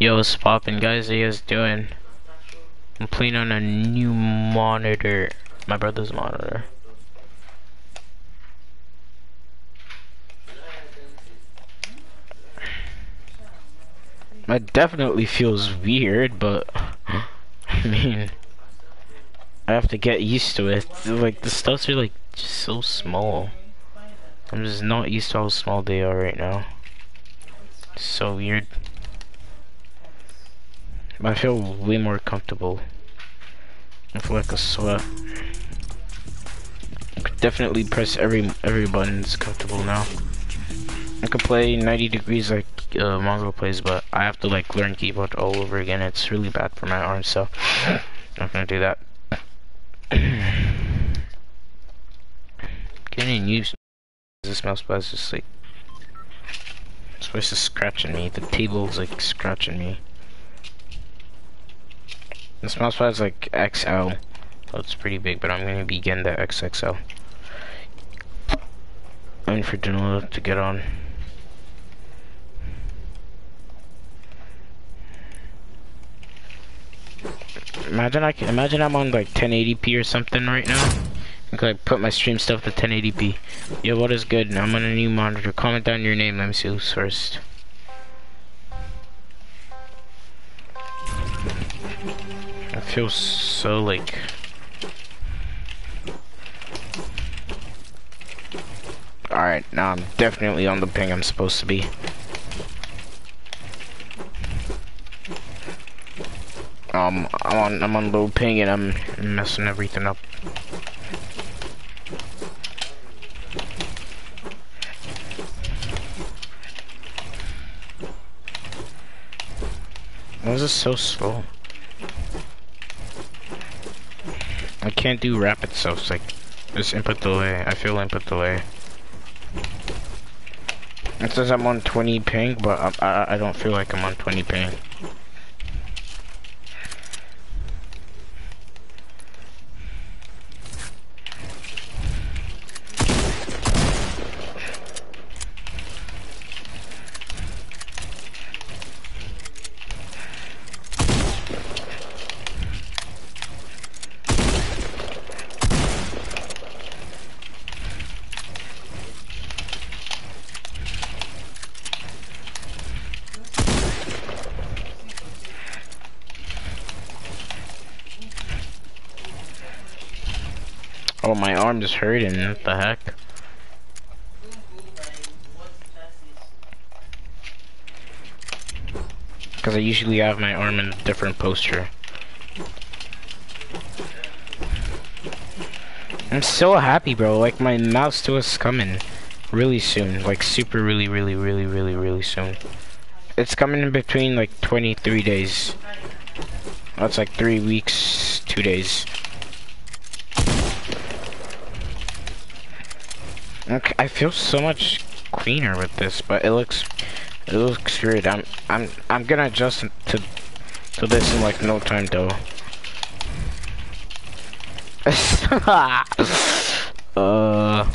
Yo, what's poppin', guys? How you guys doing? I'm playing on a new monitor. My brother's monitor. It definitely feels weird, but I mean, I have to get used to it. Like the stuffs are like just so small. I'm just not used to how small they are right now. So weird. But I feel way more comfortable. I feel like a sweat. Definitely press every every button. It's comfortable now. I can play 90 degrees like uh, Mongo plays, but I have to like learn keyboard all over again. It's really bad for my arms, so I'm not gonna do that. Getting used. This mouse is just like it's supposed to scratching me. The table's like scratching me. This mousepad is like XL. Oh, it's pretty big, but I'm gonna begin the XXL. I'm for Danilo to get on. Imagine I can, imagine I'm on like 1080p or something right now. I could like, put my stream stuff to 1080p. Yo, what is good? I'm on a new monitor. Comment down your name. Let me see who's first. I feel so like. Alright, now I'm definitely on the ping I'm supposed to be. Um, I'm on, I'm on low ping and I'm messing everything up. Why is this so slow? I can't do rapid it's like, this input delay, I feel input delay. It says I'm on 20 ping, but I, I, I don't feel like I'm on 20 ping. Oh, my arm just hurting. What the heck? Because I usually have my arm in a different posture. I'm so happy, bro. Like, my mouse to is coming really soon. Like, super really, really, really, really, really soon. It's coming in between, like, 23 days. That's like three weeks, two days. Okay, I feel so much cleaner with this, but it looks it looks weird. I'm I'm I'm gonna adjust to to this in like no time though. uh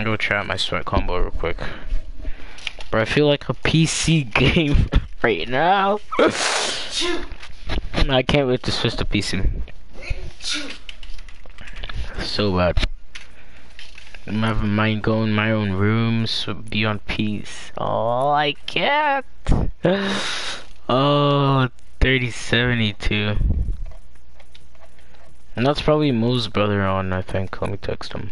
I'm gonna go try out my sweat combo real quick. Bro, I feel like a PC game right now. I can't wait to switch to PC. So bad. I'm having mine go in my own room, so be on peace. Oh, I can't. Oh, 3072. And that's probably Mo's brother on, I think. Let me text him.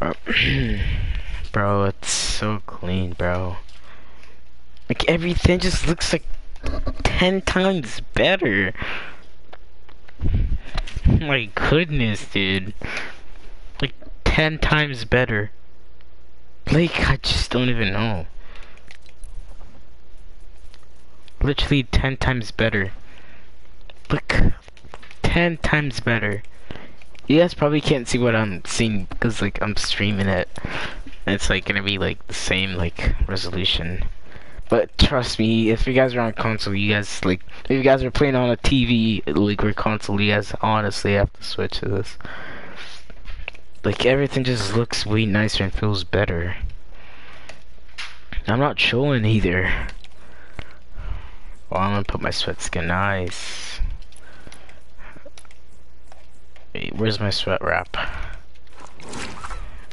bro, it's so clean, bro. Like everything just looks like ten times better. My goodness, dude. Like ten times better. Like I just don't even know. Literally ten times better. Look, ten times better. You guys probably can't see what I'm seeing because like I'm streaming it. And it's like gonna be like the same like resolution. But trust me, if you guys are on console, you guys like if you guys are playing on a TV like or console, you guys honestly have to switch to this. Like everything just looks way nicer and feels better. I'm not showing either. Well, I'm gonna put my sweat skin nice. Wait, where's my sweat wrap?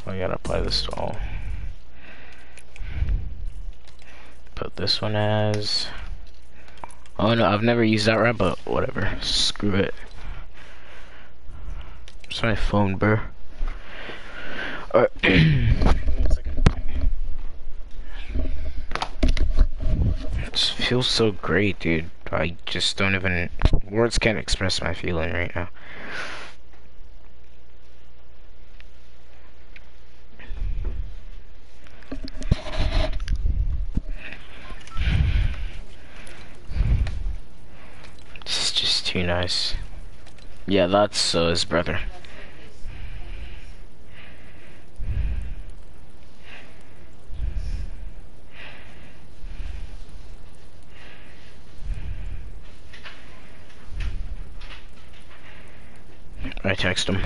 I gotta apply this to all. Put this one as... Oh no, I've never used that wrap, but whatever. Screw it. It's my phone, bro. Alright. it feels so great, dude. I just don't even... Words can't express my feeling right now. Nice. Yeah, that's uh, his brother. I text him.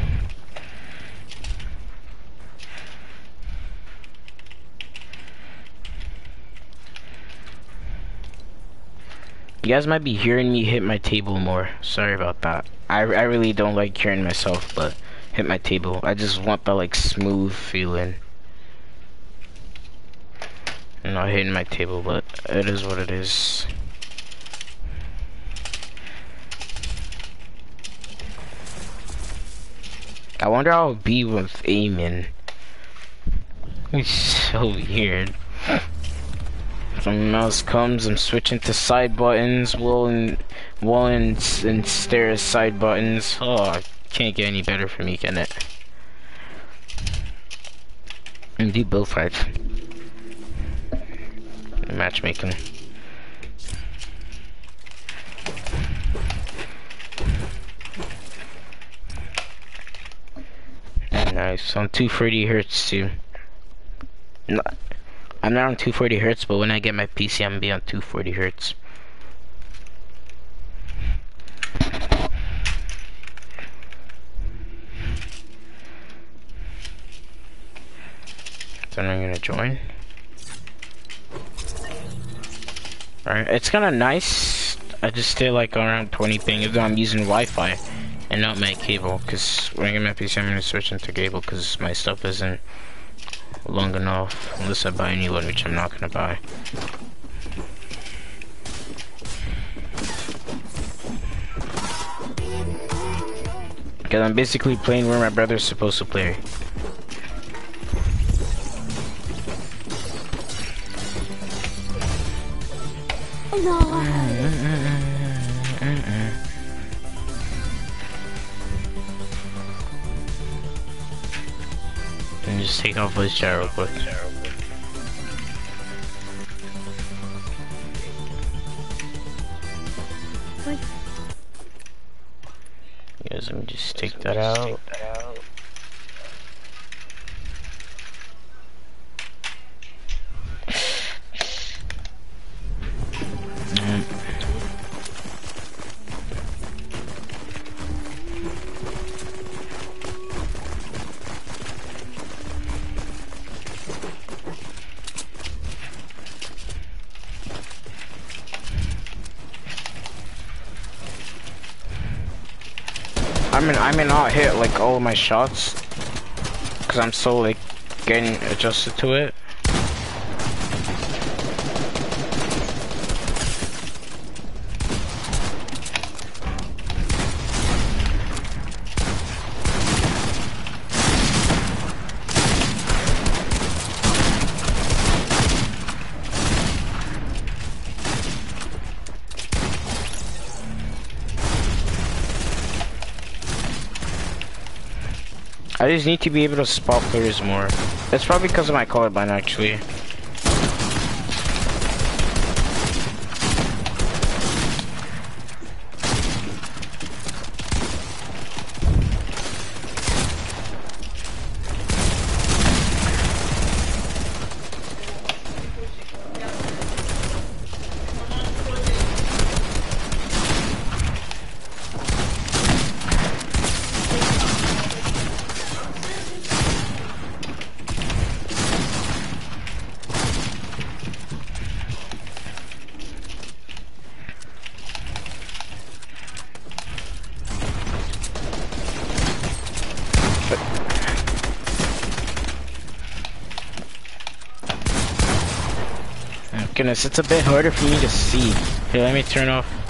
You guys might be hearing me hit my table more. Sorry about that. I, I really don't like hearing myself, but hit my table. I just want that like smooth feeling. I'm not hitting my table, but it is what it is. I wonder how it'll be with aiming. It's so weird. When mouse comes, I'm switching to side buttons, wall and wall and, and stairs side buttons. Oh, can't get any better for me, can it? And do both sides. Matchmaking. Nice. I'm 240 hertz too. No, I'm not on 240 hertz, but when I get my PC, I'm gonna be on 240 hertz. Then I'm gonna join. Alright, it's kinda nice. I just stay like around 20 ping if I'm using Wi-Fi and not my cable because when I get my PC I'm gonna switch into cable because my stuff isn't long enough. Unless I buy a new one which I'm not gonna buy. Because I'm basically playing where my brother's supposed to play. No. Just take off his chair real quick. Guys, let me just take that out. I mean, I may not hit like all of my shots because I'm so like getting adjusted to it. I just need to be able to spot players more. That's probably because of my colorblind actually. It's a bit harder for me to see. Here, let me turn off.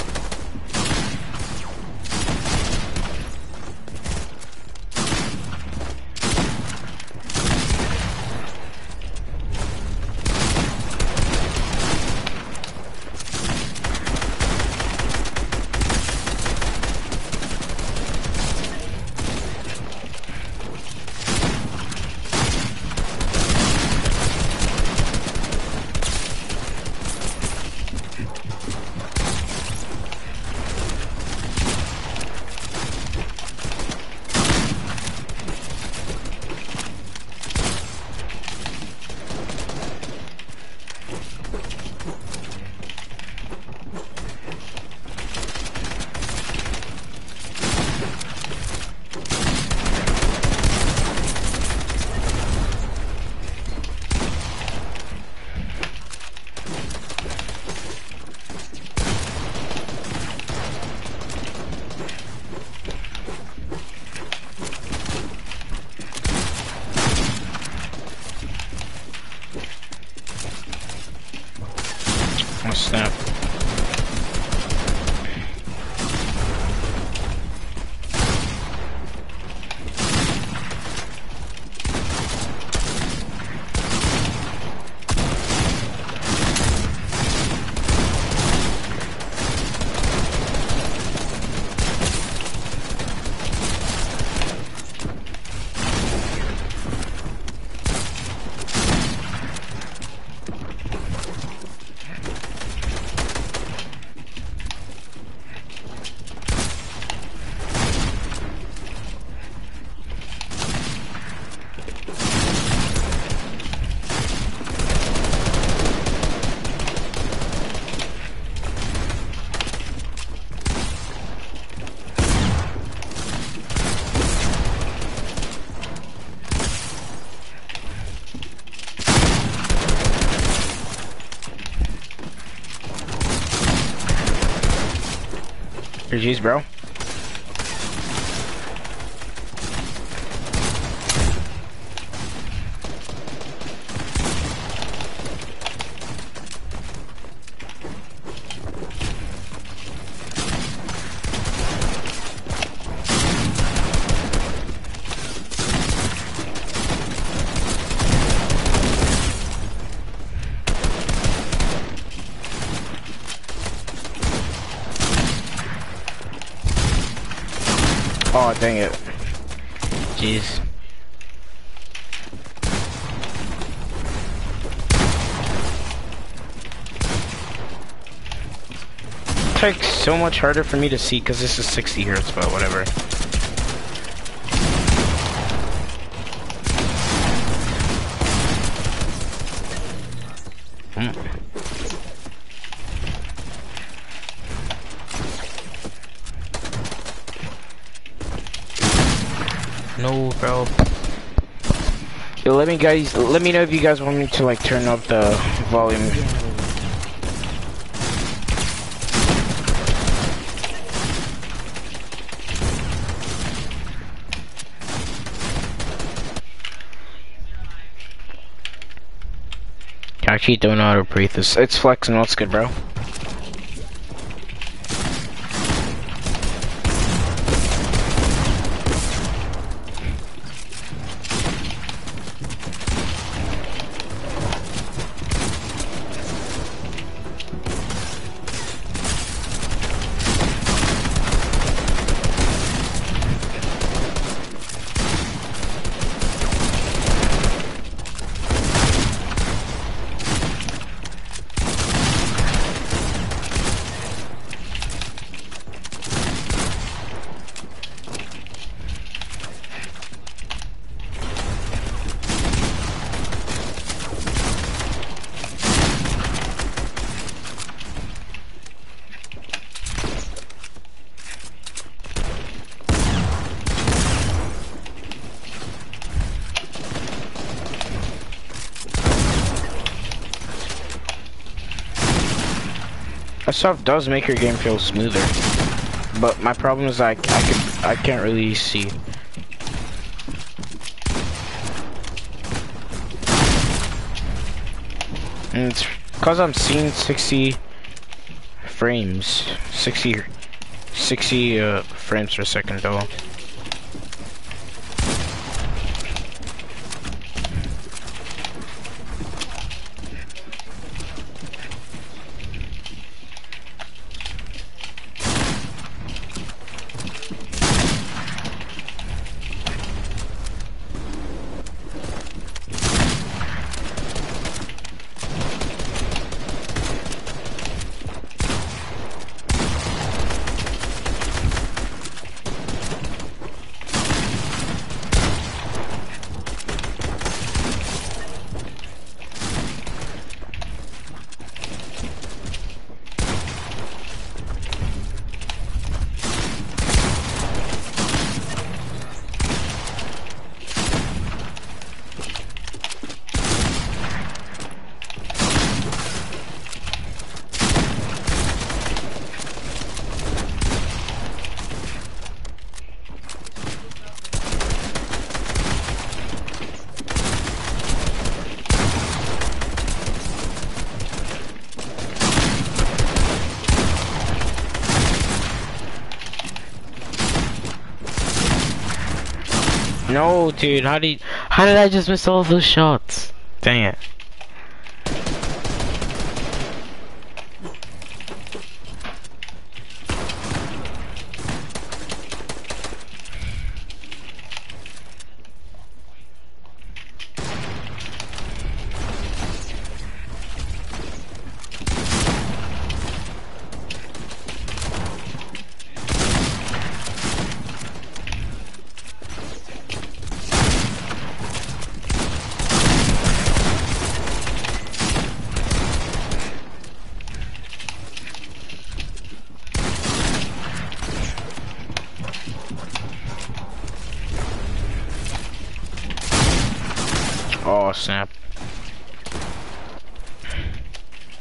GG's, bro. Oh, dang it. Jeez. It's like so much harder for me to see because this is 60 hertz, but whatever. Hmm. No, bro. Yo, let me guys, let me know if you guys want me to like turn up the volume. Actually, don't know how to breathe this. It's flexing. What's good, bro? Stuff does make your game feel smoother. But my problem is I, I, can, I can't really see. And it's Cause I'm seeing 60 frames, 60, 60 uh, frames per second though. No, dude, how did how did I just miss all those shots? Dang it. Oh snap.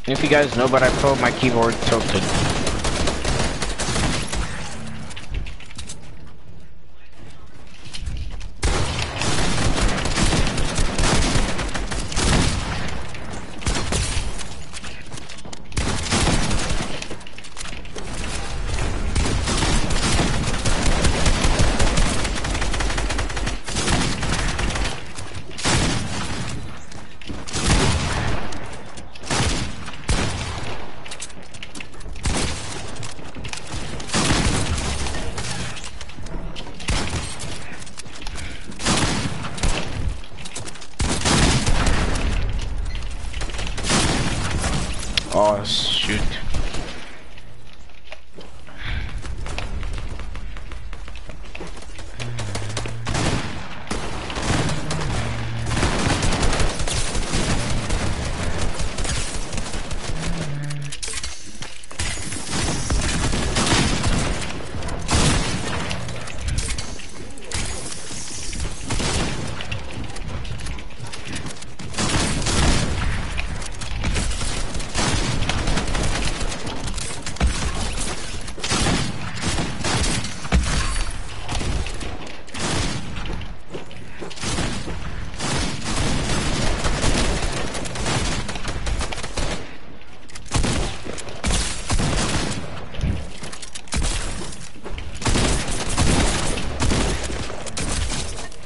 If you guys know, but I put my keyboard tilted. Oh shoot.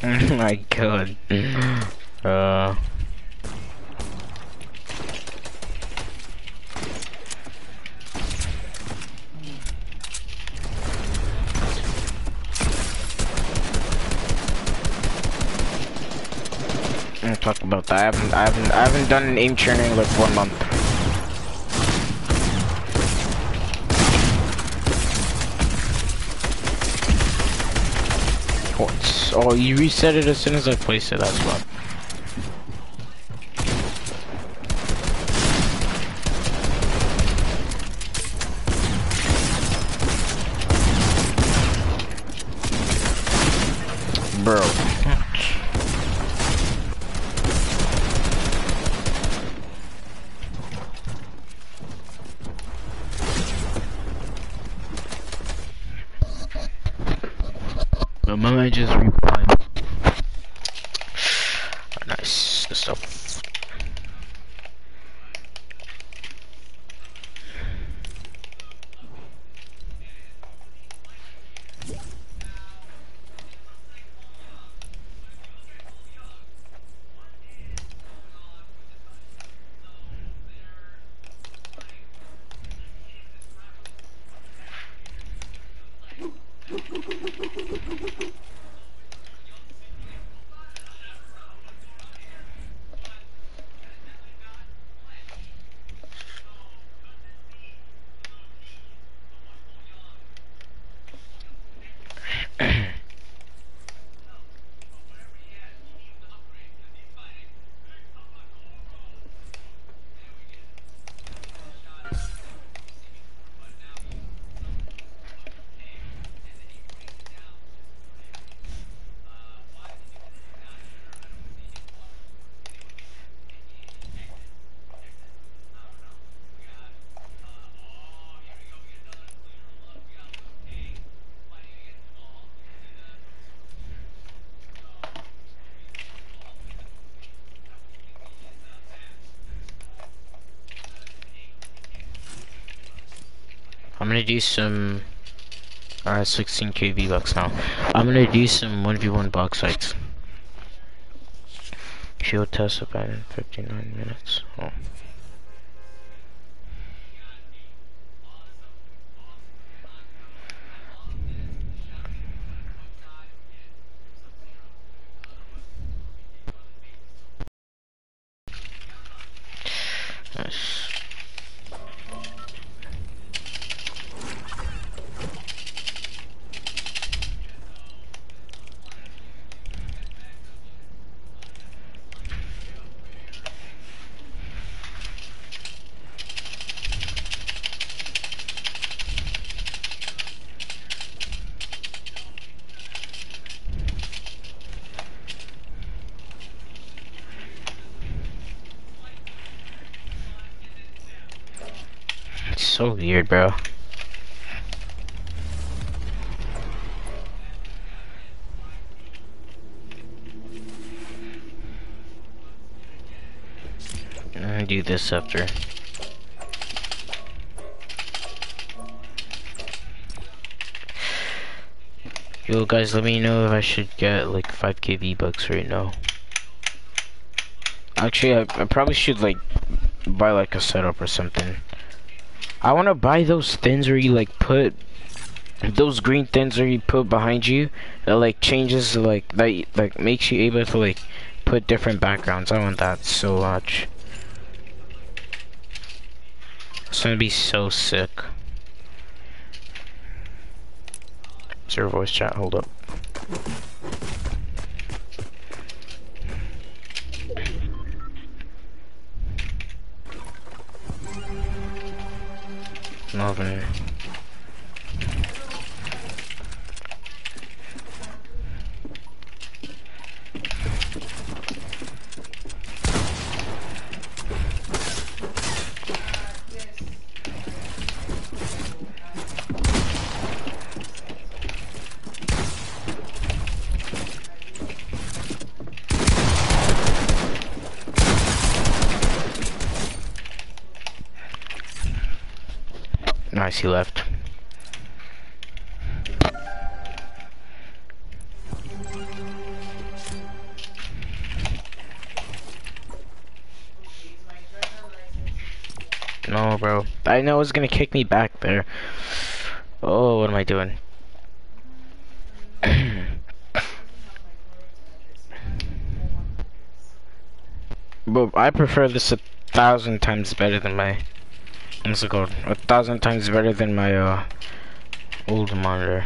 Oh my god. Uh. I'm that. I haven't, I haven't, I haven't done an aim training in like one month. What? Oh, you reset it as soon as I placed it. That's what. Do some. Uh, Alright, 16k V bucks now. I'm gonna do some 1v1 box fights. Shield test about in 59 minutes. Oh. Nice. It's so weird, bro. Gonna do this after. Yo guys, let me know if I should get like 5k V-Bucks right now. Actually, I, I probably should like buy like a setup or something. I want to buy those things where you like put those green things where you put behind you that like changes like that like makes you able to like put different backgrounds. I want that so much. It's gonna be so sick. Zero voice chat, hold up. Know it's gonna kick me back there. Oh, what am I doing? but I prefer this a thousand times better than my what's it called? A thousand times better than my uh old monitor.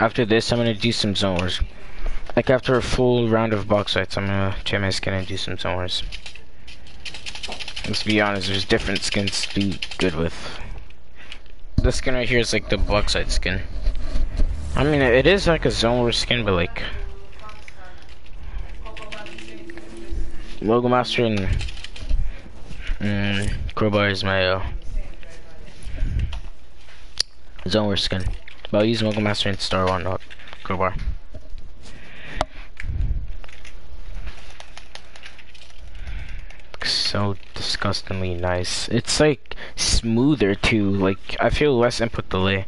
After this, I'm gonna do some zone wars. Like after a full round of box fights, I'm gonna try my skin and do some zone wars. Let's be honest, there's different skins to be good with. This skin right here is like the box fight skin. I mean, it is like a zone skin, but like Logo Master and mm, Crowbar is my uh, zone skin. But I'll use Logo Master and Star One, not Crowbar. so disgustingly nice. It's like smoother too. Like I feel less input delay.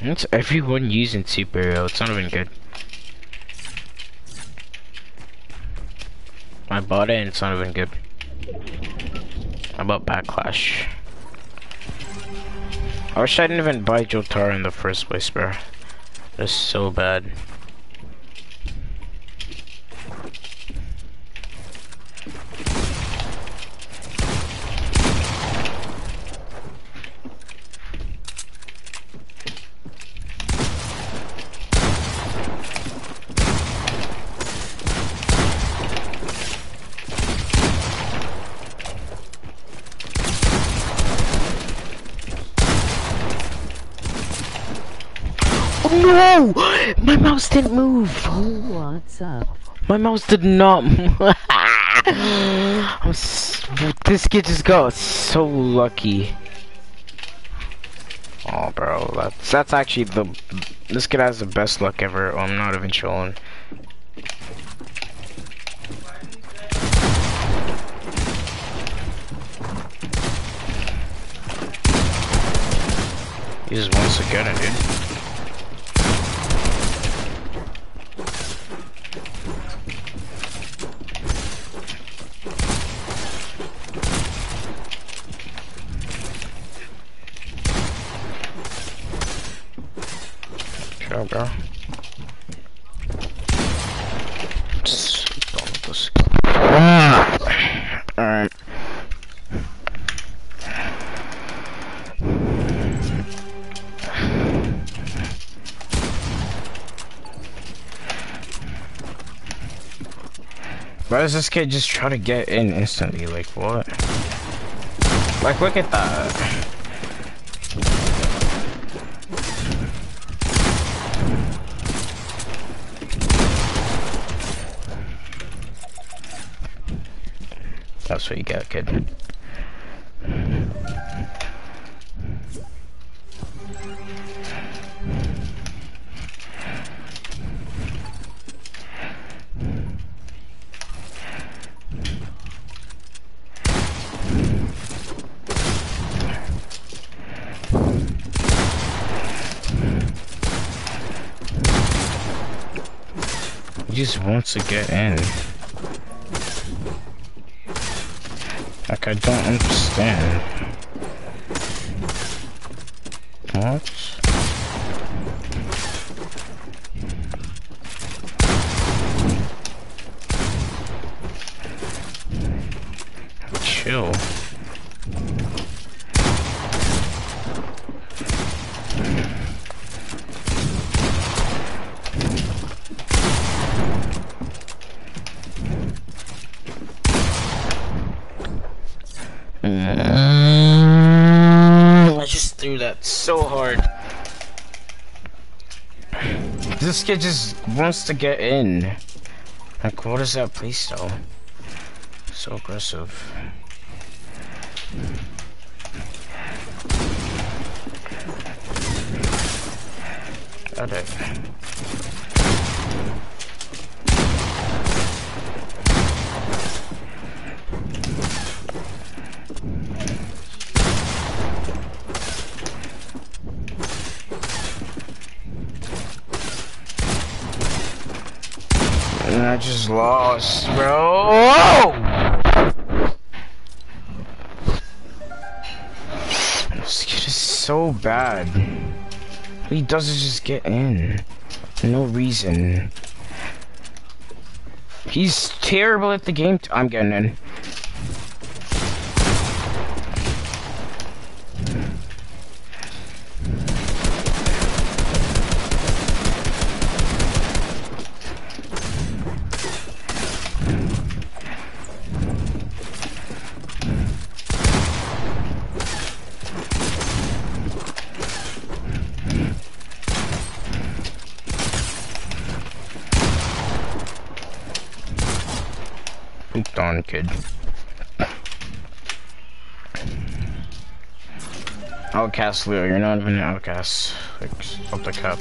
It's everyone using superhero. It's not even good. I bought it and it's not even good. How about Backlash? I wish I didn't even buy Jotaro in the first place, bro. That's so bad. No! My mouse didn't move. What's up? My mouse did not move. This kid just got so lucky. Oh, bro, that's that's actually the this kid has the best luck ever. Oh, I'm not even trolling. He just wants to get it, dude. Bro. Alright. Why does this kid just try to get in instantly? Like, what? Like, look at that. That's what you get, kid. He just wants to get in. Like, I don't understand. What? Chill. so hard. This kid just wants to get in. Like, what is that playstyle? So aggressive. Got it. And I just lost, bro. Whoa! This kid is so bad. He does is just get in. No reason. He's terrible at the game. I'm getting in. Darn kid. Outcast Leo, you're not even an outcast. Like, the cup.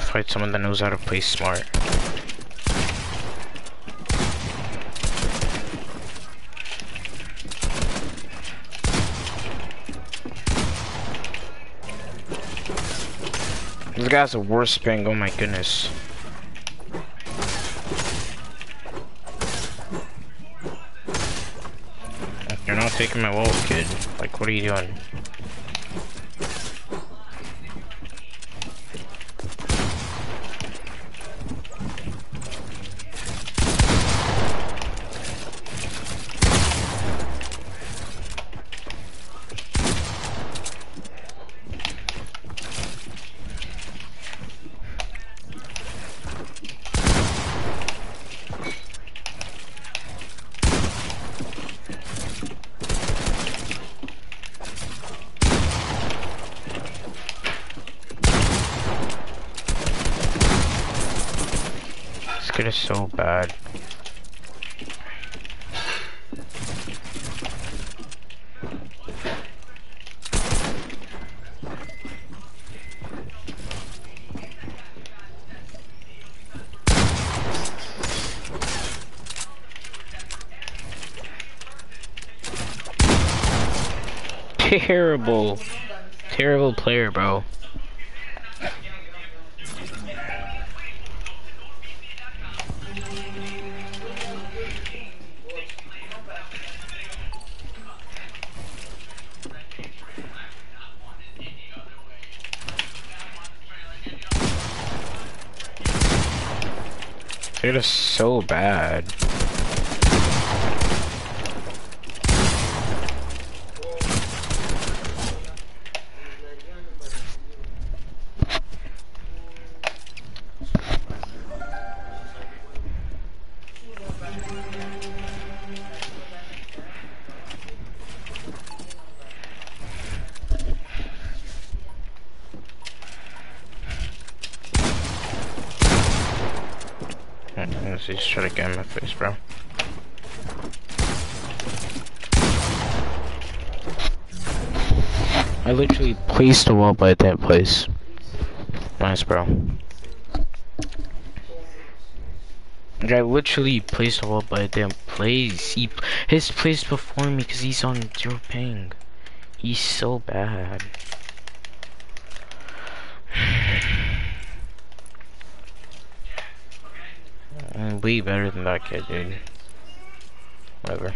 fight someone that knows how to play smart. This guy's the worst ping, oh my goodness. You're not taking my wall, kid. Like, what are you doing? Terrible, terrible player, bro. It is so bad. Placed a wall by that place. Nice, bro. I literally placed a wall by a damn place. He, his place before me because he's on zero ping. He's so bad. I'm way better than that kid, dude. Whatever.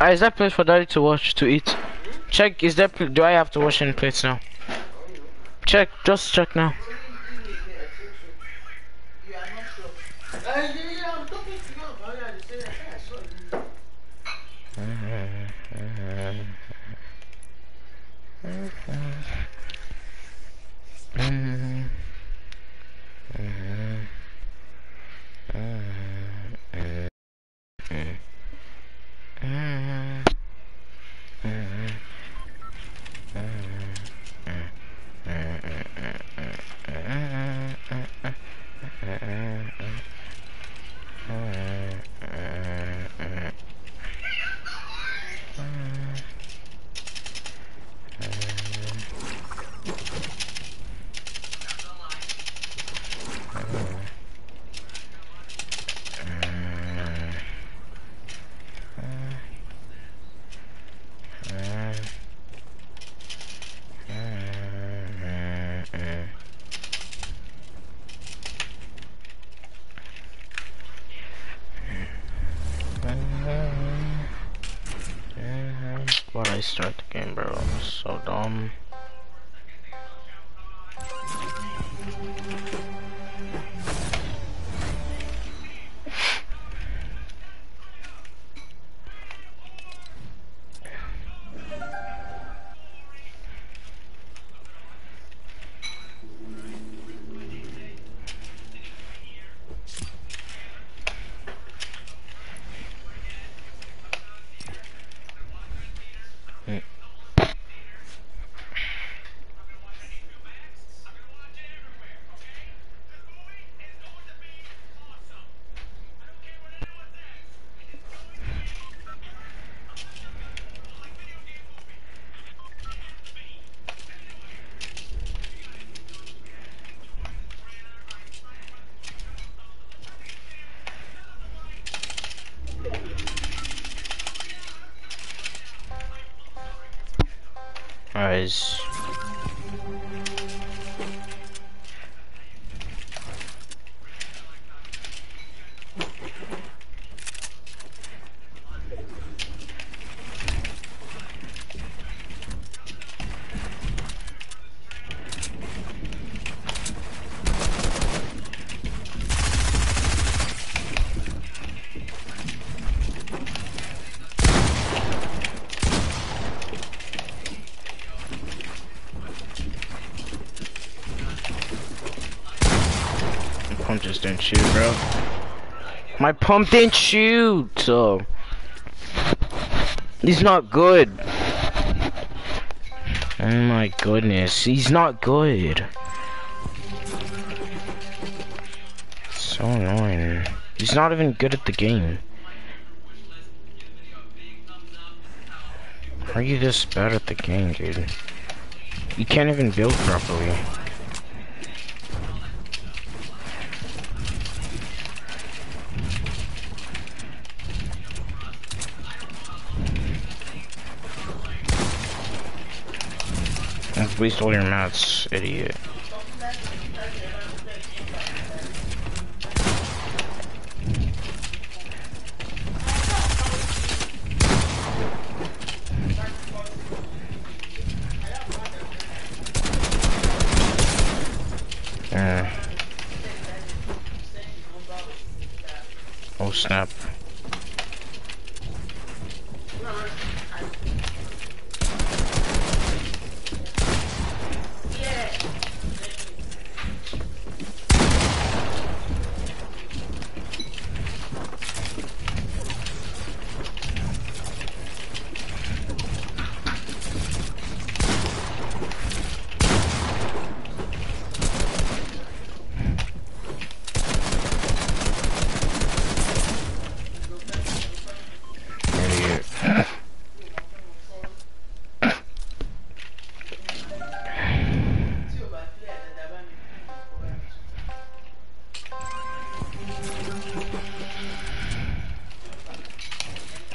Uh, is that place for daddy to watch, to eat? Check, is that, do I have to wash any plates now? Check, just check now. Guys. Just didn't shoot, bro. My pump didn't shoot, so he's not good. Oh my goodness, he's not good. So annoying. He's not even good at the game. Are you this bad at the game, dude? You can't even build properly. Waste all your mats, idiot.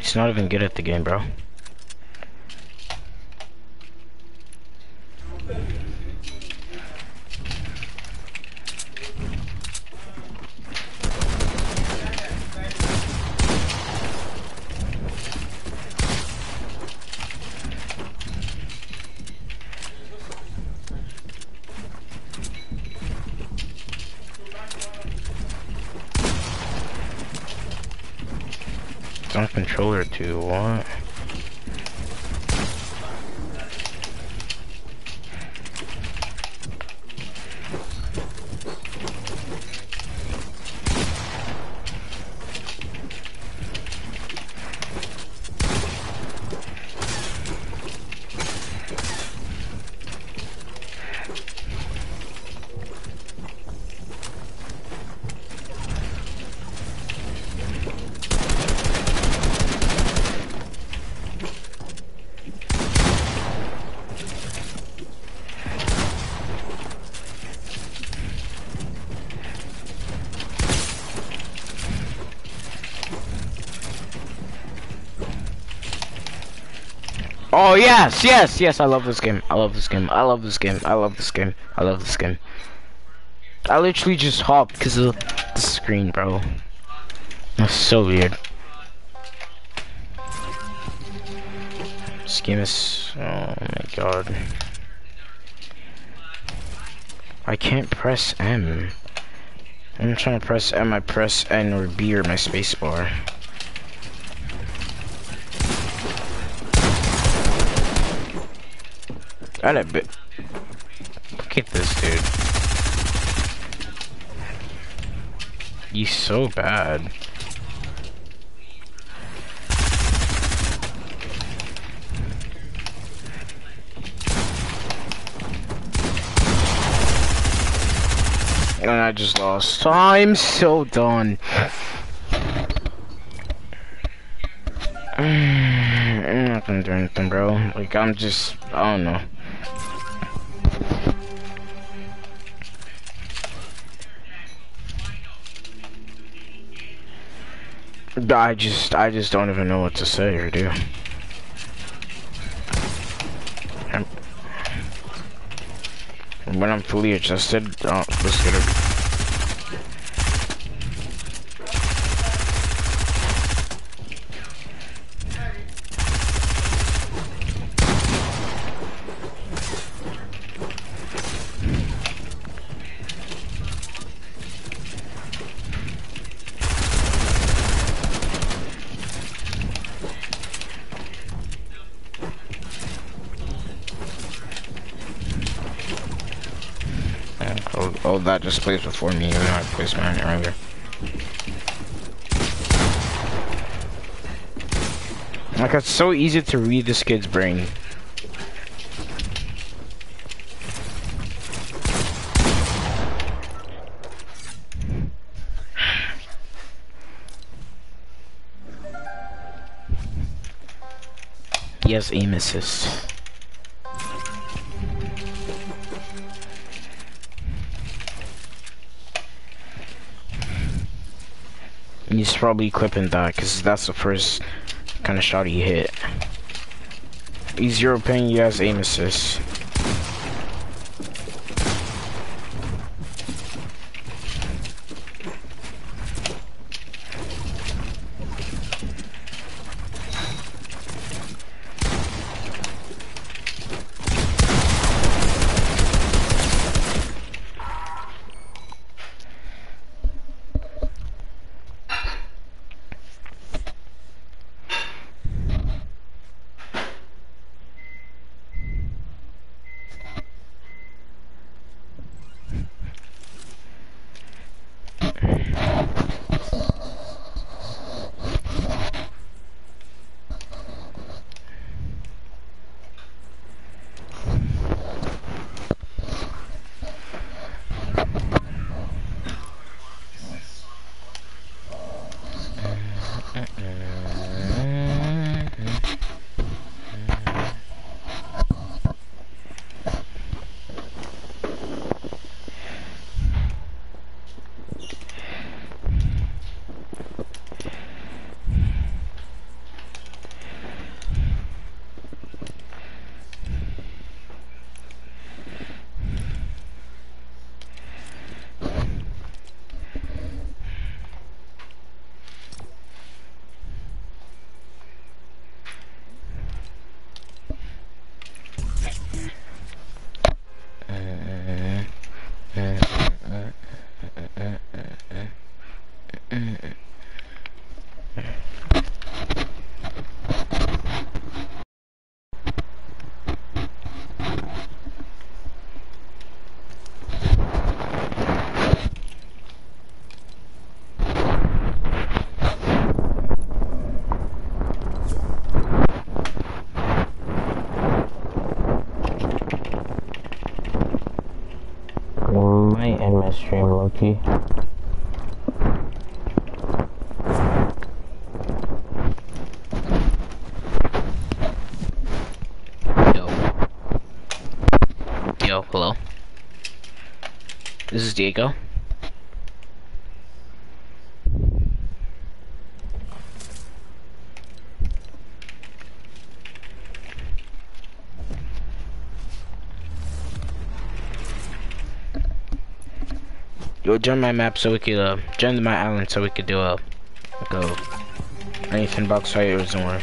He's not even good at the game, bro. It's on controller too, what? Oh yes, yes, yes, I love this game. I love this game. I love this game. I love this game. I love this game. I literally just hopped because of the screen, bro. That's so weird. Schemus. Oh my god. I can't press M. I'm trying to press M, I press N or B or my spacebar. And a bit. Look at this dude. He's so bad. And I just lost. I'm so done. I'm not gonna do anything, bro. Like, I'm just, I don't know. I just, I just don't even know what to say or do. when I'm fully adjusted, oh, let's get it. Just plays before me, even though I placed mine earlier. Like, it's so easy to read this kid's brain. Yes, aim assist. Probably clipping that because that's the first kind of shot he hit. He's European, he has aim assist. Yo, join my map so we could, uh, join my island so we could do a, like a, anything box fight or somewhere.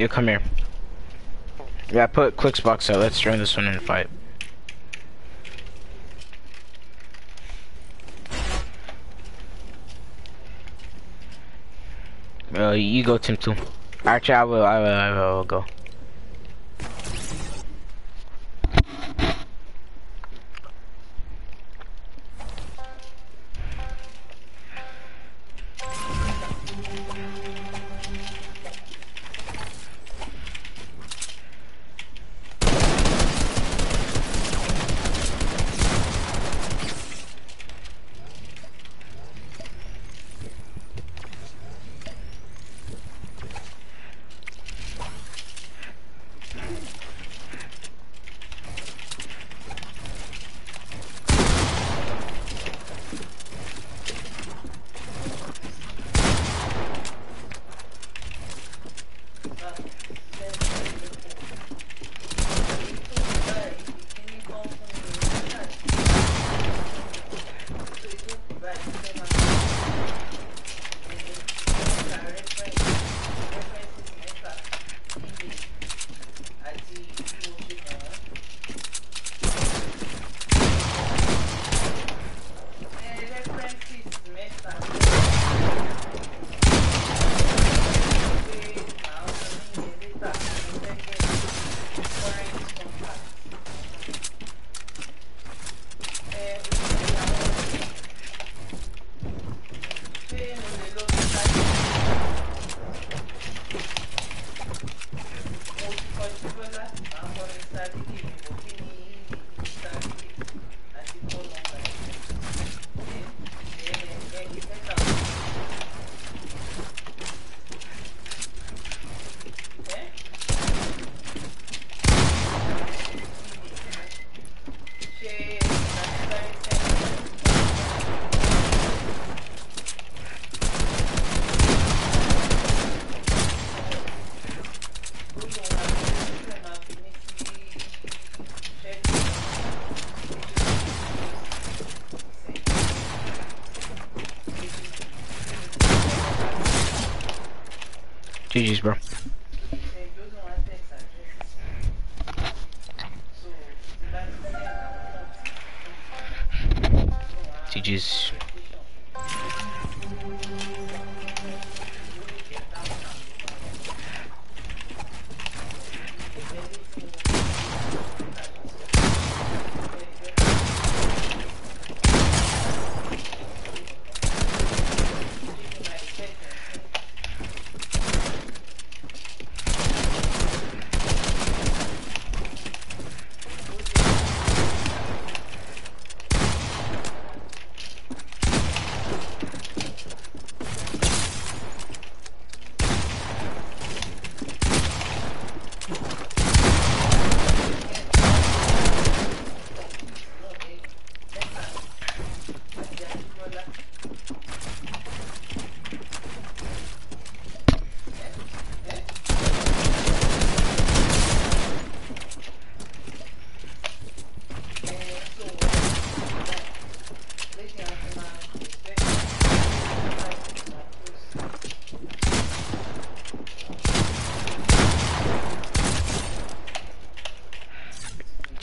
You come here. Yeah, put Clix box out. Let's join this one in a fight. Uh, you go, Tim, too. Actually, I will, I will, I will, I will go. Bro.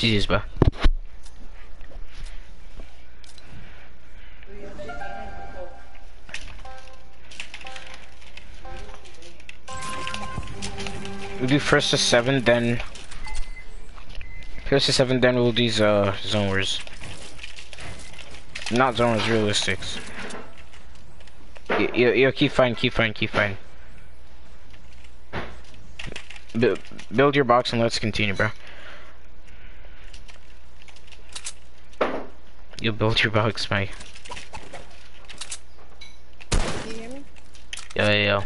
Bro. We do first to seven, then first to seven, then we'll do these uh zone wars. Not zone wars, realistics. Yo, yo, keep fine, keep fine, keep fine. B build your box and let's continue, bro. You build your box, Mike. Can you hear me? Yo, yo, yo.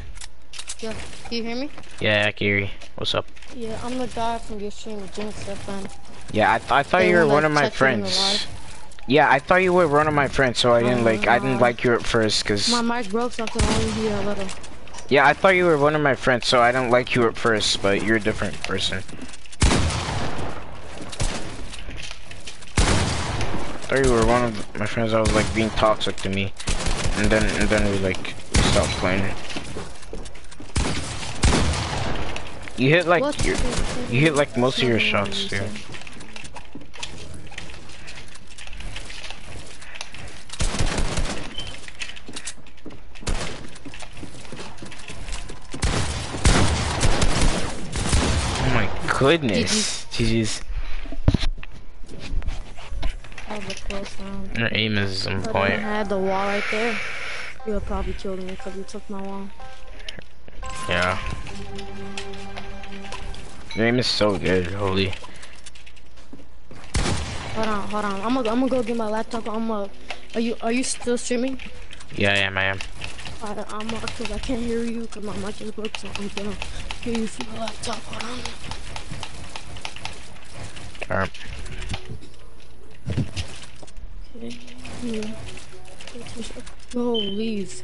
Yeah. Can you hear me? Yeah, I hear you. What's up? Yeah, I'm the guy from your stream, with Jinx FM. Yeah, I, th I thought They you were wanna one of my check you in the friends. Yeah, I thought you were one of my friends, so I didn't like I didn't Uh, like you at first, cause My mic broke, so I can only hear a little. yeah, I thought you were one of my friends, so I didn't like you at first, but you're a different person. I thought you were one of my friends that was like being toxic to me, and then and then we like stopped playing. You hit like What? your, you hit like most of your shots too. Oh my goodness. Jeez. That was a close round. Your aim is on point. I had the wall right there, you would probably killed me because you took my wall. Yeah. Your aim is so good, holy. Hold on, hold on. I'm gonna, I'm gonna go get my laptop. I'm gonna. Are you, are you still streaming? Yeah, I am, I am. Alright, I'm uh, cause I can't hear you cause my mic is broke, so I'm gonna hear you through the laptop. Hold on. Alright. Okay. Yeah. No, leave.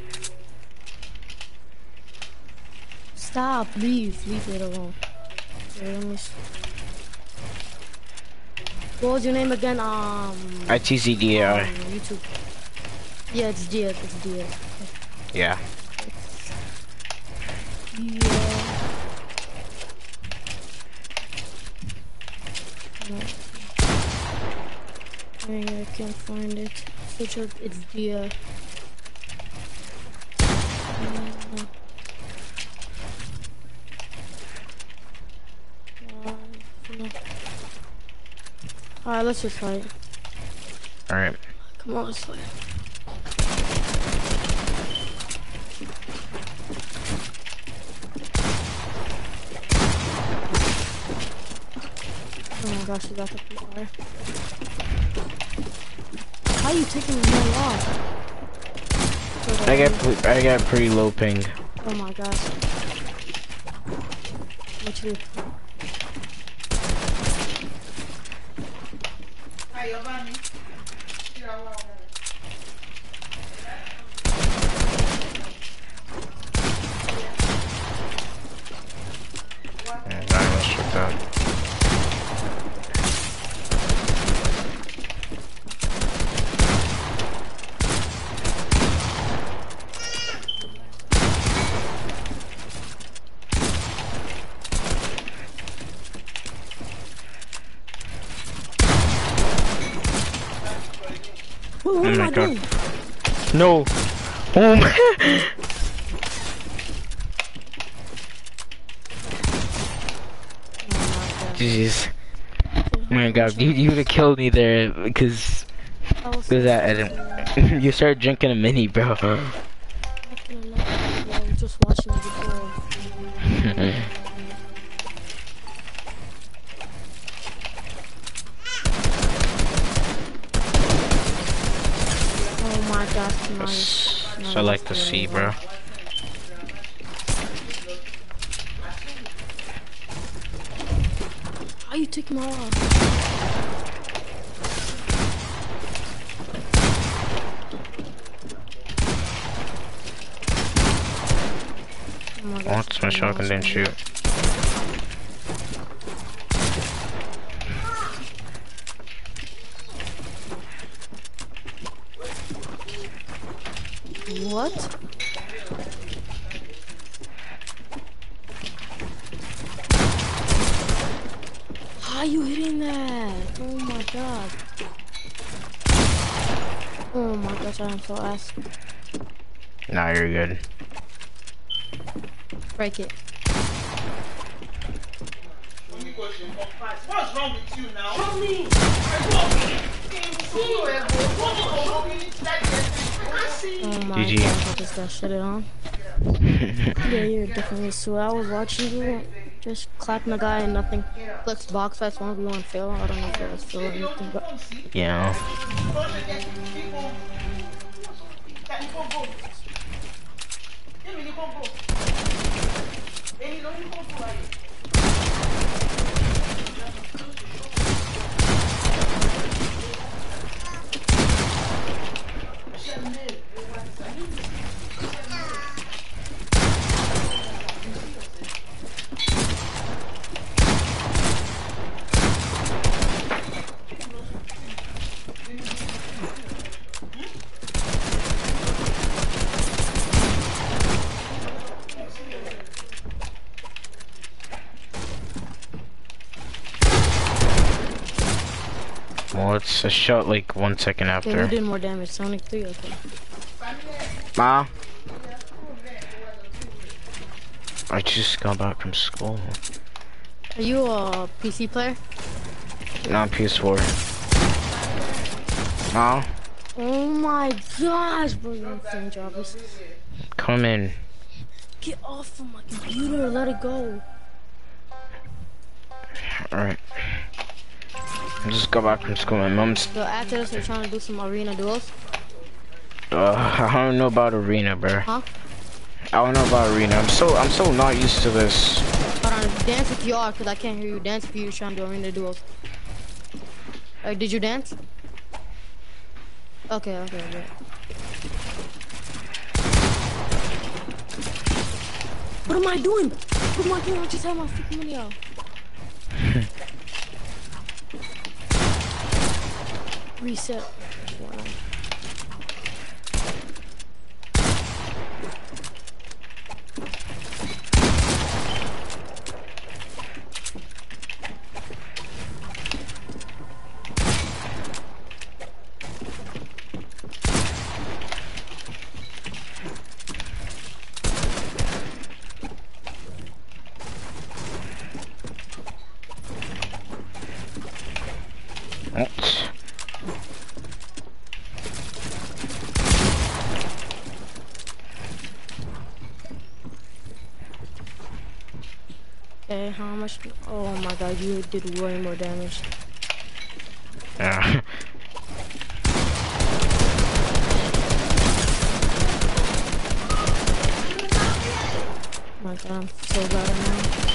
Stop, leave, leave it alone. Okay, let me. s- What was your name again? Um. ITZDI. on YouTube. Yeah, it's Diaz. It's Diaz. Yeah. Yeah. No. Dang, I can't find it. Search up, it's the, uh... uh, uh, no. Alright, let's just fight. Alright. Come on, let's fight. Oh my gosh, you got the fire. How are you taking me off? I got pre- I got pretty low ping. Oh my gosh. What you do? Yeah, I almost tripped out. What, what am my I God. doing? No. Oh my. God. Jeez. Oh my god, you you would have killed me there because because that I didn't. you started drinking a mini, bro. Nice. That's I like to see, bro. How you taking my? Oh gosh, Once my shotgun didn't shoot. What? How are you hitting that? Oh my god. Oh my gosh, I am so ass. Nah, you're good. Break it. What's wrong with you now? Show me. Oh my GG. gosh, I just got shit it on. yeah, you're definitely so I was watching you just clapping a guy and nothing. Let's box fight 1v1 fail. I don't know if that was fail or anything, but. Yeah. Ele não me controla. வந்து Well, it's a shot like one second Okay, who after. did more damage? Sonic 3? Okay. Ma? I just got back from school. Are you a PC player? Not PS4. Ma? Oh my gosh, bro, you're insane, Jarvis. Come in. Get off of my computer, let it go. Alright. I just got back from school. My mom's. So after this, we're trying to do some arena duels. Uh, I don't know about arena, bro. Huh? I don't know about arena. I'm so I'm so not used to this. Hold on, dance if you are, because I can't hear you. Dance if you're trying to do arena duels. Alright, did you dance? Okay, okay, okay. What am I doing? What am I doing? I just had my freaking money out. Reset. Wow. What? Okay, how much? Oh my god, you did way more damage. Yeah. my god, I'm so bad at now.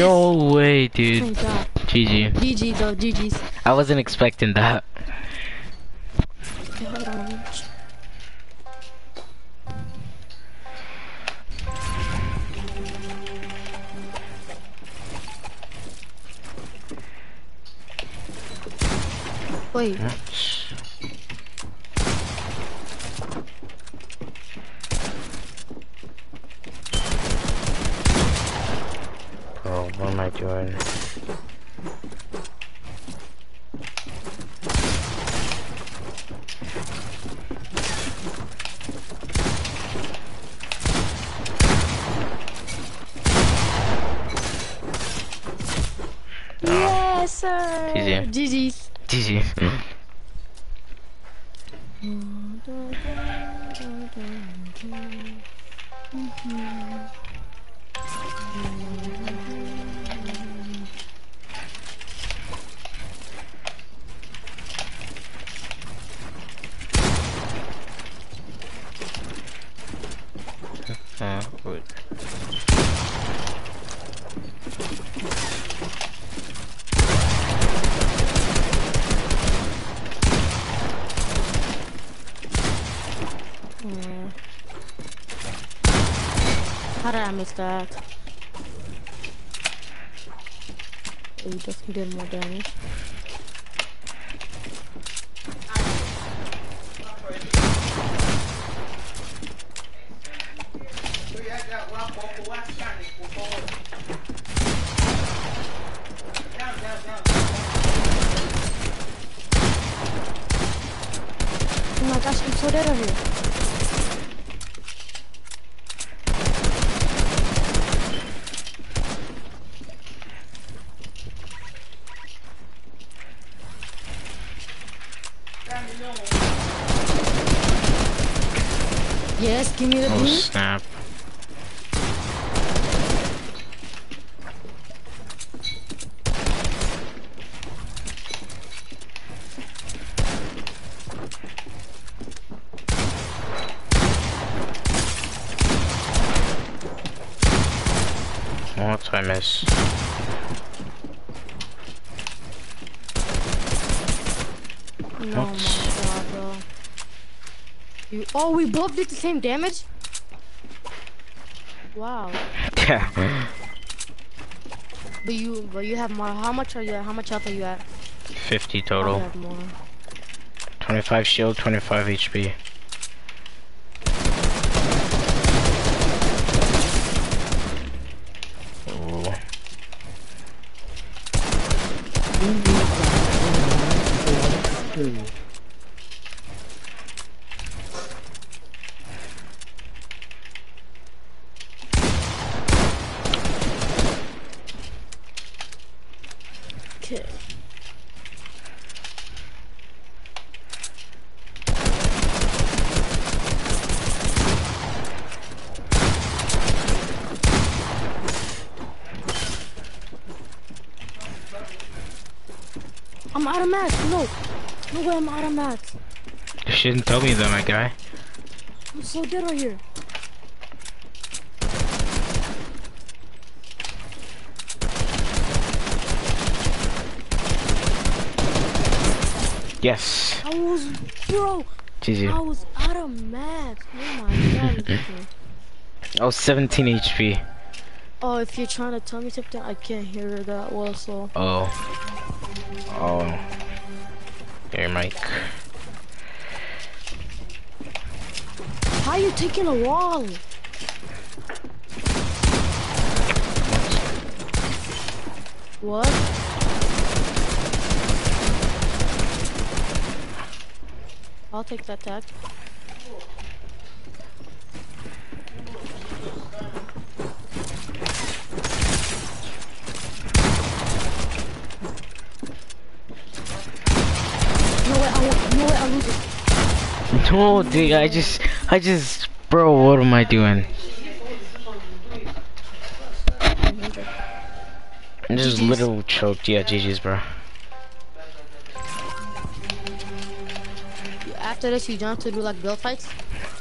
No way, dude. Oh Thank. GG. GG though, GG's. I wasn't expecting that. Okay. Wait, Bro, that? Oh, you definitely did more damage. Oh my gosh, I'm so dead over here. Yes, give me the Oh blue. snap. What I miss? No, What? my god, bro. You, oh, we both did the same damage? Wow. Yeah. But you, but you have more. How much are you at? How much health are you at? 50 I total. have more. 25 shield, 25 HP. Ooh. Okay. I'm out of mats. No. No way I'm out of mats. You shouldn't tell me that, my guy. I'm so dead right here. Yes. I was, bro, I was out of mats. Oh my god. Oh, 17 HP. oh, if you're trying to tell me something, I can't hear that well, so. Oh. Oh. Your mic. How are you taking a wall? What? I'll take that tag. No way, I lose it. No, dude, I just, I just, bro, what am I doing? I'm just GG's. little choked. Yeah, GG's, bro. After this, you down to do like build fights?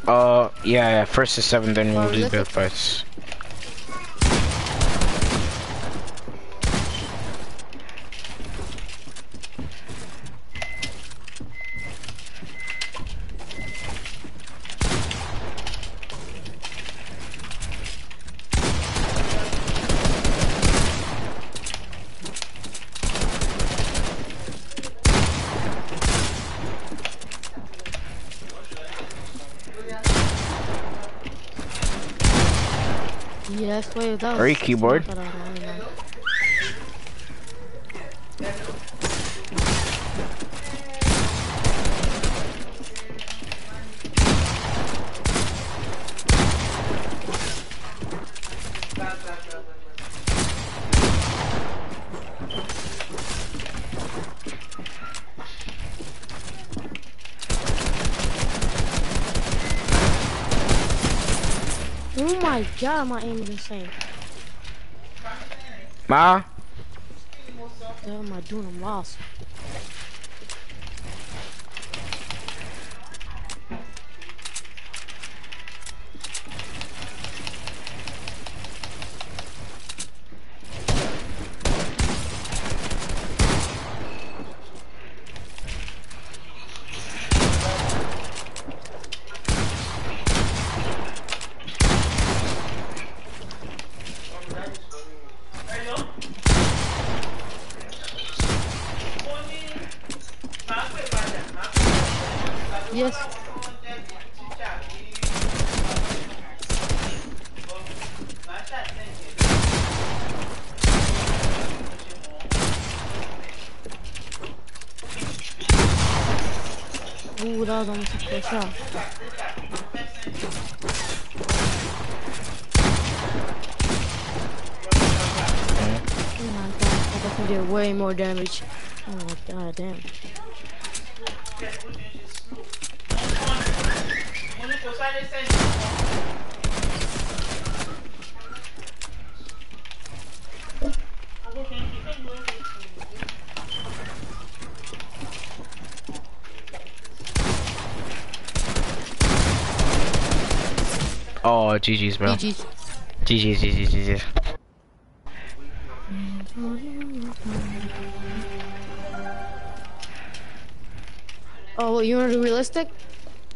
Uh, yeah, yeah, first to seven, then we'll do build fights. Yes, wait, that was. Are you keyboard? But I don't know. Oh my god, my aim is insane. Ma? What am I doing? I'm lost. God, damn. Oh, GG's, bro. GG's. GG's, GG's, GG's. Mm, Oh, you want to do realistic?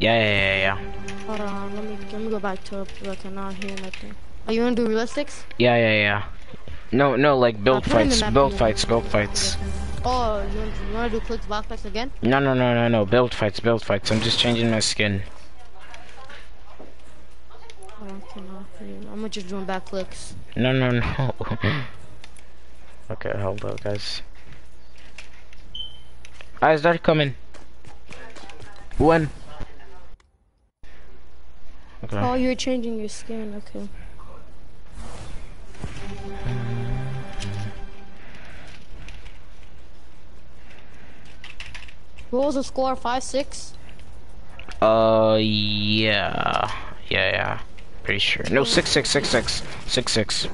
Yeah, yeah, yeah, yeah. Hold on, let me let me go back to it because I cannot hear nothing. Oh, you want to do realistics? Yeah, yeah, yeah. No, no, like build put it in the fights, build fights, build fights. Oh, you want, you want to do clicks box fights again? No, no, no, no, no, build fights, build fights. I'm just changing my skin. Oh. I'm just doing back clicks. No, no, no. okay, hold up, guys. Eyes, they're coming. When? Okay. Oh, you're changing your skin. Okay. What was the score? Five, six? Uh, yeah, yeah, yeah. Pretty sure. No, six, six, six, six, six, six.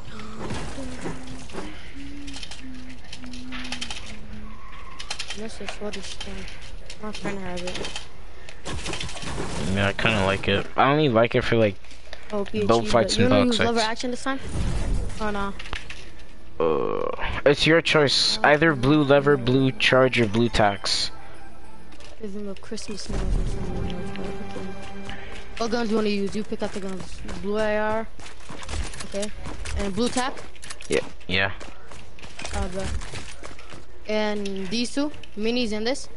This is what is skin. My friend has it. Yeah, I kind of like it. I only like it for like, Oh, PhD, Both but fights you and wanna use lever action this time? Oh no. uh, it's your choice. Either blue lever, blue charge, or blue tax. Give him a Christmas smells or something. What guns do you want to use? You pick up the guns. Blue AR. Okay. And blue tack. Yeah, yeah. Uh, and these two minis and this.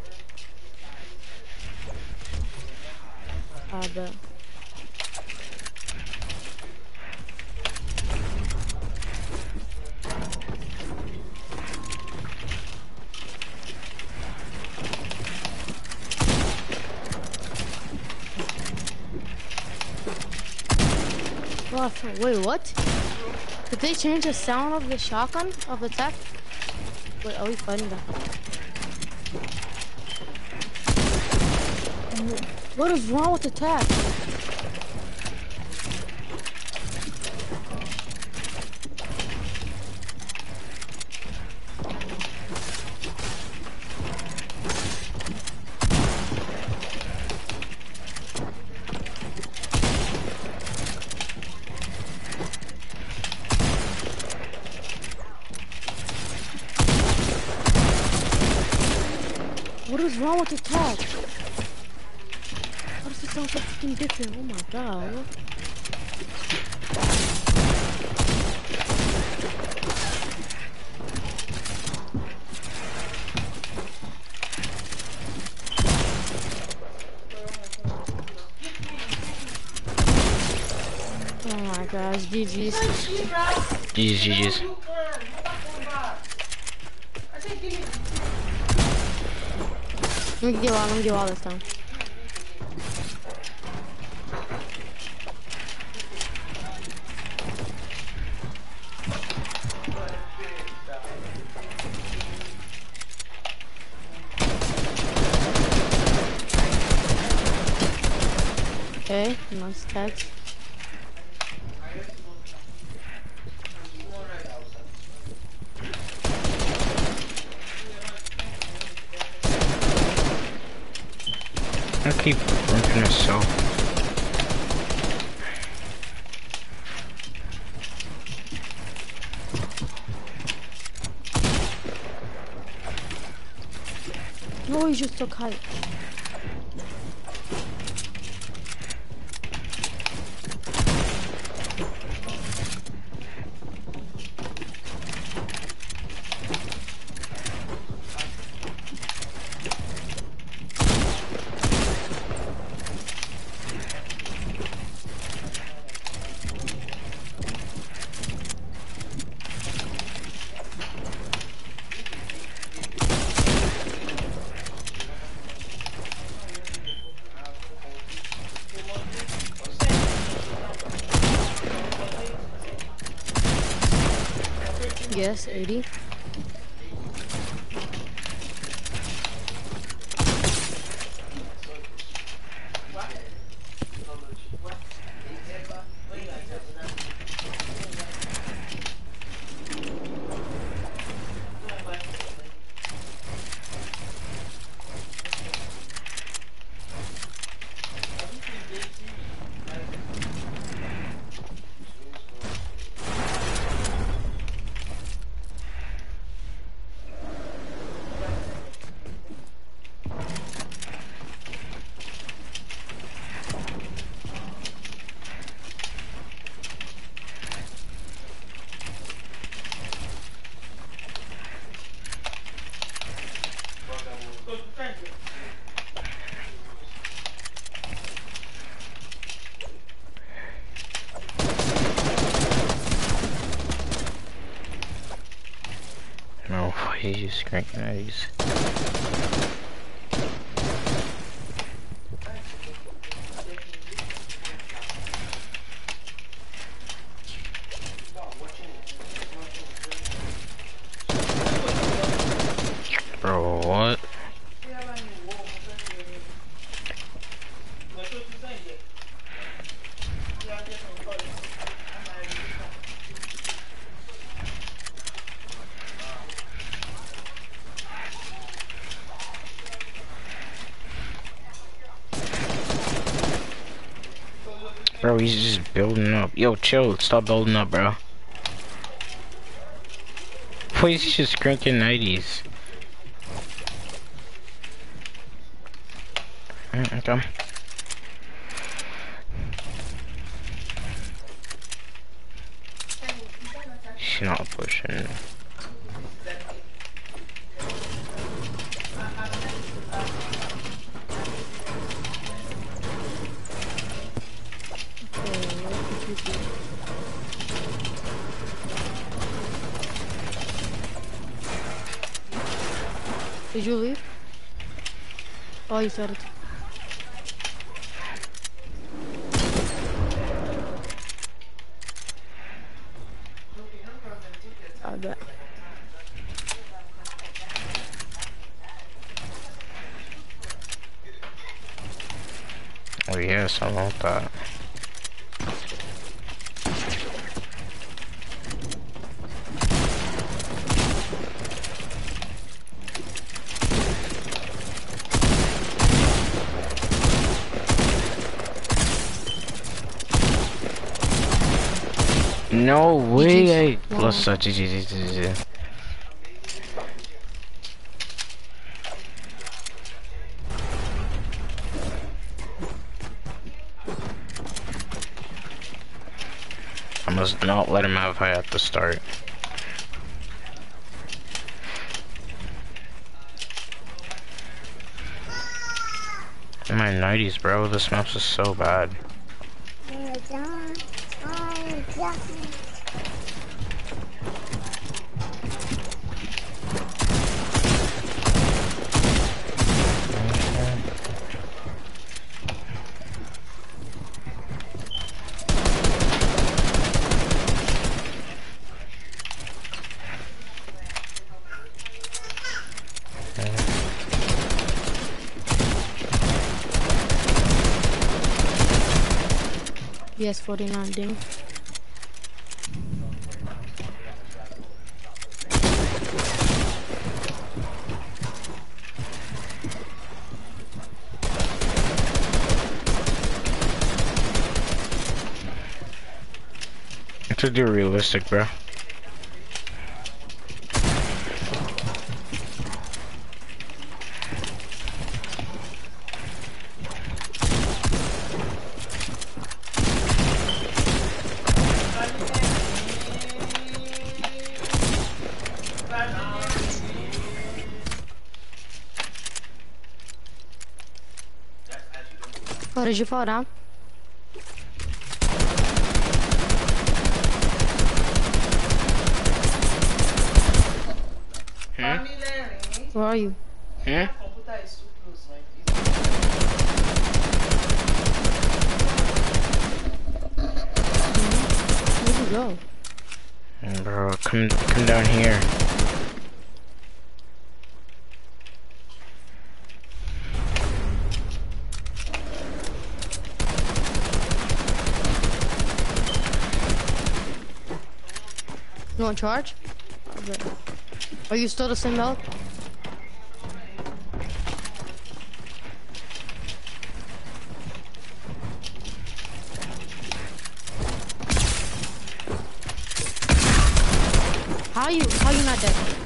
The, What? Wait, what? Did they change the sound of the shotgun of the attack? Wait, are we fighting that? What is wrong with attack? What is wrong with attack? Why does it sound so freaking different? Oh my god. Oh my gosh, GG's. GG's, GG's. Let me get all, let me get all this time. Nice tags. I keep this so. No, he just took height. He's just cranking these. Bro, what? Bro, he's just building up. Yo, chill. Stop building up, bro. He's just cranking 90s. Mm, Okay. She's not pushing. Did you leave? Oh, you started. I bet. Oh yes, I want that. No way, I Wow. lost that. GG, GG, GG. I must not let him have high at the start. In my 90s, bro. This map's is so bad. 49 ding. To do realistic, bro. Oh, did you fall down? Hmm? Where are you? Hmm? Where'd you go? Bro, come come down here. You want charge? Are you still the same health? How you how you not dead?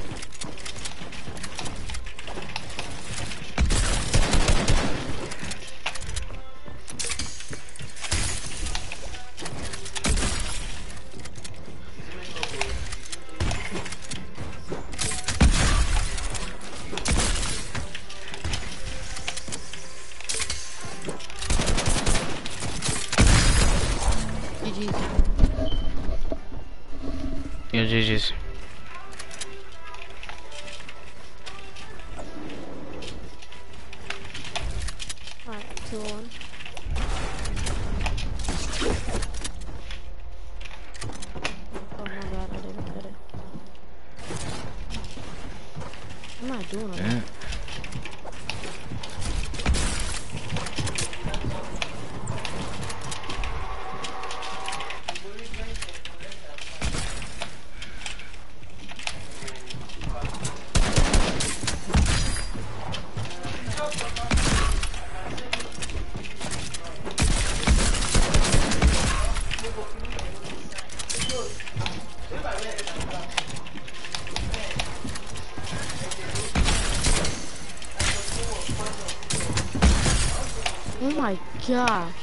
My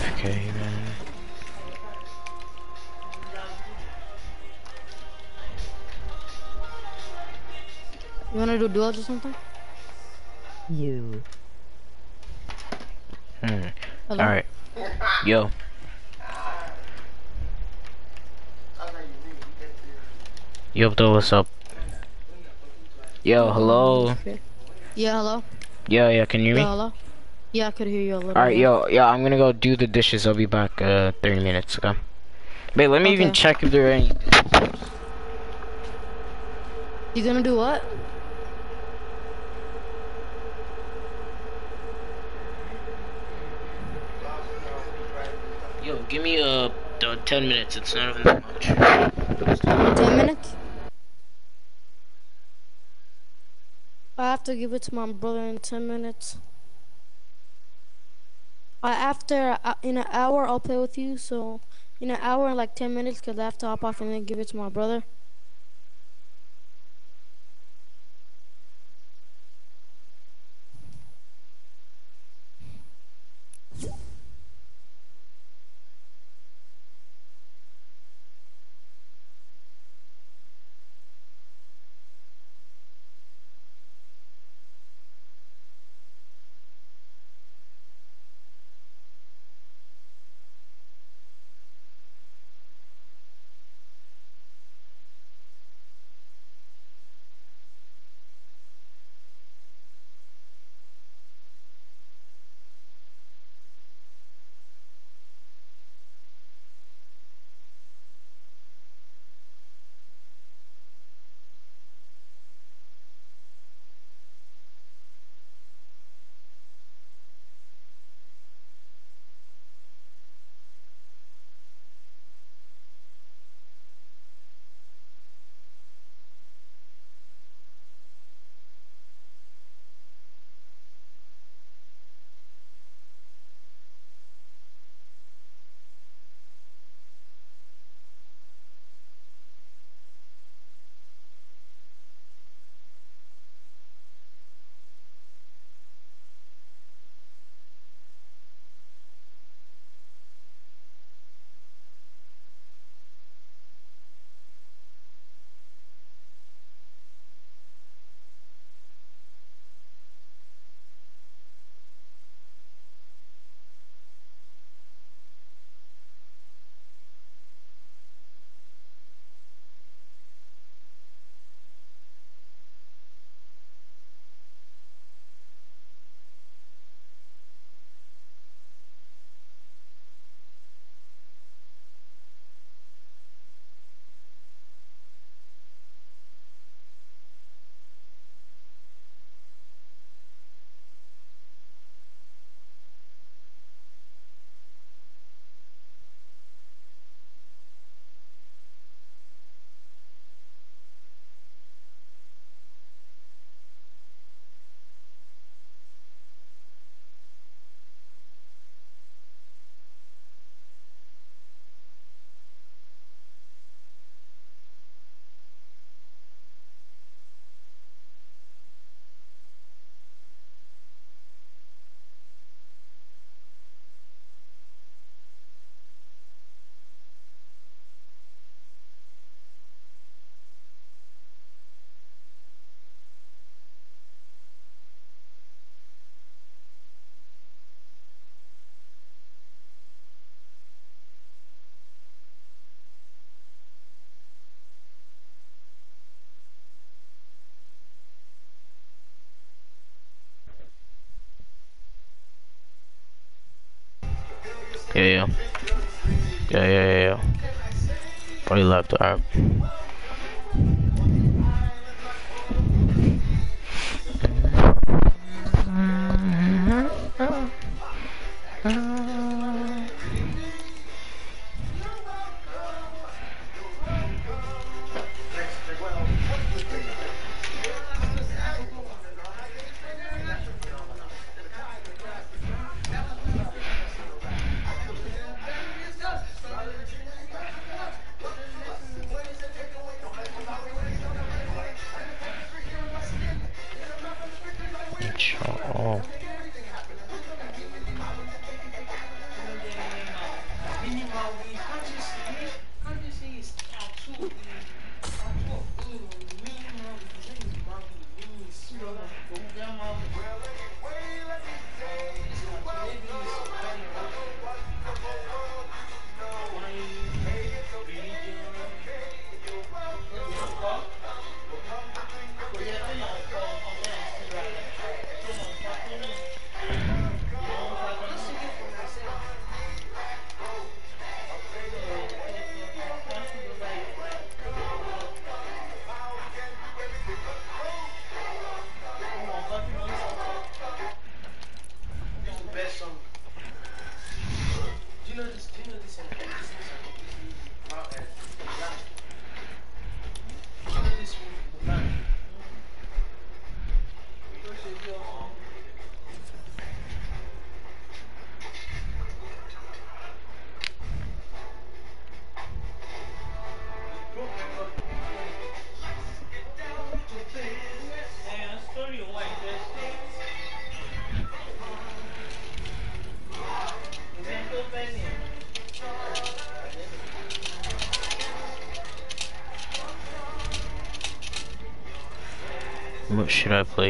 Bro, I'm AFK, man. You wanna do duels or something? You. Hmm. Alright. Yo. Yo, though, what's up? Yo, hello. Yeah, hello? Yeah, yeah, can you hear Yeah, me? hello? Yeah, I could hear you a little Alright, bit. yo, yeah, I'm gonna go do the dishes. I'll be back, uh, 30 minutes, okay? Wait, let me even check if there are any. You gonna do what? Yo, give me, uh, uh, 10 minutes. It's not even that much. Ten minutes? I have to give it to my brother in ten minutes. I after uh, in an hour I'll play with you. So in an hour like ten minutes, cause I have to hop off and then give it to my brother. Yeah, yeah. Yeah, yeah, yeah. Probably left, alright.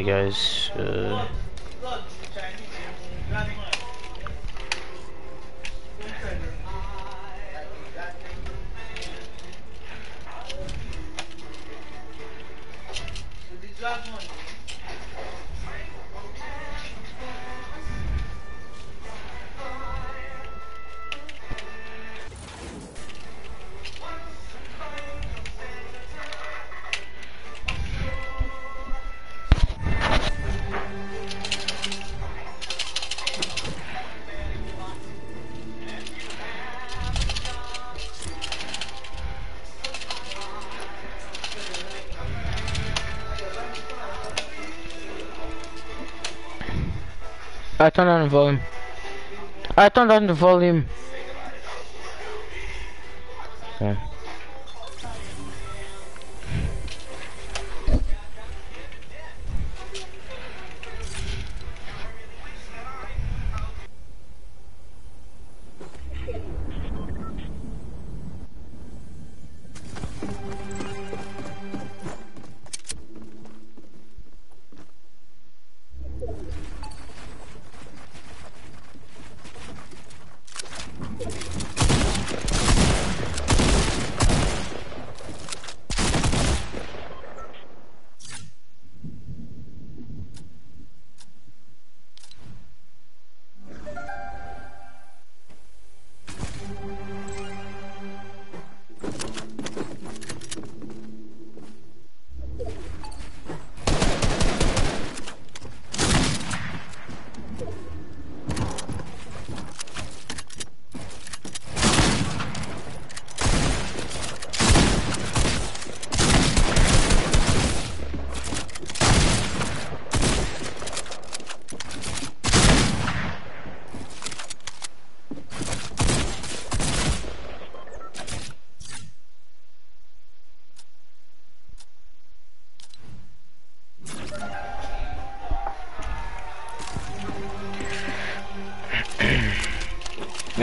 Guys? Uh, Volume. I turned on the volume.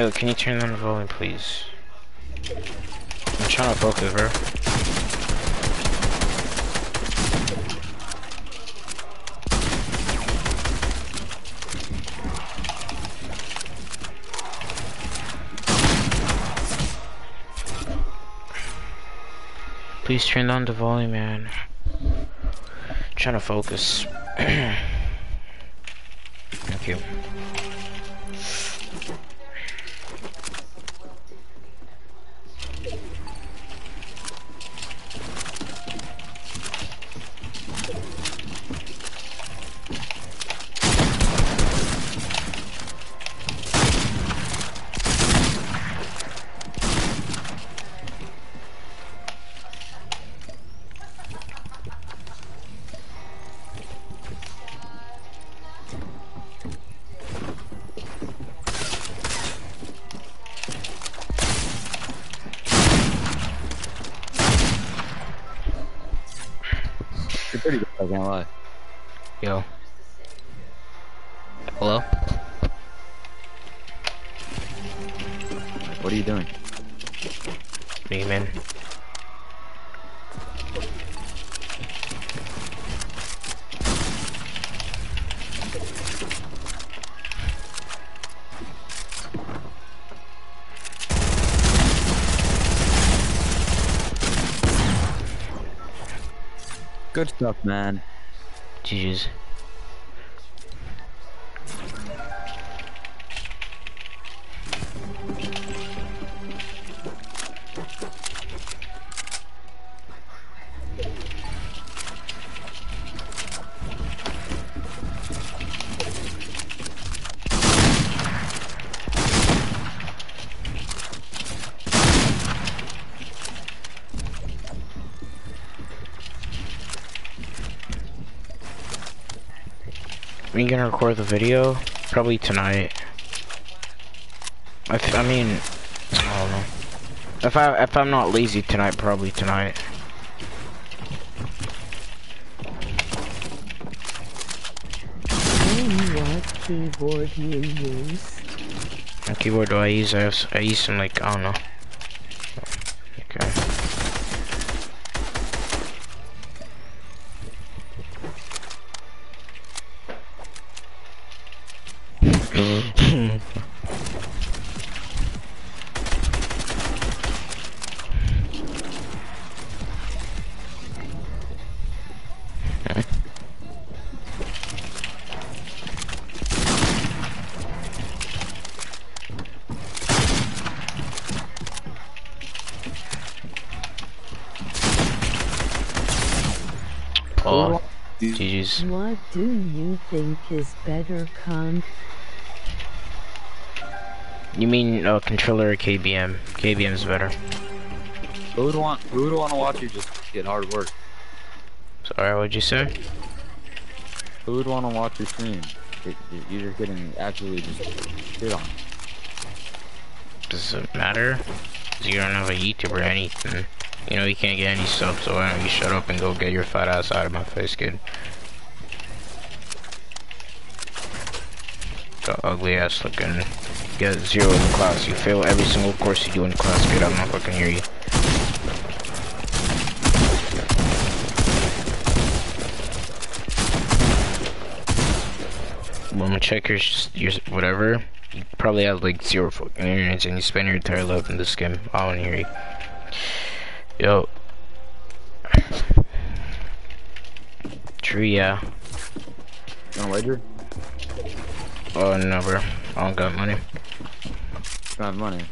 Yo, can you turn on the volume, please? I'm trying to focus, bro. Please turn down the volume, man. I'm trying to focus. Thank you. Stuff, man. GG's. We gonna record the video probably tonight. I, I mean, I don't know. If I if I'm not lazy tonight, probably tonight. What keyboard you use? What keyboard do I use? I have I use some like I don't know. Better con? You mean uh, controller or KBM? KBM is better. Who would want? Who would want to watch you just get hard work? Sorry, what'd you say? Who would want to watch your stream? It, it, you're just getting absolutely just shit on. Does it matter? 'Cause you don't have a YouTube or anything. You know, you can't get any subs, so why don't you shut up and go get your fat ass out of my face, kid? Ugly ass looking. Get zero in class. You fail every single course you do in class, kid. I'm not fucking hear you. When gonna check your, your whatever. You probably have like zero fucking experience and you spend your entire life in this game. I don't hear you. Yo. True, yeah. To wager? Oh, no, bro. I don't got money. Have money.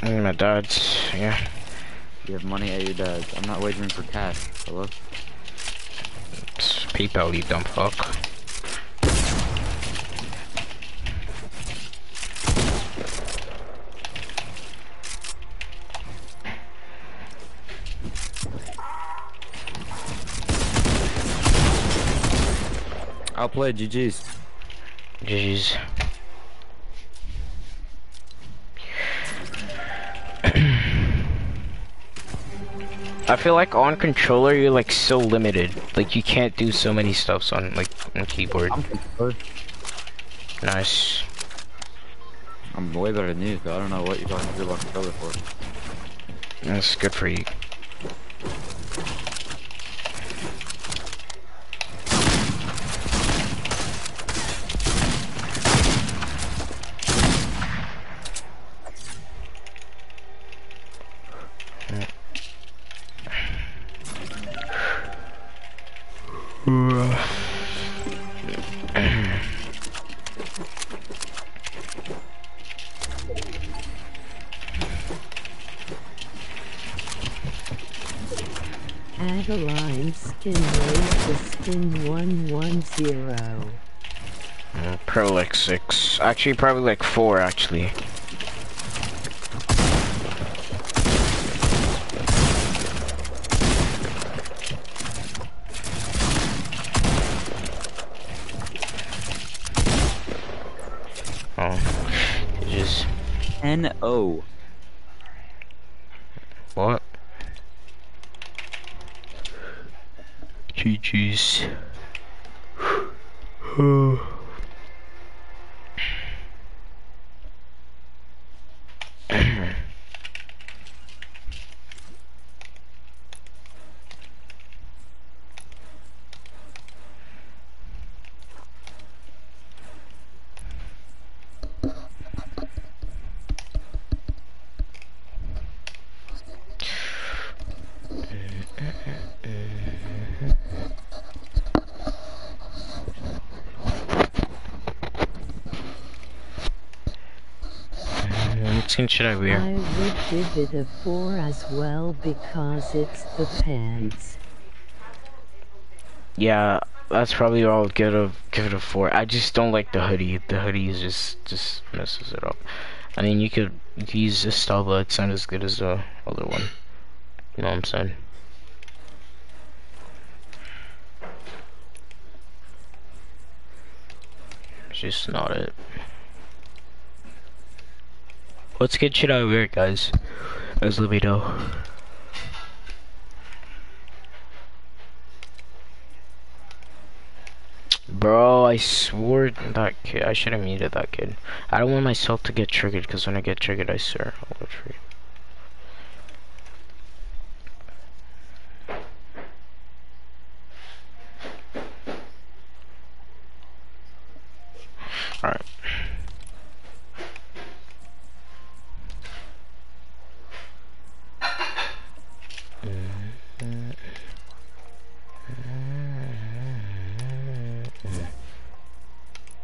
Mm, My dad's, yeah. You have money at your dad's. I'm not wagering for cash. Hello? It's PayPal, you dumb fuck. I'll play GG's. GG's. I feel like on controller you're like so limited. Like you can't do so many stuffs on like on keyboard. Nice. I'm way better than you, so I don't know what you're talking to about controller for. That's good for you. Adeline skin rate to skin 110. Mm, Pro like six. Actually, probably like four. Actually. 10-0. What? GG's. skin should I wear? I would give it a 4 as well because it's the pants. Yeah, that's probably what I'll give it a give it a four. I just don't like the hoodie. The hoodie is just just messes it up. I mean, you could you could use this style, but it's not as good as the other one. You know what I'm saying? It's just not it. What skin should I here, guys? Let me know. Bro, I swore that kid. I should have muted that kid. I don't want myself to get triggered because when I get triggered, I swear I'll get. Alright.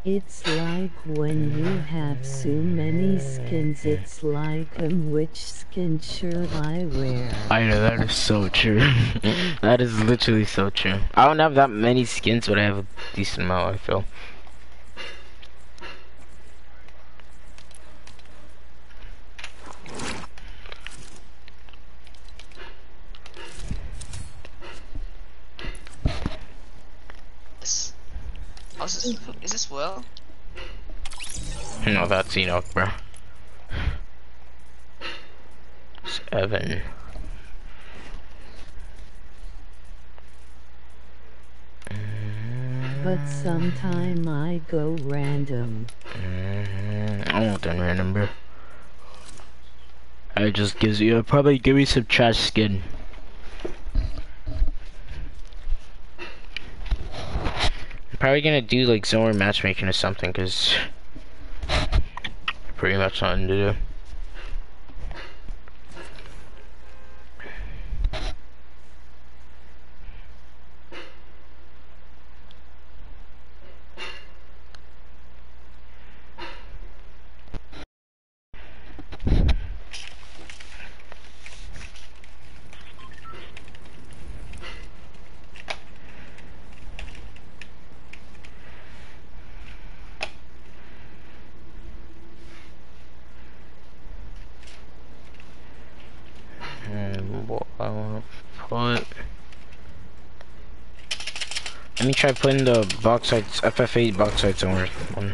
It's like when you have so many skins, it's like um, which skin should I wear? I know that is so true. that is literally so true. I don't have that many skins, but I have a decent amount. I feel. This, oh, is this, is this Will? No, that's Enoch, bro. It's Evan. But sometime I go random. Mm, I won't done random, bro. I just gives you probably give me some trash skin. Probably gonna do like zone matchmaking or something, cause pretty much nothing to do. And what I wanna put. Let me try putting the box fights, FFA box fights on. on.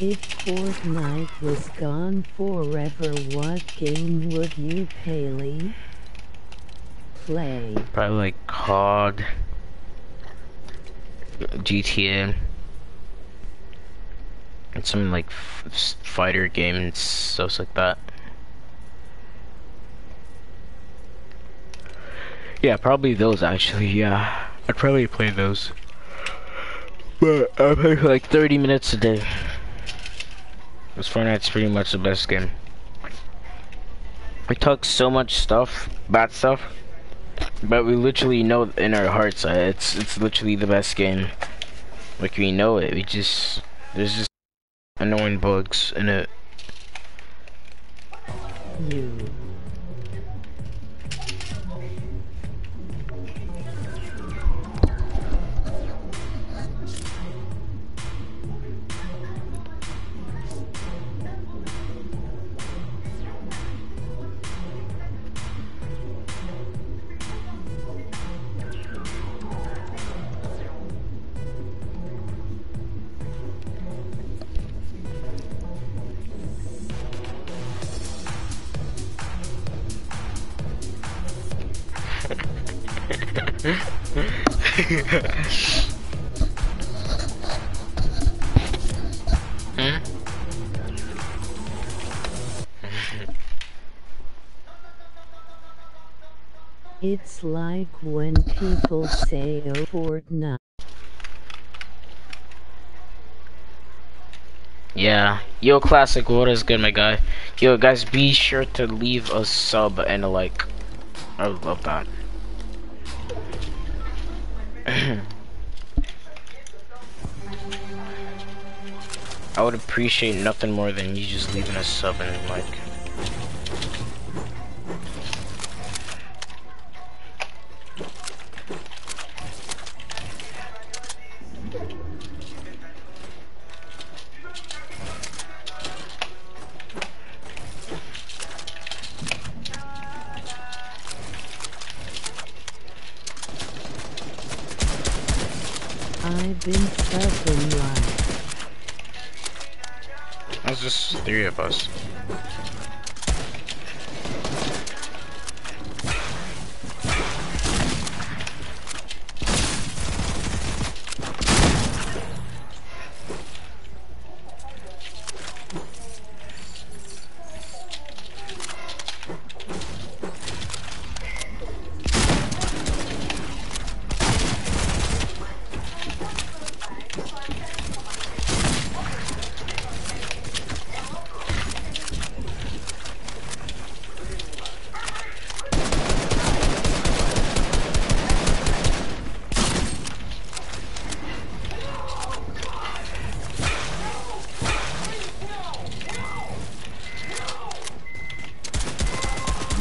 If Fortnite was gone forever, what game would you, Paley, play? Probably like COD, GTA, and some like f s- fighter game and stuff like that. Yeah, probably those actually. Yeah, I'd probably play those. But I play for like 30 minutes a day. Because Fortnite's pretty much the best game. We talk so much stuff, bad stuff, but we literally know in our hearts uh, it's it's literally the best game. Like we know it. We just there's just annoying bugs in it. You. When people say oh Fortnite. Yeah. Yo, classic. What is good, my guy? Yo, guys, be sure to leave a sub and a like. I love that. I would appreciate nothing more than you just leaving a sub and like. I've been. That's just three of us.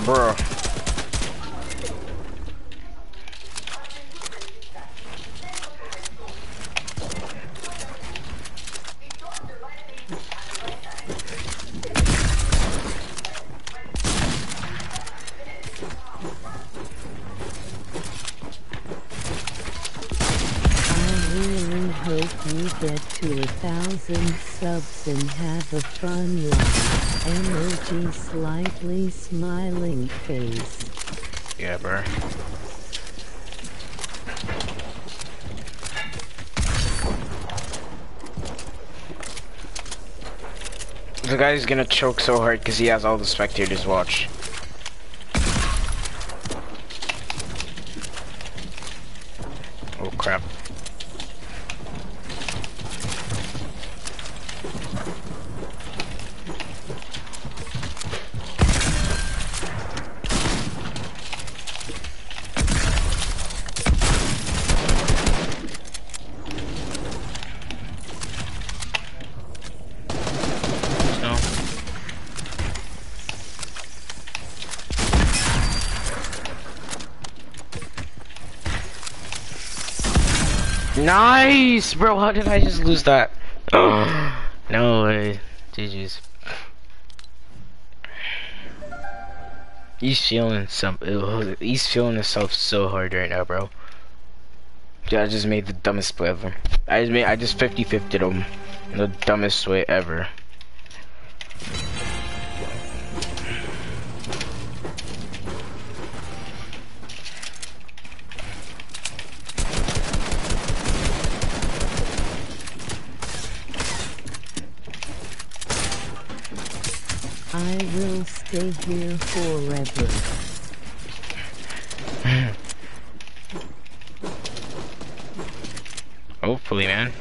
Bro. I really hope you get to a thousand subs and have a fun life. Emoji slightly smiling face. Yeah, bro. The guy's gonna choke so hard because he has all the spectators watch. Oh crap. No. Nice, bro. How did I just lose that? no way. GG's. He's feeling some. He's feeling himself so hard right now, bro. Dude, I just made the dumbest play ever. I just made. I just 50 50 him in the dumbest way ever. Stay here forever. Hopefully, man.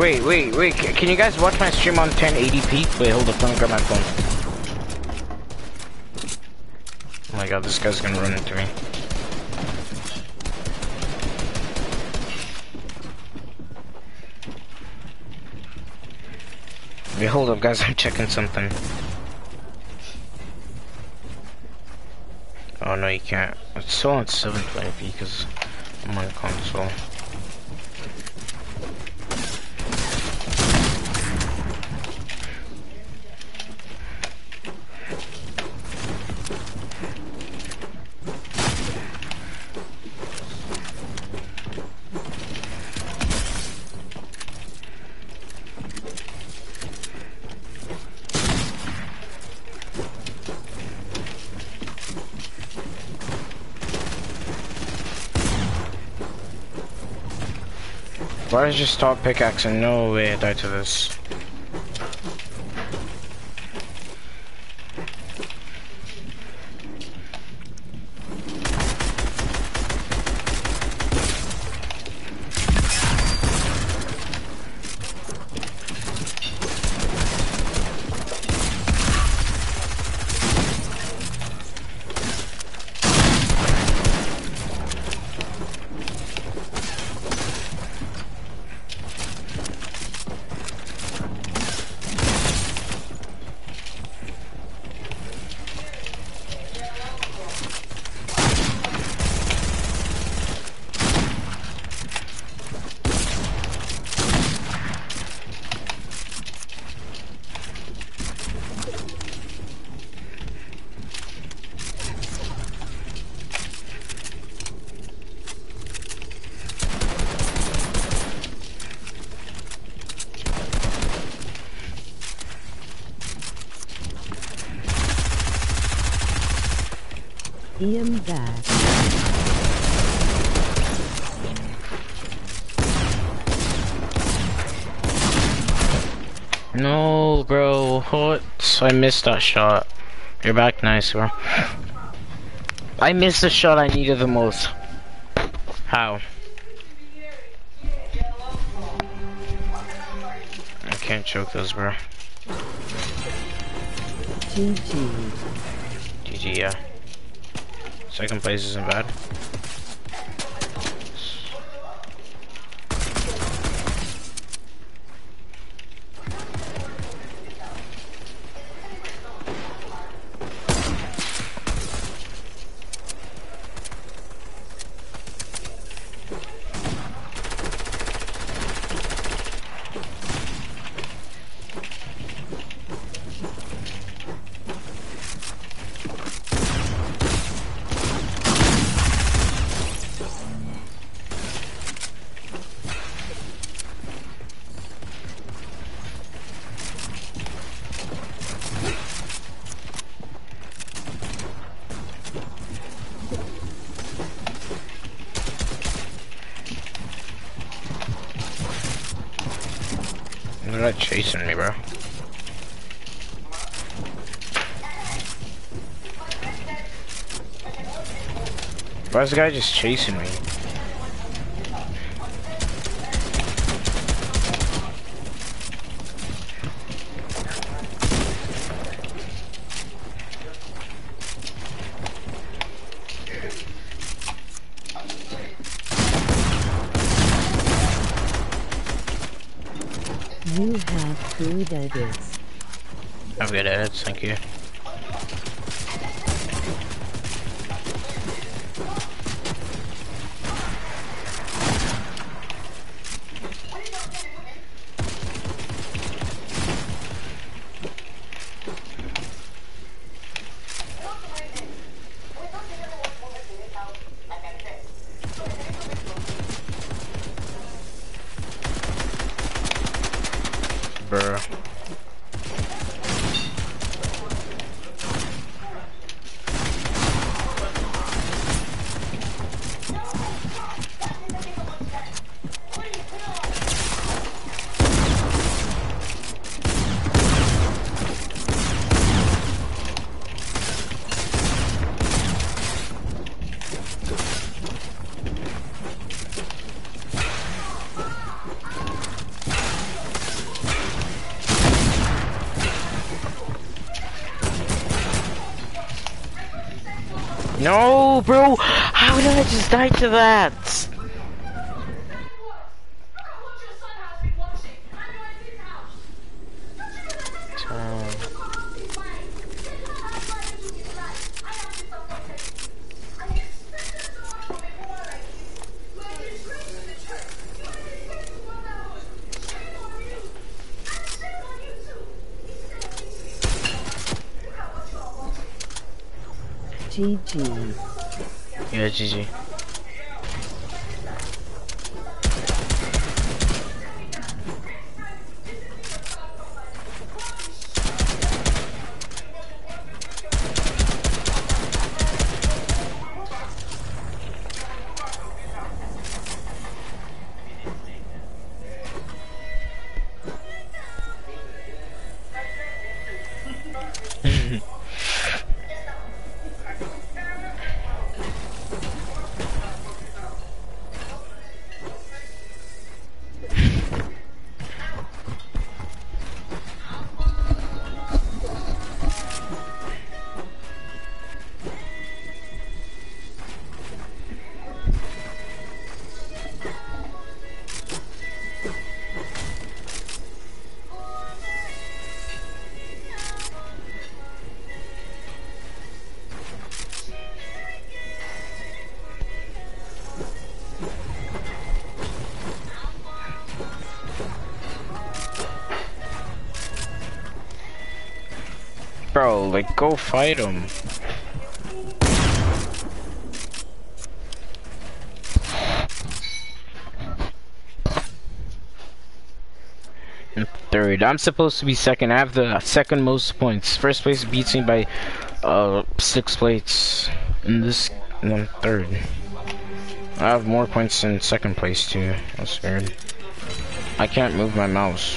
Wait, wait, wait. c- Can you guys watch my stream on 1080p? Wait, hold up. Let me grab my phone. Oh my god, this guy's gonna run into me. Wait, hold up, guys. I'm checking something. Oh no, you can't. It's still on 720p because I'm on a console. Why did you stop pickaxing? No way I died to this. Ian back. No, bro. What? I missed that shot. You're back nice, bro. I missed the shot I needed the most. How? I can't choke those, bro. GG. GG, yeah. Second place isn't bad. They're not chasing me, bro. Why is the guy just chasing me? You have good edits. Have good edits, thank you. Bruh. No, bro! How did I just die to that? Go fight him. Third, I'm supposed to be second. I have the second most points. First place beats me by uh six plates. In this, and then third. I have more points in second place too. That's weird. I can't move my mouse.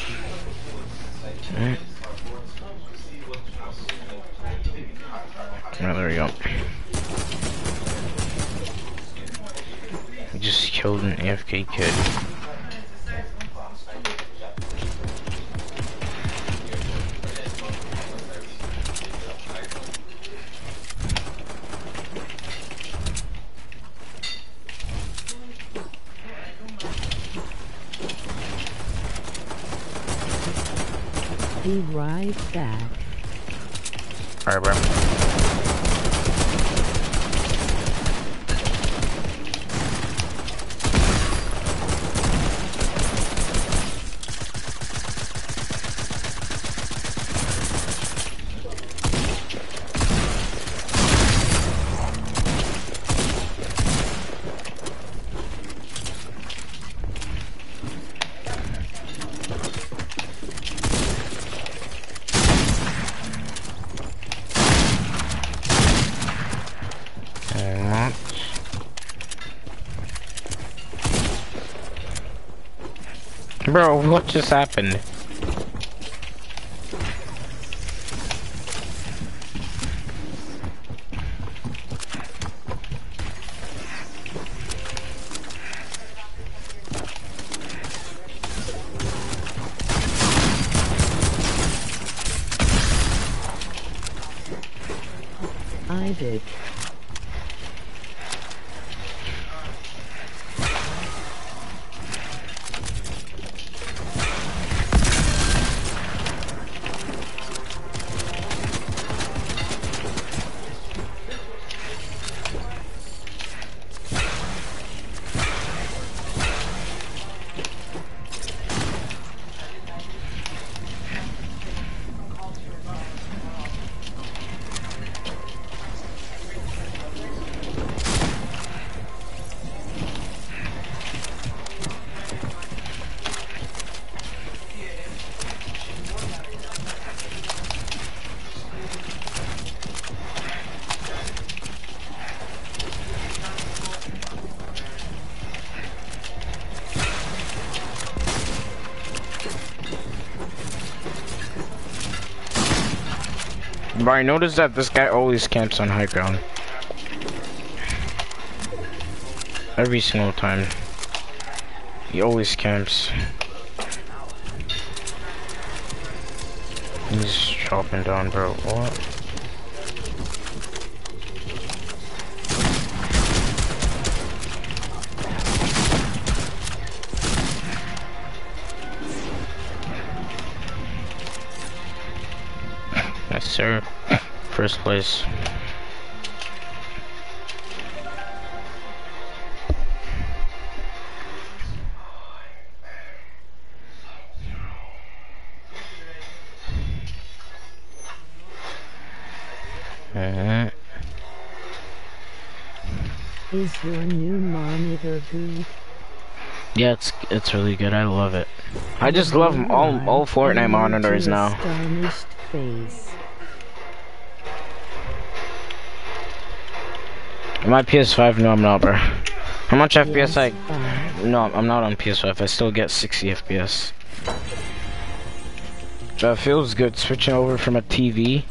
What just happened? But I noticed that this guy always camps on high ground. Every single time. He always camps. He's chopping down, bro. What? First place. Uh, Is your new monitor good? yeah, it's it's really good. I love it. I just love all all Fortnite monitors now. My PS5, no, I'm not, bro. How much FPS I? PS5. No, I'm not on PS5. I still get 60 FPS. That feels good. Switching over from a TV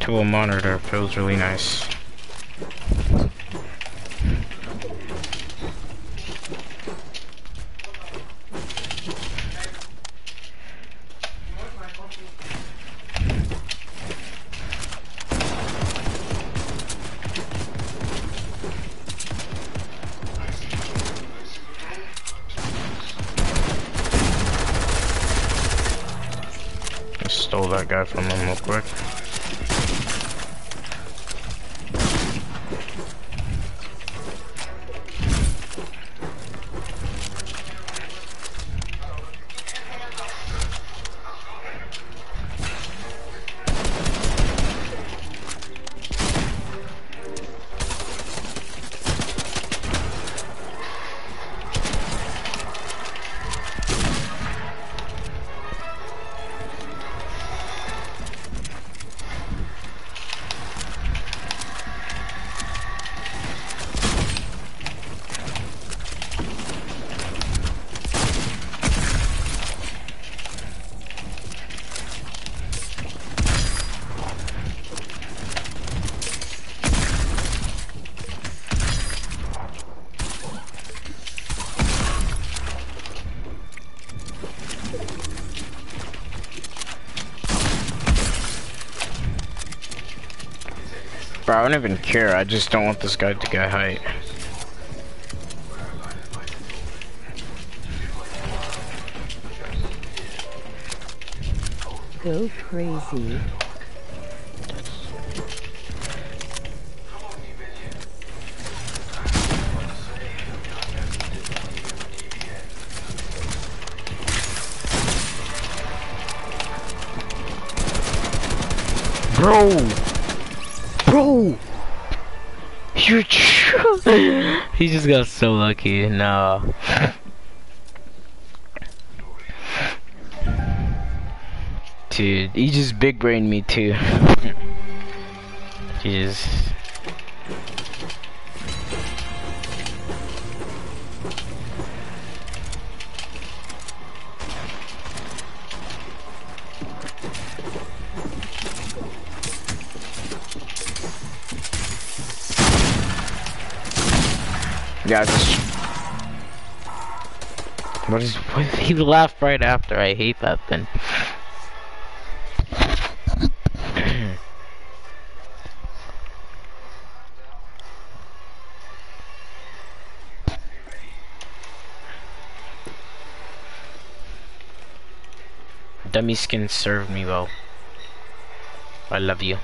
to a monitor feels really nice. Bro, I don't even care. I just don't want this guy to get height. Go crazy. He just got so lucky. Nah. Dude, he just big brained me too. Jesus. Just. What is? What, he laughed right after. I hate that thing. Dummy skin served me well. I love you.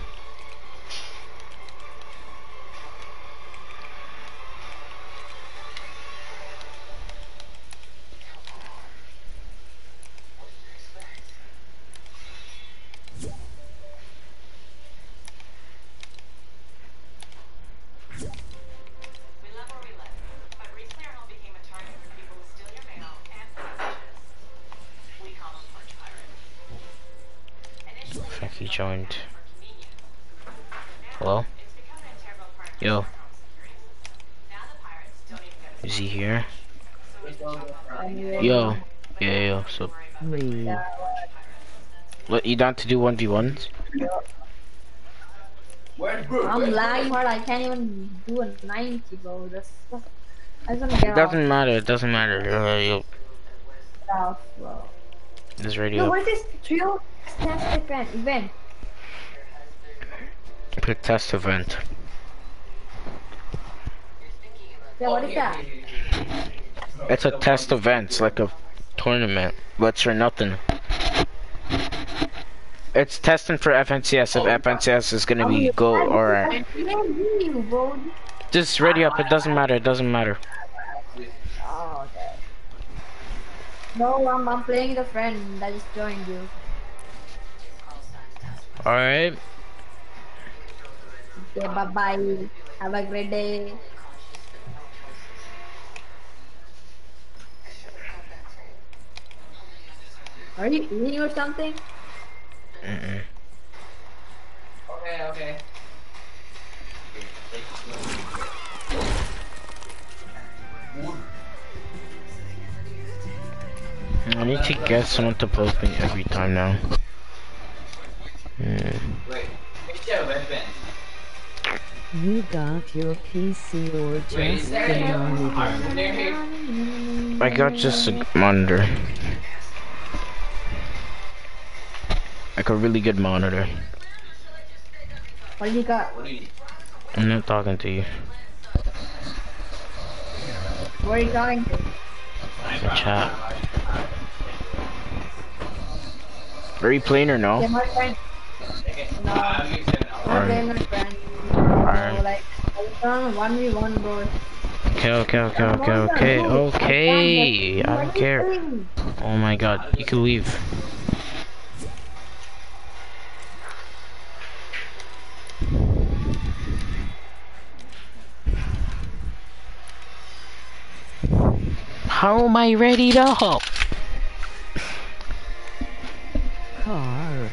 You down to do one v ones? Where's Brooke? I'm lagging hard. I can't even do a 90, bro. That's, that's I just wanna get It doesn't matter. It doesn't matter. Uh, yo, off, bro. this Yo, radio. what is this trio test event? event? Test event. Yeah, what is that? It's a test event. It's like a tournament. What's for nothing. It's testing for FNCS. If oh. FNCS is gonna be oh, go or I can't hear you, bro. just ready up. It doesn't matter. It doesn't matter. Oh, okay. No, I'm, I'm playing with a friend that just joined you. All right. Okay, bye bye. Have a great day. Are you eating or something? Mm-mm. Okay, okay. I need to get someone to post me every time now. Mm. Wait. Which your weapon? You got your PC or Wait, just is the any monitor? arms near here? I got just a monitor. Like a really good monitor. What do you got? You I'm not talking to you. Where are you going to? Chat. Are you playing or Yeah, no? my friend. No. I'll give you seven hours. I'm Alright. my friend. Alright. So, like, I was on 1v1, bro. Okay, okay, okay, okay, okay, okay. I don't care. Oh my god, you can leave. How am I ready to hop? Car.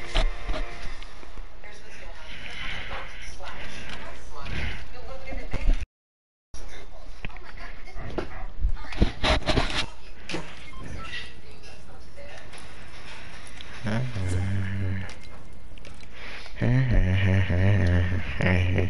Uh-huh.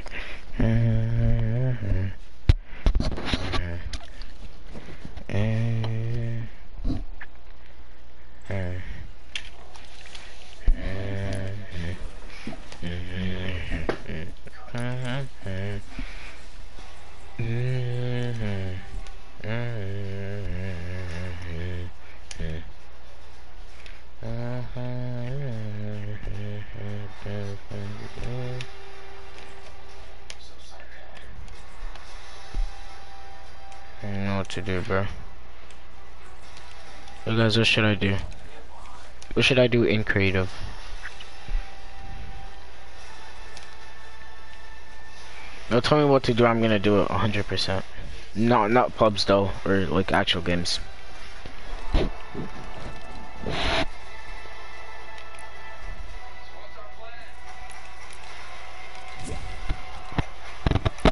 I don't know what to do, bro. Hey guys, what should I do? What should I do in creative? No, tell me what to do. I'm gonna do it 100%. Not not pubs though, or like actual games.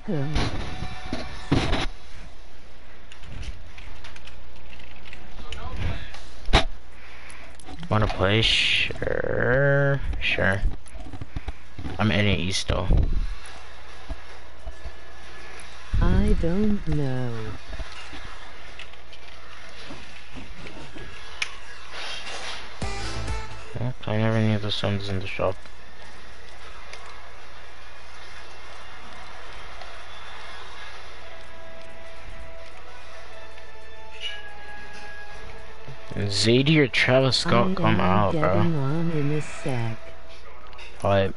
Go. Wanna play? Sure, sure. I'm in it east though. I don't know. I never knew the sun's in the shop. Zadie or Travis Scott I come out, bro. in a sec. But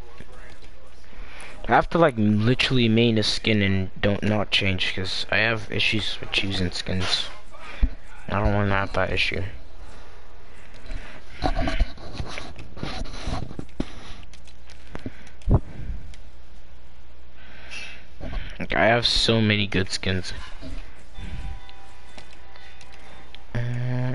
I have to like literally main a skin and don't not change because I have issues with choosing skins. I don't want to have that issue. Like I have so many good skins. Uh,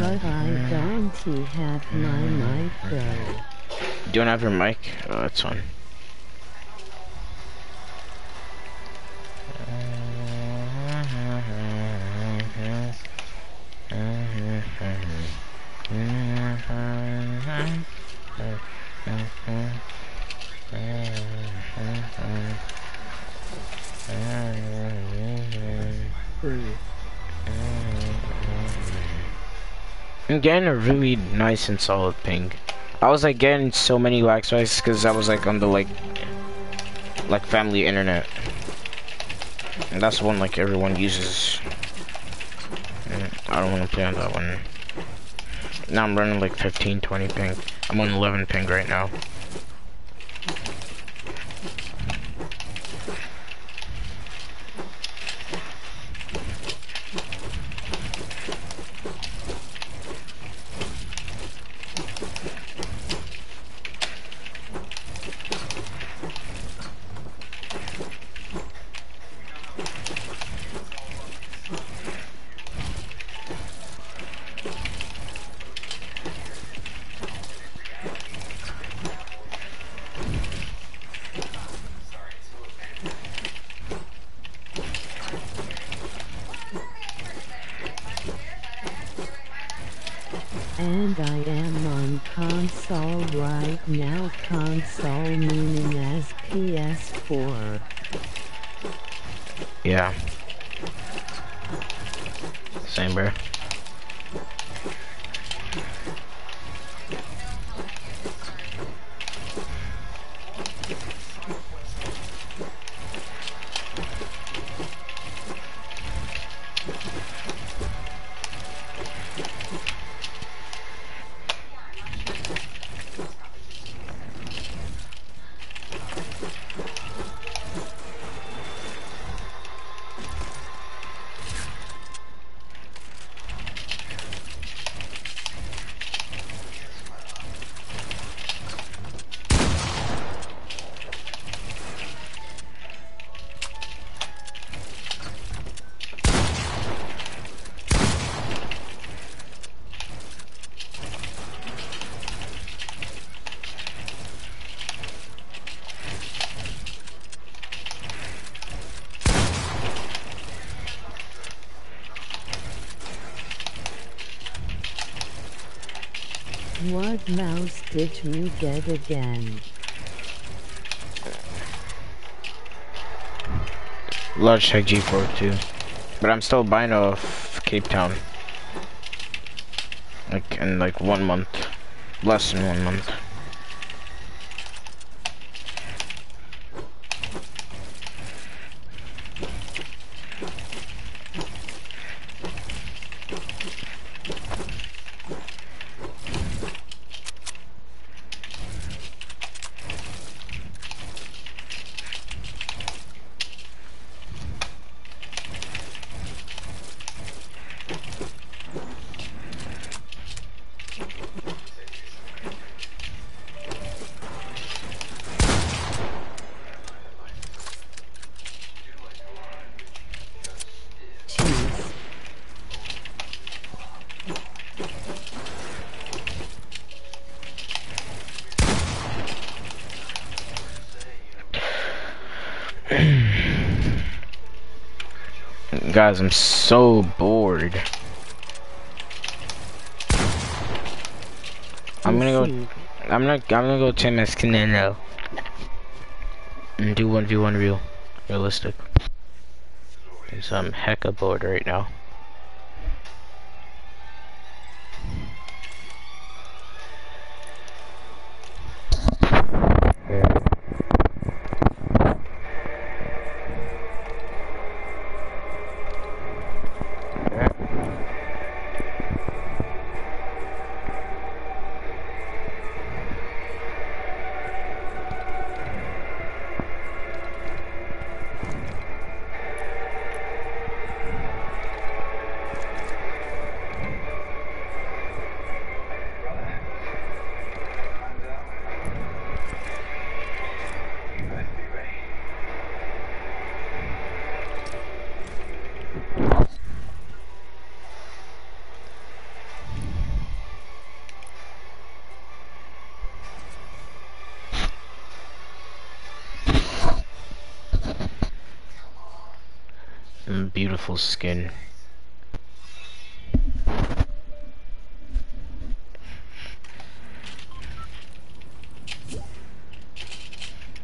But I don't have my mic though. You don't have your mic? Oh, that's fine. I'm getting a really nice and solid ping. I was like getting so many lag spikes because I was like on the like like family internet. And that's the one like everyone uses. I don't want to play on that one. Now I'm running like 15, 20 ping. I'm on 11 ping right now. What mouse did you get again? Logitech G4 too. But I'm still buying off Cape Town. Like in like one month. Less than one month. Cheese. Guys, I'm so bored. I'm gonna go I'm gonna I'm gonna go to my Canelo and do one v one real realistic. Cause I'm hecka bored right now. Skin.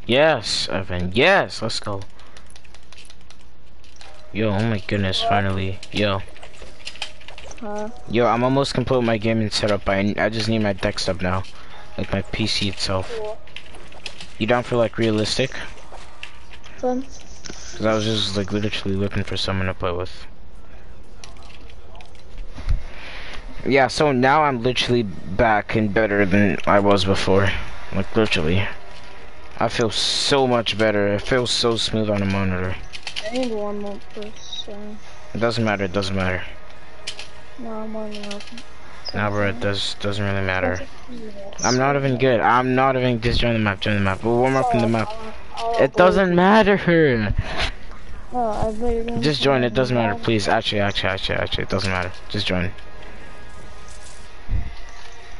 Yes, Evan. Yes, let's go. Yo, oh my goodness, finally. Yo. Yo, I'm almost complete with my gaming setup. I, I just need my desktop now. Like my PC itself. You down for like realistic? Fun. Cause I was just like literally looking for someone to play with. Yeah, so now I'm literally back and better than I was before. Like literally. I feel so much better. It feels so smooth on the monitor. I need one more person. It doesn't matter, it doesn't matter. No, I'm only helping. Now bro, it does doesn't really matter. I'm not even good. I'm not even just join the map, join the map. We'll warm up in the map. It doesn't matter. Oh, I bet you're gonna Just join, it doesn't matter, please. Actually, actually, actually, actually, it doesn't matter. Just join.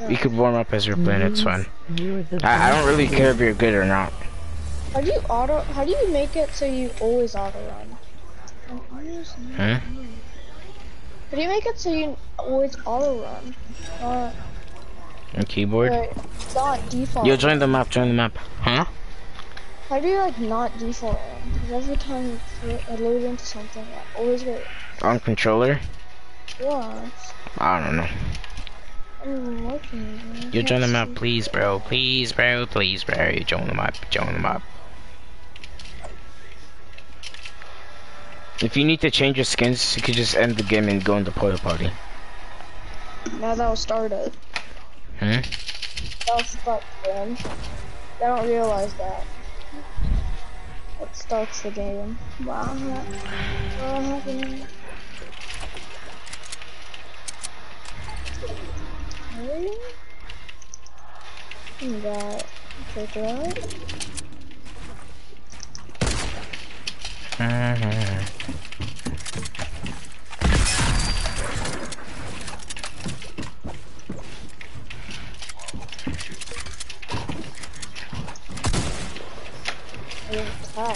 We could warm up as we're playing, it's fine. I, I don't really care if you're good or not. How do you auto? How do you make it so you always auto run? Hmm? How do you make it so you always auto run? Uh, On keyboard? like, not default. Yo, join the map, join the map. Huh? How do you like not default run? Because every time I load into something, I always get On controller? yeah. I don't know. I'm looking. Yo, join the map, please, bro. Please, bro. Please, bro. You join the map. Join the map. If you need to change your skins, you could just end the game and go into porta potty. Now that was started. Hmm? That was start game. I don't realize that. It starts the game. Wow. What happened? Really? Got take it out. Wow.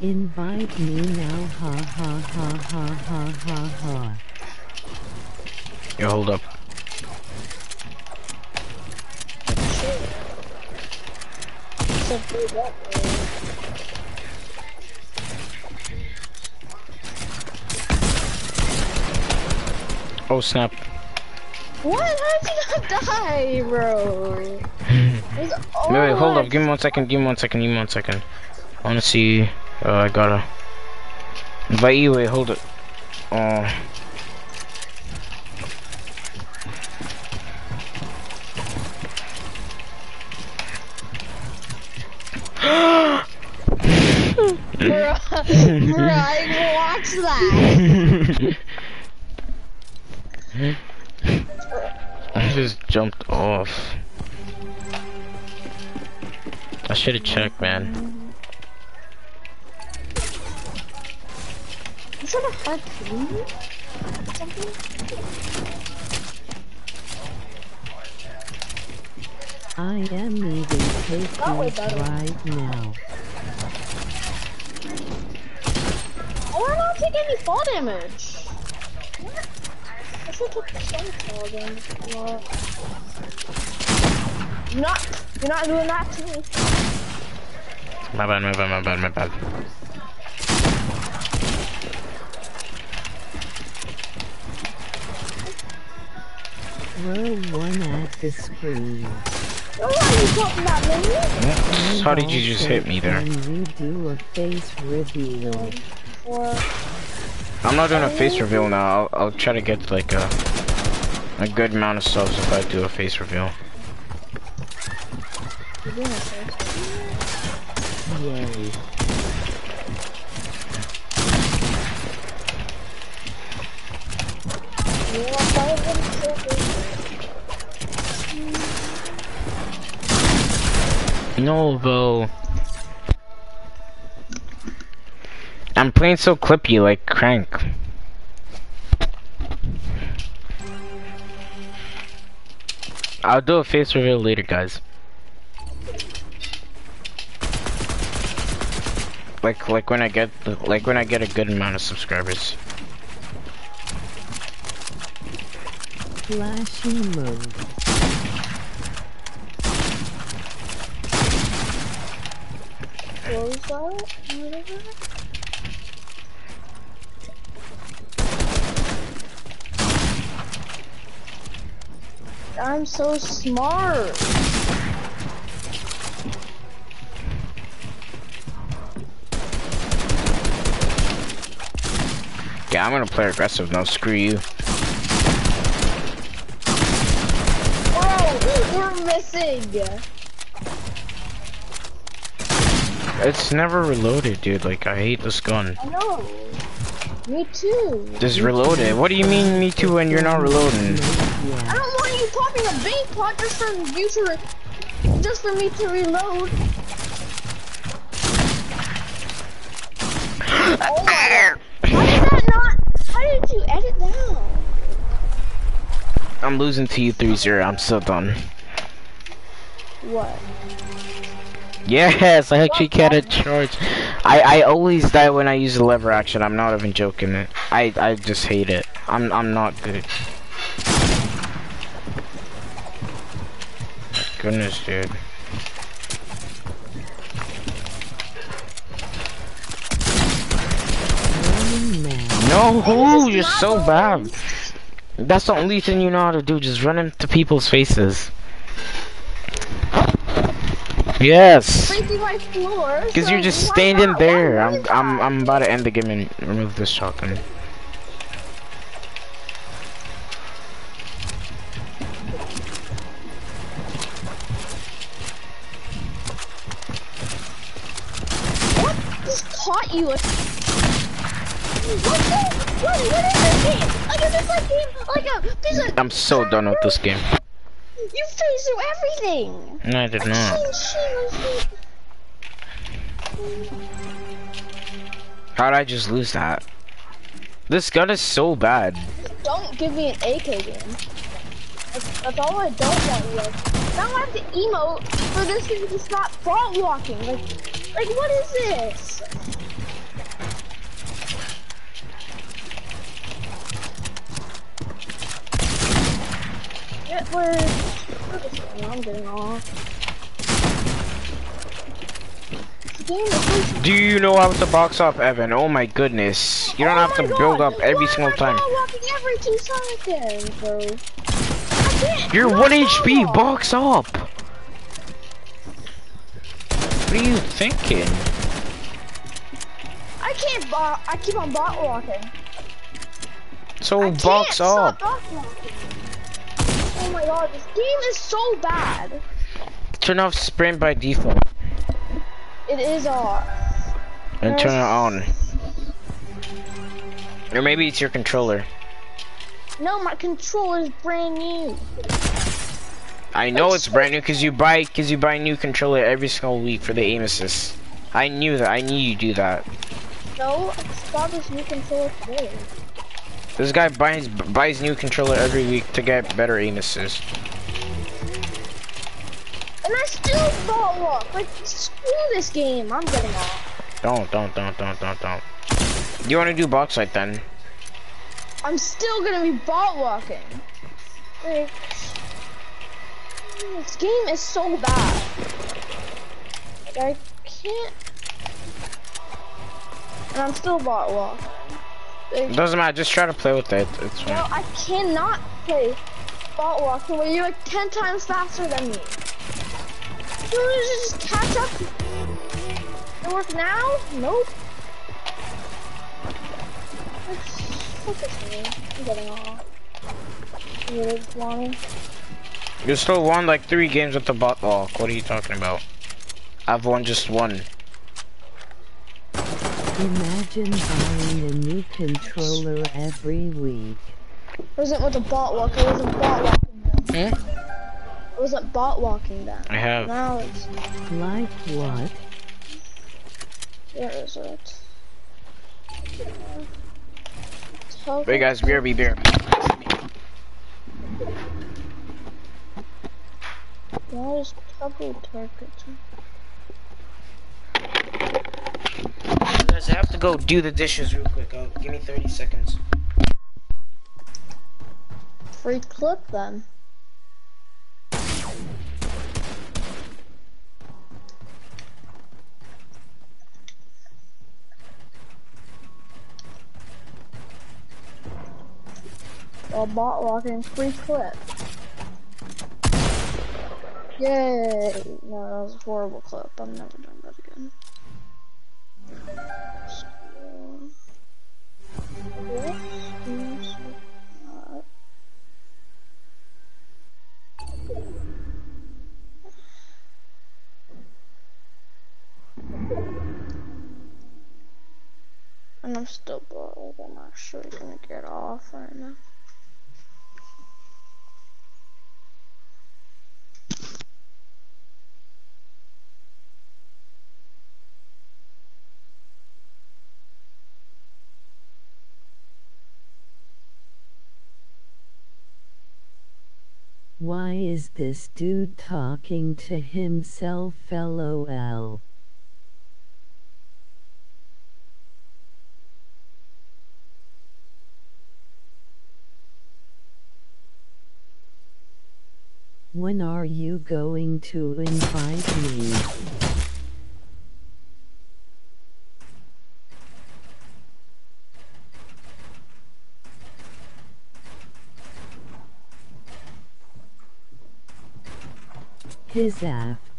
Invite me now, ha ha ha ha ha ha ha. Yo, hold up. Oh snap. What? How did die, bro? Wait, wait, hold up. Give me one second. Give me one second. Give me one second. I wanna see. Uh, I gotta. You. Wait, hold it. Oh. Bro, bro, I watched that. I just jumped off. I should have checked, man. Is that a harpoon? I am eating cookies right now. Oh, I don't take any fall damage. What? I should took some fall damage. What? You're not, you're not doing that to me. My bad, my bad, my bad, my bad. Throw one at the screen. Oh, are you talking about? How did you just hit me there? Can you do a face reveal? Or, I'm not doing a face reveal now. I'll, I'll try to get like a a good amount of subs if I do a face reveal. Yay. No, bro. I'm playing so clippy like crank. I'll do a face reveal later, guys. Like, like when I get, the, like when I get a good amount of subscribers. Flashy mode. close that. Whatever. I'm so smart. Yeah, I'm gonna play aggressive now. Screw you. Bro, we're missing. It's never reloaded, dude. Like, I hate this gun. I know. Me too. Just reload it. What do you mean, me too, when you're not reloading? I don't want you popping a bait pot just for you to, re just for me to reload. oh my! How did that not? How did you edit down? I'm losing to you 3-0. I'm so done. What? Yes, I actually get a charge. I I always die when I use the lever action. I'm not even joking. It. I I just hate it. I'm I'm not good. Goodness, dude. No, you're so bad. That's the only thing you know how to do. Just run into people's faces. Yes. Breaking my floor. Because you're just standing there. I'm I'm? I'm about to end the game and remove this shotgun. So done with this game. You phased through everything. No, I did not. shing, shing, shing. How did I just lose that? This gun is so bad. Don't give me an AK game. That's, that's all I don't want with. Now I have to emote for this thing to stop front walking. Like, like what is this? Can't play. I'm getting off. The game is so Do you know how to box up, Evan? Oh my goodness. You don't Oh have to God, build up every why single time. every two seconds, bro? You're 1 HP, walk. box up! What are you thinking? I can't bot. I keep on bot walking. So I box up. walking. Oh my god, this game is so bad. Turn off sprint by default. It is off. And turn it on. Or maybe it's your controller. No, my controller is brand new. I know it's brand new because you buy because you buy a new controller every single week for the aim assist. I knew that. I knew you do that. No, I just got this new controller today. This guy buys buys new controller every week to get better aim assist. And I still bot walk. Like, screw this game. I'm getting off. Don't don't don't don't don't don't. You want to do box fight then? I'm still gonna be bot walking. Like, this game is so bad. Like, I can't. And I'm still bot walking. It doesn't matter. Just try to play with it. It's fine. no. I cannot play bot walking when you're like 10 times faster than me. You just catch up? It work now? Nope. It's, fuck this game. I'm getting off. Really, Lonnie? You still won like three games with the bot walk. What are you talking about? I've won just one. Imagine buying a new controller every week. It wasn't with a bot walk, it wasn't bot walking then. Hmm? It wasn't bot walking then. I have. Now it's, Like what? where is it? Tell Wait guys, BRB, BRB. Why is double target? Guys, I have to go do the dishes real quick. Uh, give me 30 seconds. Free clip then. While bot walking free clip. Yay! No, that was a horrible clip. I'm never doing that again. And I'm still bored. I'm actually gonna get off right now. Why is this dude talking to himself lol? When are you going to invite me? His ask.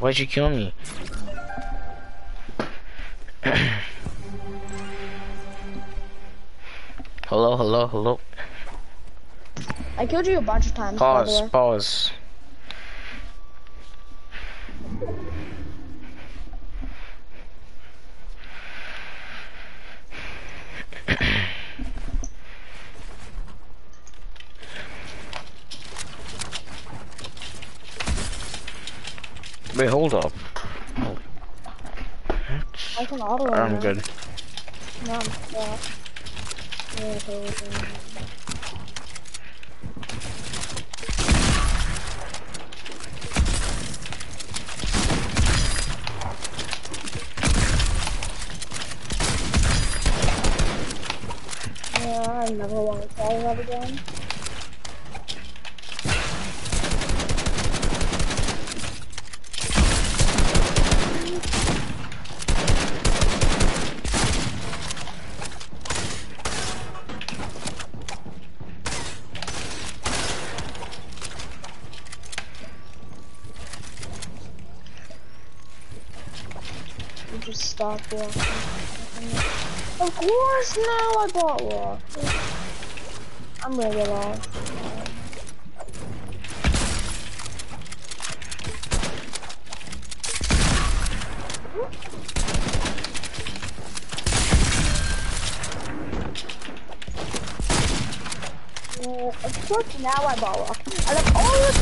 Why'd you kill me? hello, hello, hello. I killed you a bunch of times. Pause, pause. Wait, hold up. I can auto I'm him. good. No, I'm stuck. Yeah, totally. Yeah, I never want to try that again. You just stop walking. Of course, now I bot walk. I'm gonna get off. Of course, now I bot walk. I love all the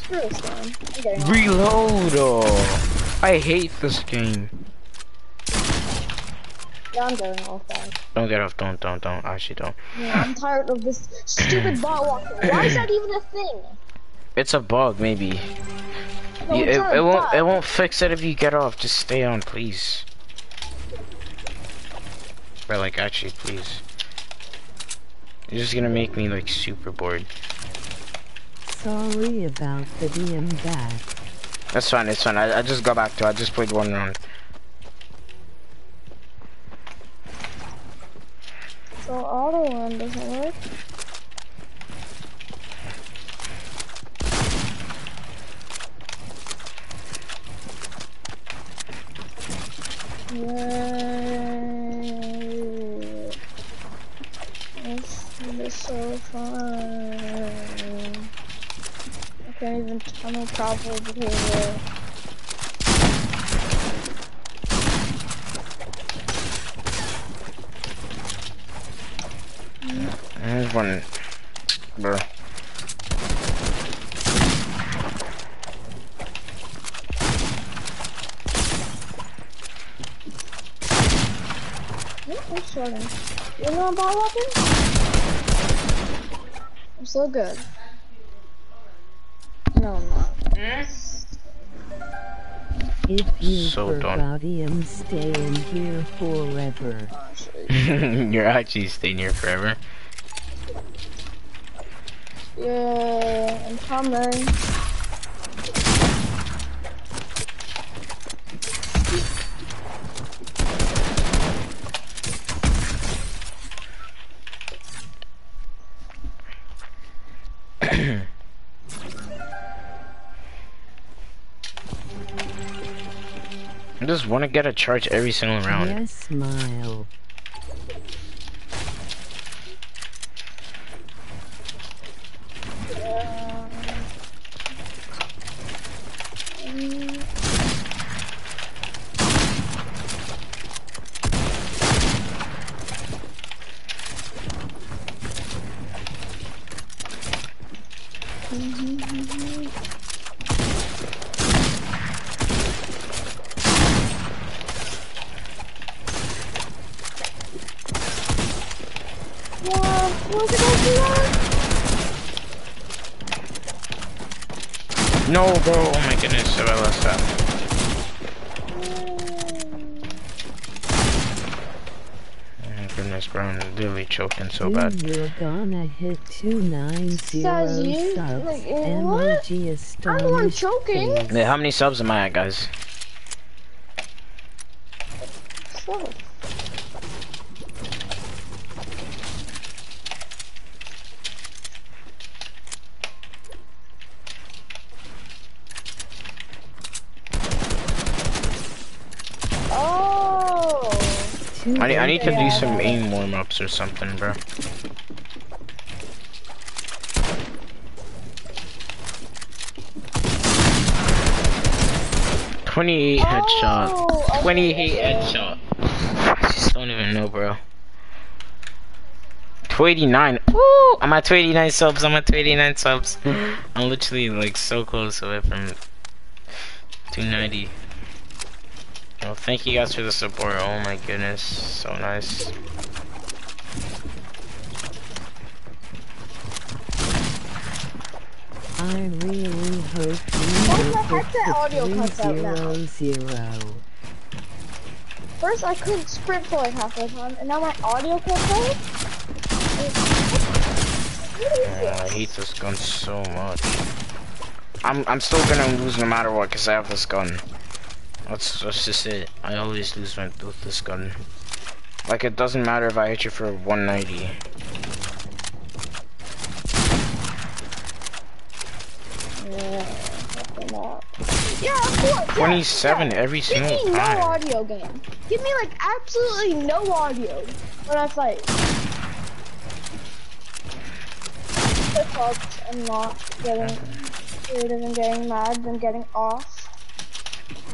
Screw this game. I'm getting. Reload! Oh. I hate this game. Yeah, I'm getting off. Don't get off, don't, don't, don't. Actually, don't. Yeah, I'm tired of this stupid bot walking. Why is that even a thing? It's a bug, maybe. No, You- it's it, not it won't. bug. It won't fix it if you get off. Just stay on, please. But like, actually, please. You're just gonna make me like super bored. Sorry about the DM back. That's fine. It's fine. I, I just got back to. it. I just played one round. So auto one doesn't work. Yay. This is so fun. I can't even tunnel properly because uh, There's one. Bro. Yeah, I'm starting. You know about walking? I'm so good. No, I'm not. If you So done. forgot him, stay in here forever. You're actually staying here forever. Yeah, I'm coming. I just want to get a charge every single round. Yes, smile. Yeah, what's it gonna do that? No, bro. Oh my goodness. If I lost that. Oh my goodness, bro. I'm literally choking so bad. You're gonna hit 290 Says subs. Like, what? I'm the one choking. face. Yeah, how many subs am I at, guys? So, to I need, I need to do some aim warm ups or something, bro. Twenty-eight headshot. Oh, okay. Twenty-eight headshot. I just don't even know, bro. 289. Woo! I'm at 289 subs. I'm at 289 subs. I'm literally like so close away from 290. Well, thank you guys for the support. Oh my goodness, so nice. I really hope Why you the heck audio make cuts out now? it zero zero. First, I couldn't sprint for like half the time, and now my audio cuts out. Oh, I hate this gun so much. I'm I'm still gonna lose no matter what because I have this gun. That's that's just it. I always lose my, with this gun. Like it doesn't matter if I hit you for 190. Yeah, probably not. Yeah, of course. yeah, 27 yeah. every Give single me no time. audio game. Give me like absolutely no audio when I fight. Because I'm not getting creative and getting mad and getting off.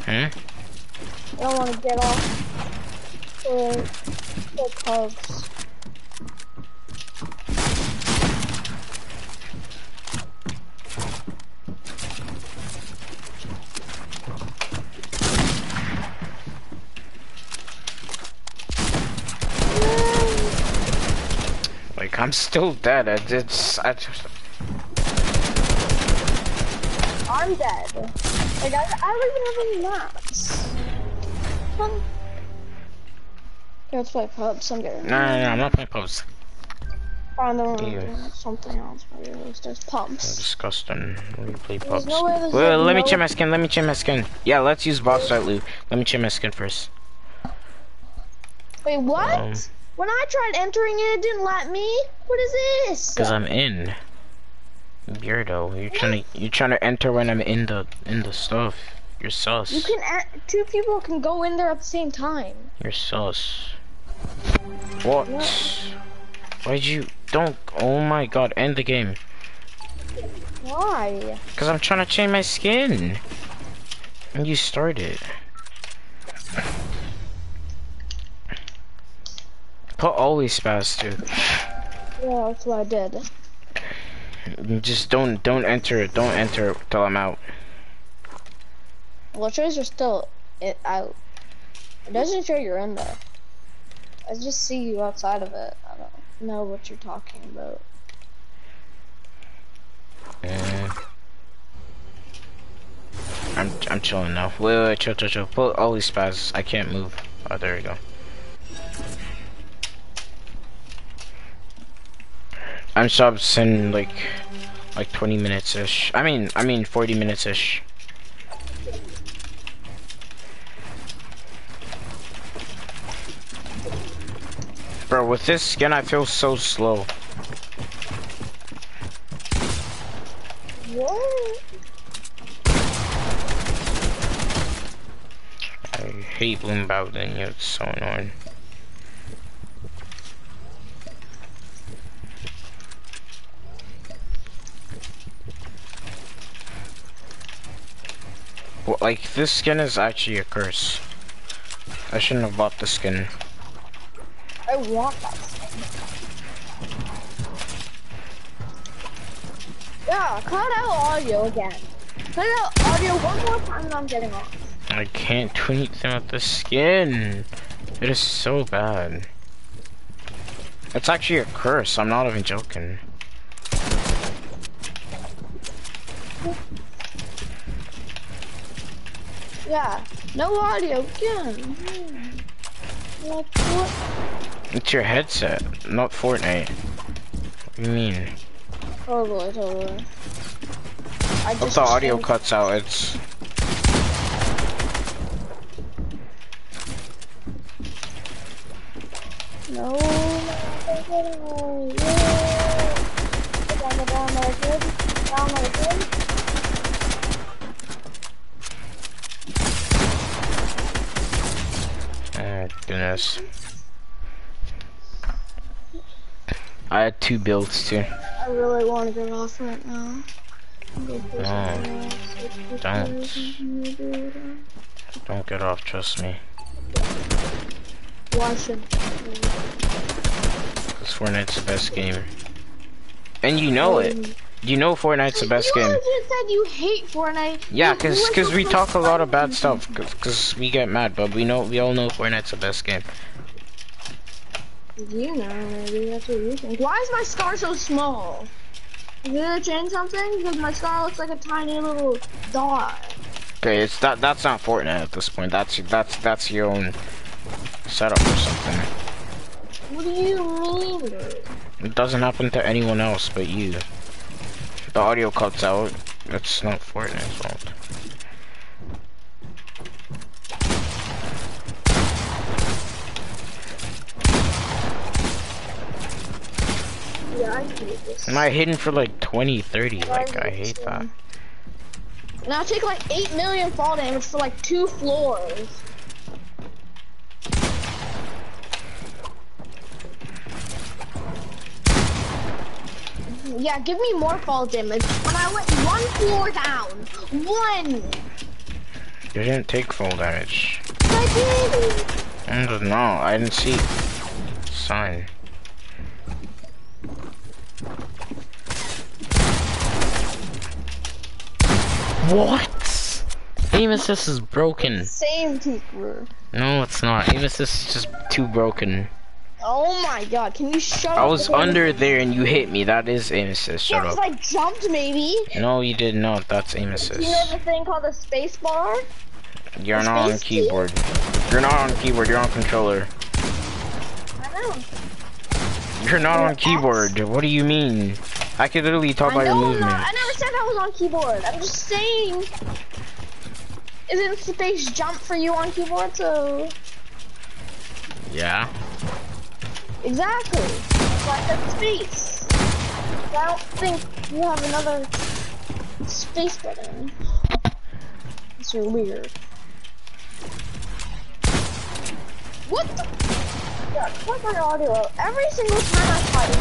Hmm? I don't want to get off for cubs. Like I'm still dead. I did. I just, I'm dead. Like I, I don't even have any maps. Come. Okay, let's play pubs. I'm getting. no, no, no, I'm not playing pubs. Find the Ew. something else. Maybe there's, there's pubs. Disgusting. Let me play pubs. no way Wait, like let me check my skin. Let me check my skin. Yeah, let's use box art loot. Let me check my skin first. Wait, what? Um, when I tried entering it, it didn't let me. What is this? Cause I'm in. Beardo, you're trying to you're trying to enter when I'm in the in the stuff. You're sus. You can. a- Two people can go in there at the same time. You're sus. What? Why'd you don't? Oh my god! End the game. Why? Cause I'm trying to change my skin. And you started. Put always spaz too. Yeah, that's what I did. Just don't don't enter it. Don't enter it till I'm out. Well, it shows you're still it out. It doesn't show you're in there. I just see you outside of it. I don't know what you're talking about. Uh, I'm I'm chilling now. Wait, wait, chill, chill, chill. Put these spaz. I can't move. Oh, there we go. I'm subs in like like 20 minutes ish. I mean, I mean 40 minutes ish. Bro, with this skin, I feel so slow. What? I hate Bloom Bowden, it's so annoying. Well, like, this skin is actually a curse. I shouldn't have bought the skin. I want that skin. Yeah, cut out audio again. Cut out audio one more time and I'm getting off. I can't do anything with the skin. It is so bad. It's actually a curse, I'm not even joking. Yeah, no audio. What, what? It's your headset, not Fortnite. What do you mean? Oh, totally, totally. Oh, I If the audio cuts out, it's... No, no, no, yeah. Down, down, there, good. Down, there, good. Oh, goodness. I had two builds too. I really want to get off right now. No. Don't. Don't get off, trust me. Why should Because Fortnite's the best game. And you know it. You know Fortnite's the best you game. just said you hate Fortnite. Yeah, cause, cause we talk a lot of bad stuff. Cause, 'cause we get mad, but we know we all know Fortnite's the best game. You know, maybe that's what you think. Why is my scar so small? Did it change something? Because my scar looks like a tiny little dot. Okay, it's that that's not Fortnite at this point. That's that's that's your own setup or something. What do you mean. It doesn't happen to anyone else but you. The audio cuts out. That's not Fortnite's fault. Yeah, I hate this. Am I hidden for like 20, 30? Like, I hate that. Now I take like 8 million fall damage for like two floors. Yeah, give me more fall damage. When I went one floor down, one. You didn't take fall damage. I did. Know. I didn't see sign. What? Aim assist is broken. Same Tinkerer. No, it's not. Aim assist is just too broken. Oh my god, can you shut I was under there and you hit me. That is aim assist. Yeah, Shut 'cause up. I jumped maybe. No, you did not. That's aim assist. You know the thing called the space bar? You're not on space key? keyboard. You're not on keyboard. You're on controller. I know. You're not Or on X. keyboard. What do you mean? I could literally talk I by your movement. not. I never said I was on keyboard. I'm just saying. Isn't space jump for you on keyboard? So Yeah. Exactly. Like said space. I don't think you have another space button. It's weird. What the? Yeah, cut my audio. Every single time I fight.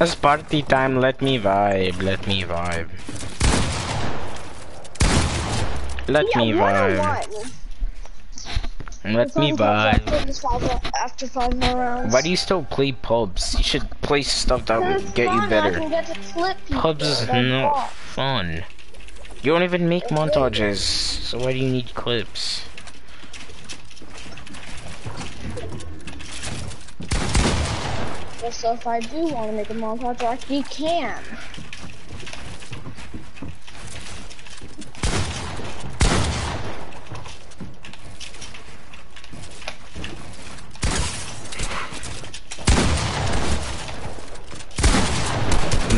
It's party time. Let me vibe. Let me vibe. Let Yeah, me one on vibe. Let me vibe. After five more rounds. Why do you still play pubs? You should play stuff that would get you fun, I better. get to clip people. Pubs is not all. fun. You don't even make montages, so why do you need clips? Well, so if I do want to make a montage, I actually can.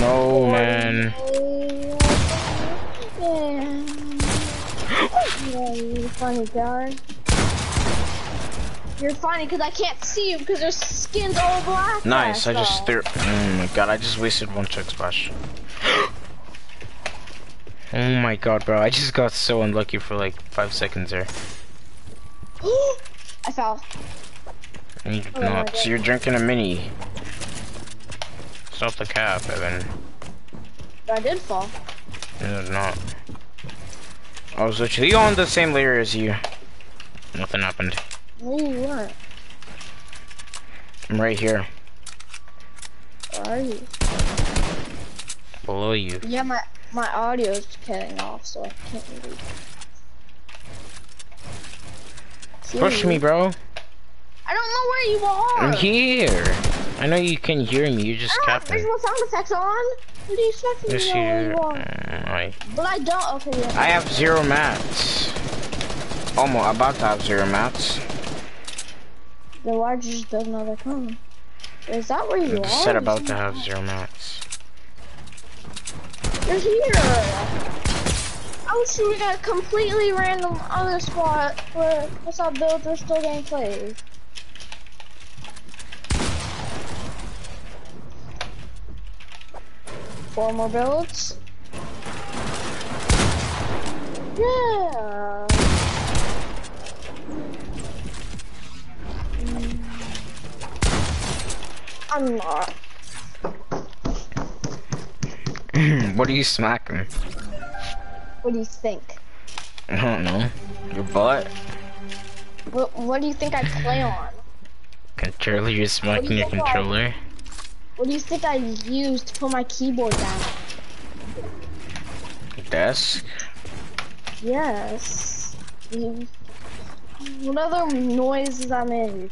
No, oh. man. Yeah, you're funny guy. You're funny because I can't see you because your skin's all black. Nice, I just threw. Oh my god, I just wasted one chug splash. oh my god, bro, I just got so unlucky for like five seconds there. I fell. You Oh my not. So you're drinking a mini. Stop the cap, Evan. I did fall. You did not. I was literally on the same layer as you. Nothing happened. No, you weren't. I'm right here, Where are you? below you. Yeah, my my audio is cutting off, so I can't really. see Push you. me, bro. I don't know where you are. I'm here. I know you can hear me. You're just have capping. visual sound effects on. What do you expect me to you. you are? Mm, I. But I don't. Okay, yeah. I have zero mats. Almost about to have zero mats. Did you just another cone? Is that where you I are? said about to have zero mats. You're here. I was shooting at a completely random other spot where I saw builds were still getting played. Four more builds. Yeah. I'm not. what are you smacking? What do you think? I don't know. Your butt? What What do you think I play on? Controller, you're smacking your controller? like? What do you think I use to put my keyboard down? Desk? Yes. What other noise noises I make?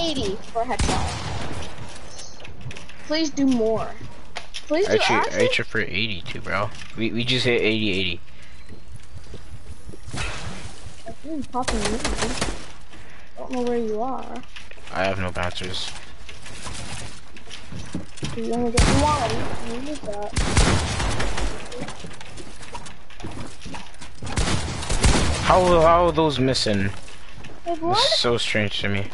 Eighty for headshot. Please do more. Please do Actually, actually. actually for 82, bro. We, we just hit 80, 80. Don't know where you are. I have no bouncers. You only get one. You need that. How, how are those missing? It's so strange to me.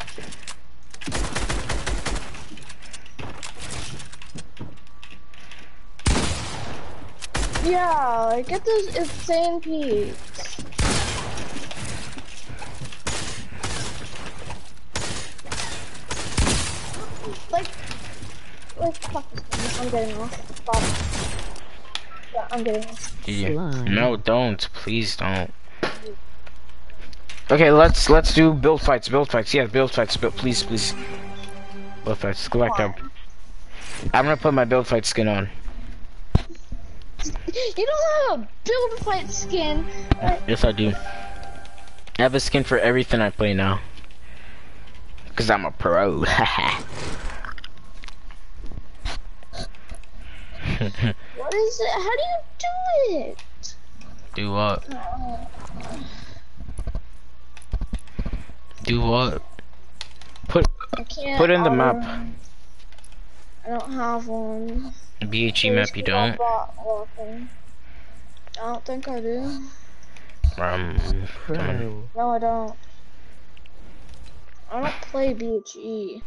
Yeah, like, get those insane peaks. Like, like, fuck this game. I'm getting off. Stop. Yeah, I'm getting off. Yeah. No, don't. Please don't. Okay, let's let's do build fights. Build fights. Yeah, build fights. But please, please. Build fights. Go back up. I'm gonna put my build fight skin on. You don't have a build fight skin. Yes, I do. I have a skin for everything I play now. Cause I'm a pro. what is it? How do you do it? do what? Do what? Put Put in the map. auto- I don't have one. BHE map. You do not don't. walking. I don't think I do. Um. No, I don't. I don't play BHE.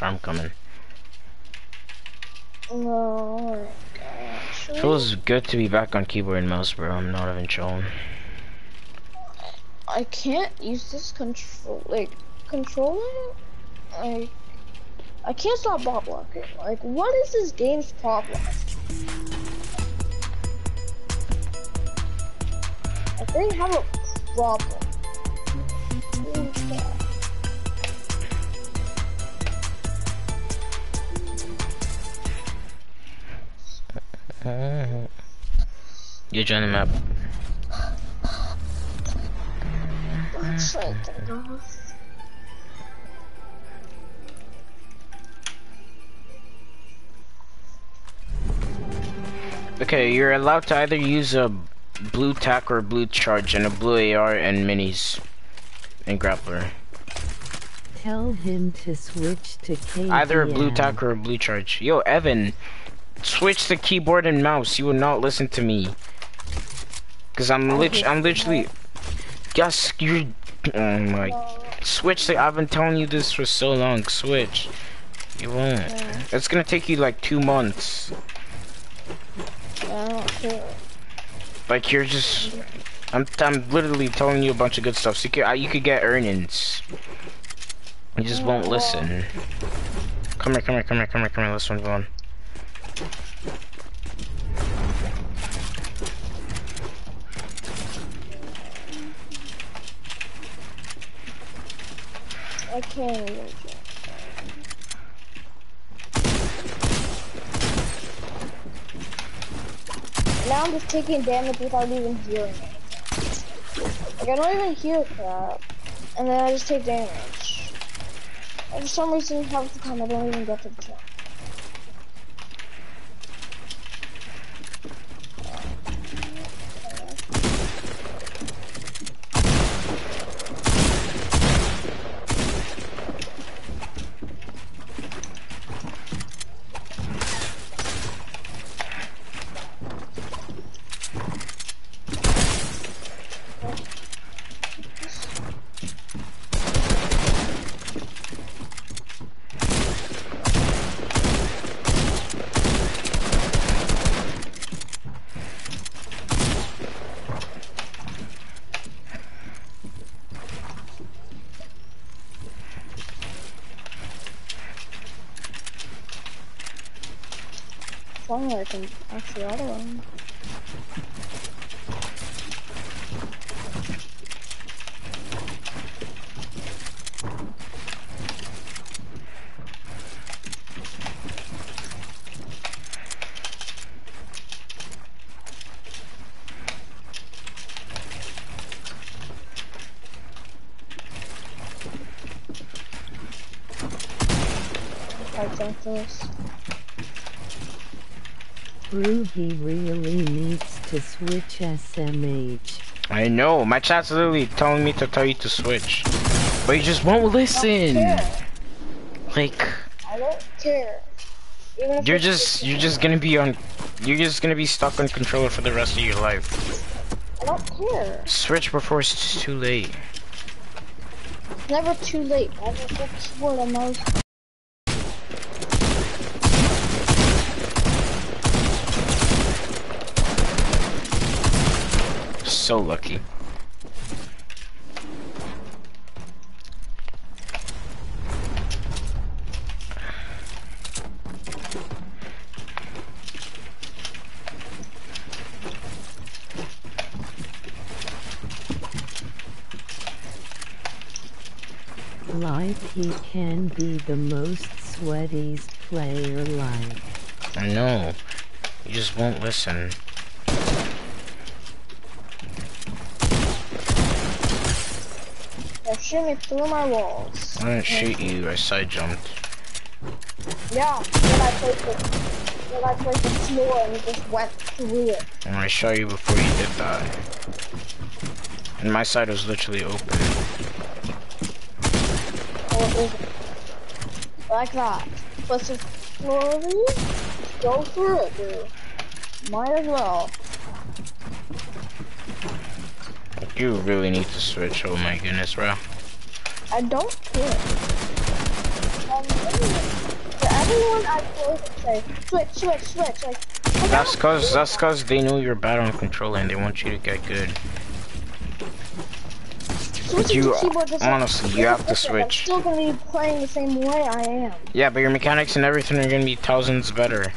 I'm coming. No, like, Feels good to be back on keyboard and mouse, bro. I'm not even trolling. I can't use this control, like, controller? Like, I can't stop bot walking. Like, what is this game's problem? I think I have a problem. You join the map. Okay, you're allowed to either use a blue tack or a blue charge and a blue AR and minis and grappler. Tell him to switch to KBM. Either a blue tack or a blue charge. Yo, Evan, switch the keyboard and mouse. You will not listen to me. Cause I'm lit. I'm literally. Yes, you're. Oh my. Switch. The, I've been telling you this for so long. Switch. You won't. It's gonna take you like two months. I don't care. Like you're just. I'm. I'm literally telling you a bunch of good stuff. So you could. uh, You could get earnings. You just won't listen. Come here. Come here. Come here. Come here. Come here. Let's move on. I can't even. get- Now I'm just taking damage without even hearing anything. Like I don't even hear crap, and then I just take damage. And for some reason, half the time I don't even get to the kill. Hard jump this. Ruby really needs to switch SMH. I know. My chat's literally telling me to tell you to switch, but you just won't listen. care. Like I don't care. Even you're it's just you're just gonna be on. You're just gonna be stuck on controller for the rest of your life. I don't care. Switch before it's too late. It's never too late. I have a good keyboard and mouse. So lucky. Like he can be the most sweatiest player like. I know. You just won't listen. They're shooting me through my walls. I didn't shoot you. I side jumped. Yeah, then I placed it. Then I placed the floor and it just went through it. And I shot you before you did that. And my side was literally open. Oh, or. Like that. Place the floor over you. Go through it, dude. Might as well. You really need to switch. Oh my goodness, bro. I don't care. Um, to everyone I play say, switch, switch, switch. Like, That's cause that's cause they know you're bad on controller and they want you to get good. Switching you- to keyboard just honestly, you have to different. I'm still gonna be playing the same way I am. Yeah, but your mechanics and everything are gonna be thousands better.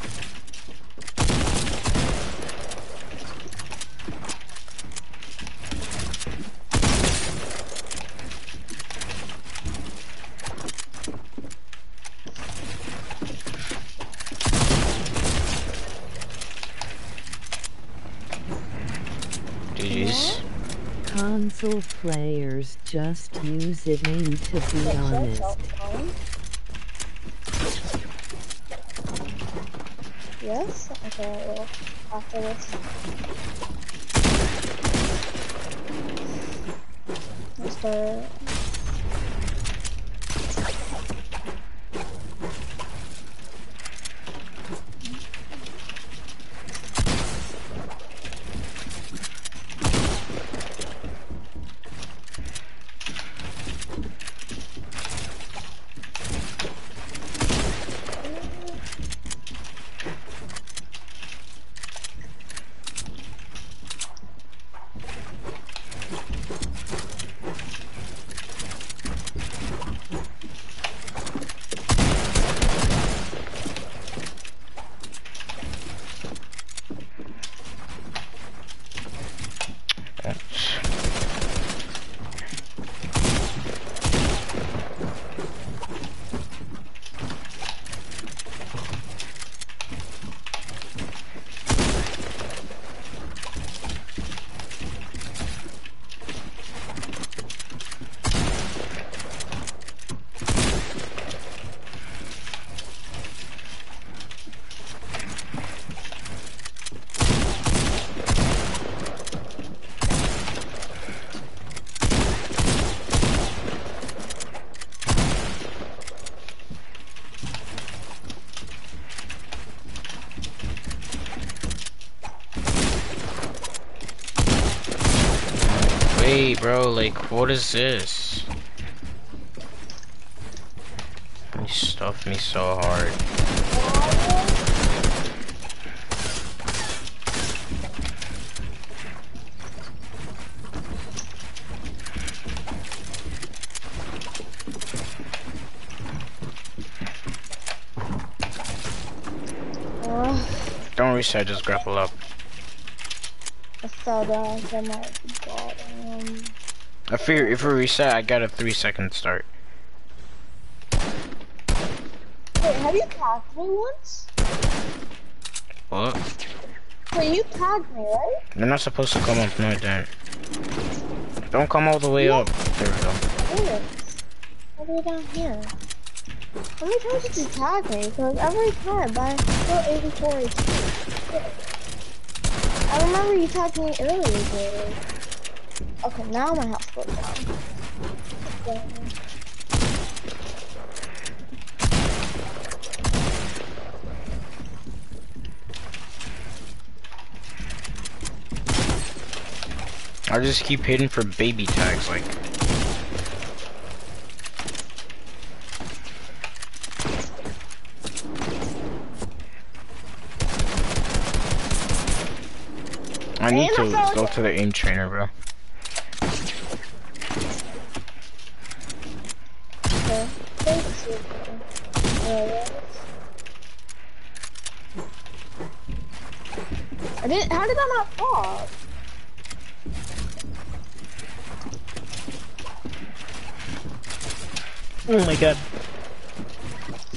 GG's. Console players just use it to be honest. Yes? Okay, I will. After this. Let's. Wait, bro, like, what is this? You stuffed me so hard. Uh, Don't reset, just grapple up. I down from my bottom. If we if we reset, I got a three second start. Wait, have you tagged me once? What? Wait, you tagged me, right? They're not supposed to come up. No, don't. Don't come all the way up. There we go. Yes. All the way down here. How many times did you tag me? Because every time, I'm still 84 HP. I remember you tagged me earlier. Okay, now my health goes down. Okay. I just keep hitting for baby tags, like. I need And to go to the aim trainer, bro. Okay. Thank you. Alright. I didn't. How did I not fall? Oh my god.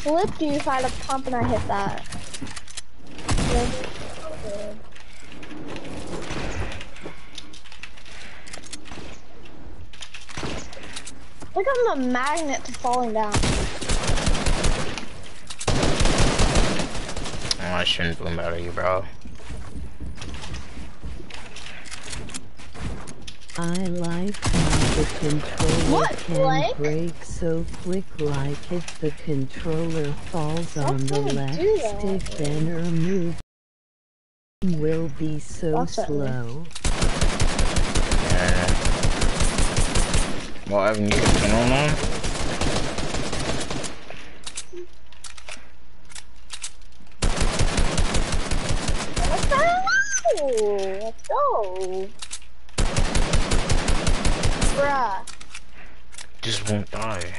Flipped you if I had a pump and I hit that. Like I'm a magnet to falling down. I shouldn't boom out of you, bro. I like how the controller What, can Blake? break so quick like if the controller falls on the left do that. stick then her move will be so Watch that, Blake. slow. Yeah. Well, Evan, you can turn on on? Let's Let's go! Bruh. Just won't die.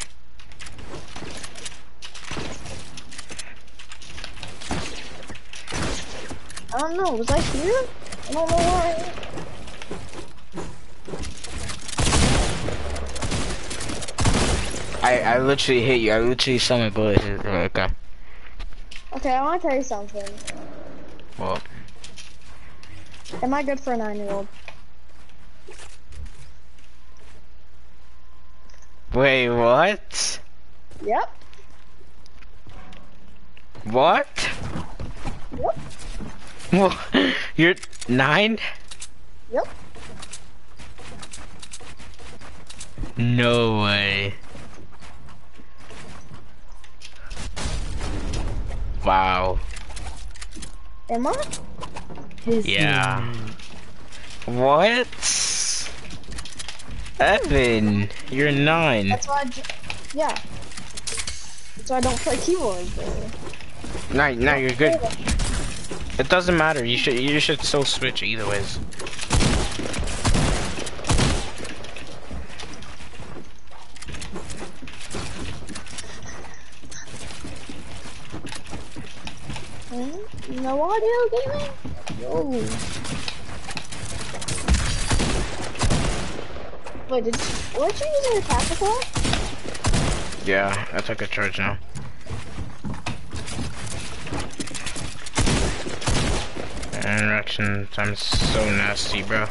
I don't know, was I here? I don't know why. I, I literally hit you. I literally saw my bullet hit. Uh, okay. Okay, I wanna tell you something. Well, Am I good for a nine year old? wait, what? Yep. What? Yep. Well, you're nine? Yep. No way. Wow. Am I? His Yeah. name. What? Evan, you're nine. That's why I j- yeah. That's why I don't play keyboard. Bro. No, no, you're good. It doesn't matter. You should, you should still switch either ways. Hmm? No audio gaming? No. Wait, did you, weren't you using a tactical? Yeah, I took a charge now. Interaction time's so nasty, bro.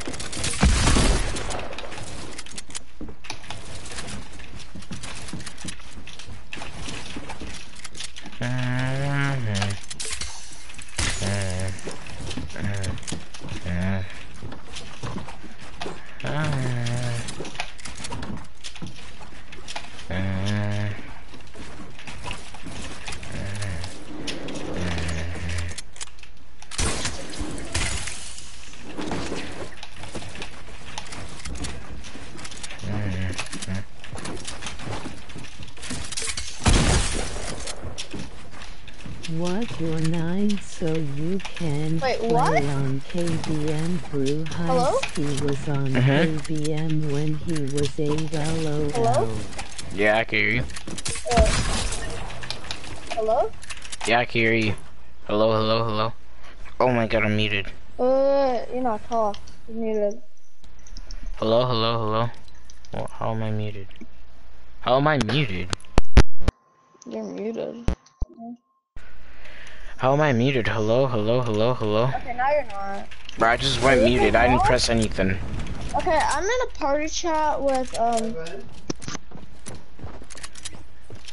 What you're nine so you can Wait, play what? on KBM through high Hello? He was on Mhm. KBM when he was eight LOL. Hello? Yeah, I can hear you. Uh, hello? Yeah, I can hear you. Hello, hello, hello. Oh my god, I'm muted. Uh, you're not talk. You're muted. Hello, hello, hello. Well, how am I muted? How am I muted? You're muted. How am I muted? Hello, hello, hello, hello. Okay, now you're not. Bro, I just went muted. I didn't press anything. Okay, I'm in a party chat with um.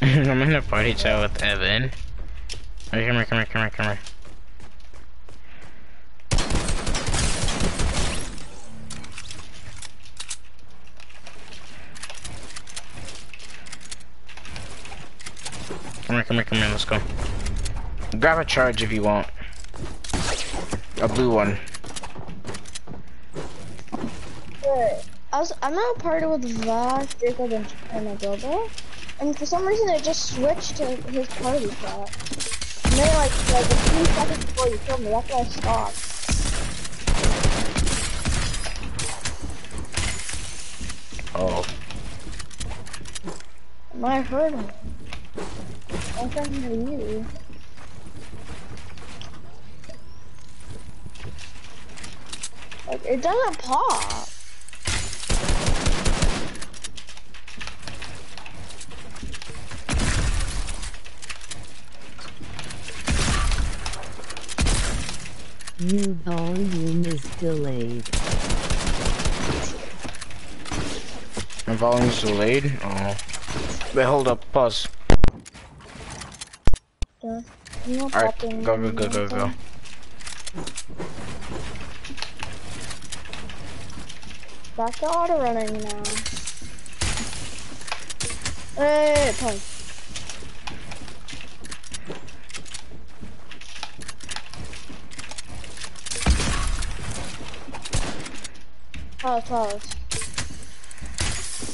I'm in a party chat with Evan. Hey, come here, come here, come here, come here. Come here, come here, come here, let's go. Grab a charge if you want. A blue one. Wait, I was I'm a party with Vash, Jacob, and, and brother, and for some reason it just switched to his party chat. And then like like a few seconds before you killed me, that's why I stopped. Oh. I heard him. I'm talking to you. Like it doesn't pop. New volume is delayed. My volume's delayed? Oh. Wait, hold up, pause. Yeah. Alright, popping go, go, go, go, go. Anything. Back to auto running now. Hey, pause. Pause, pause.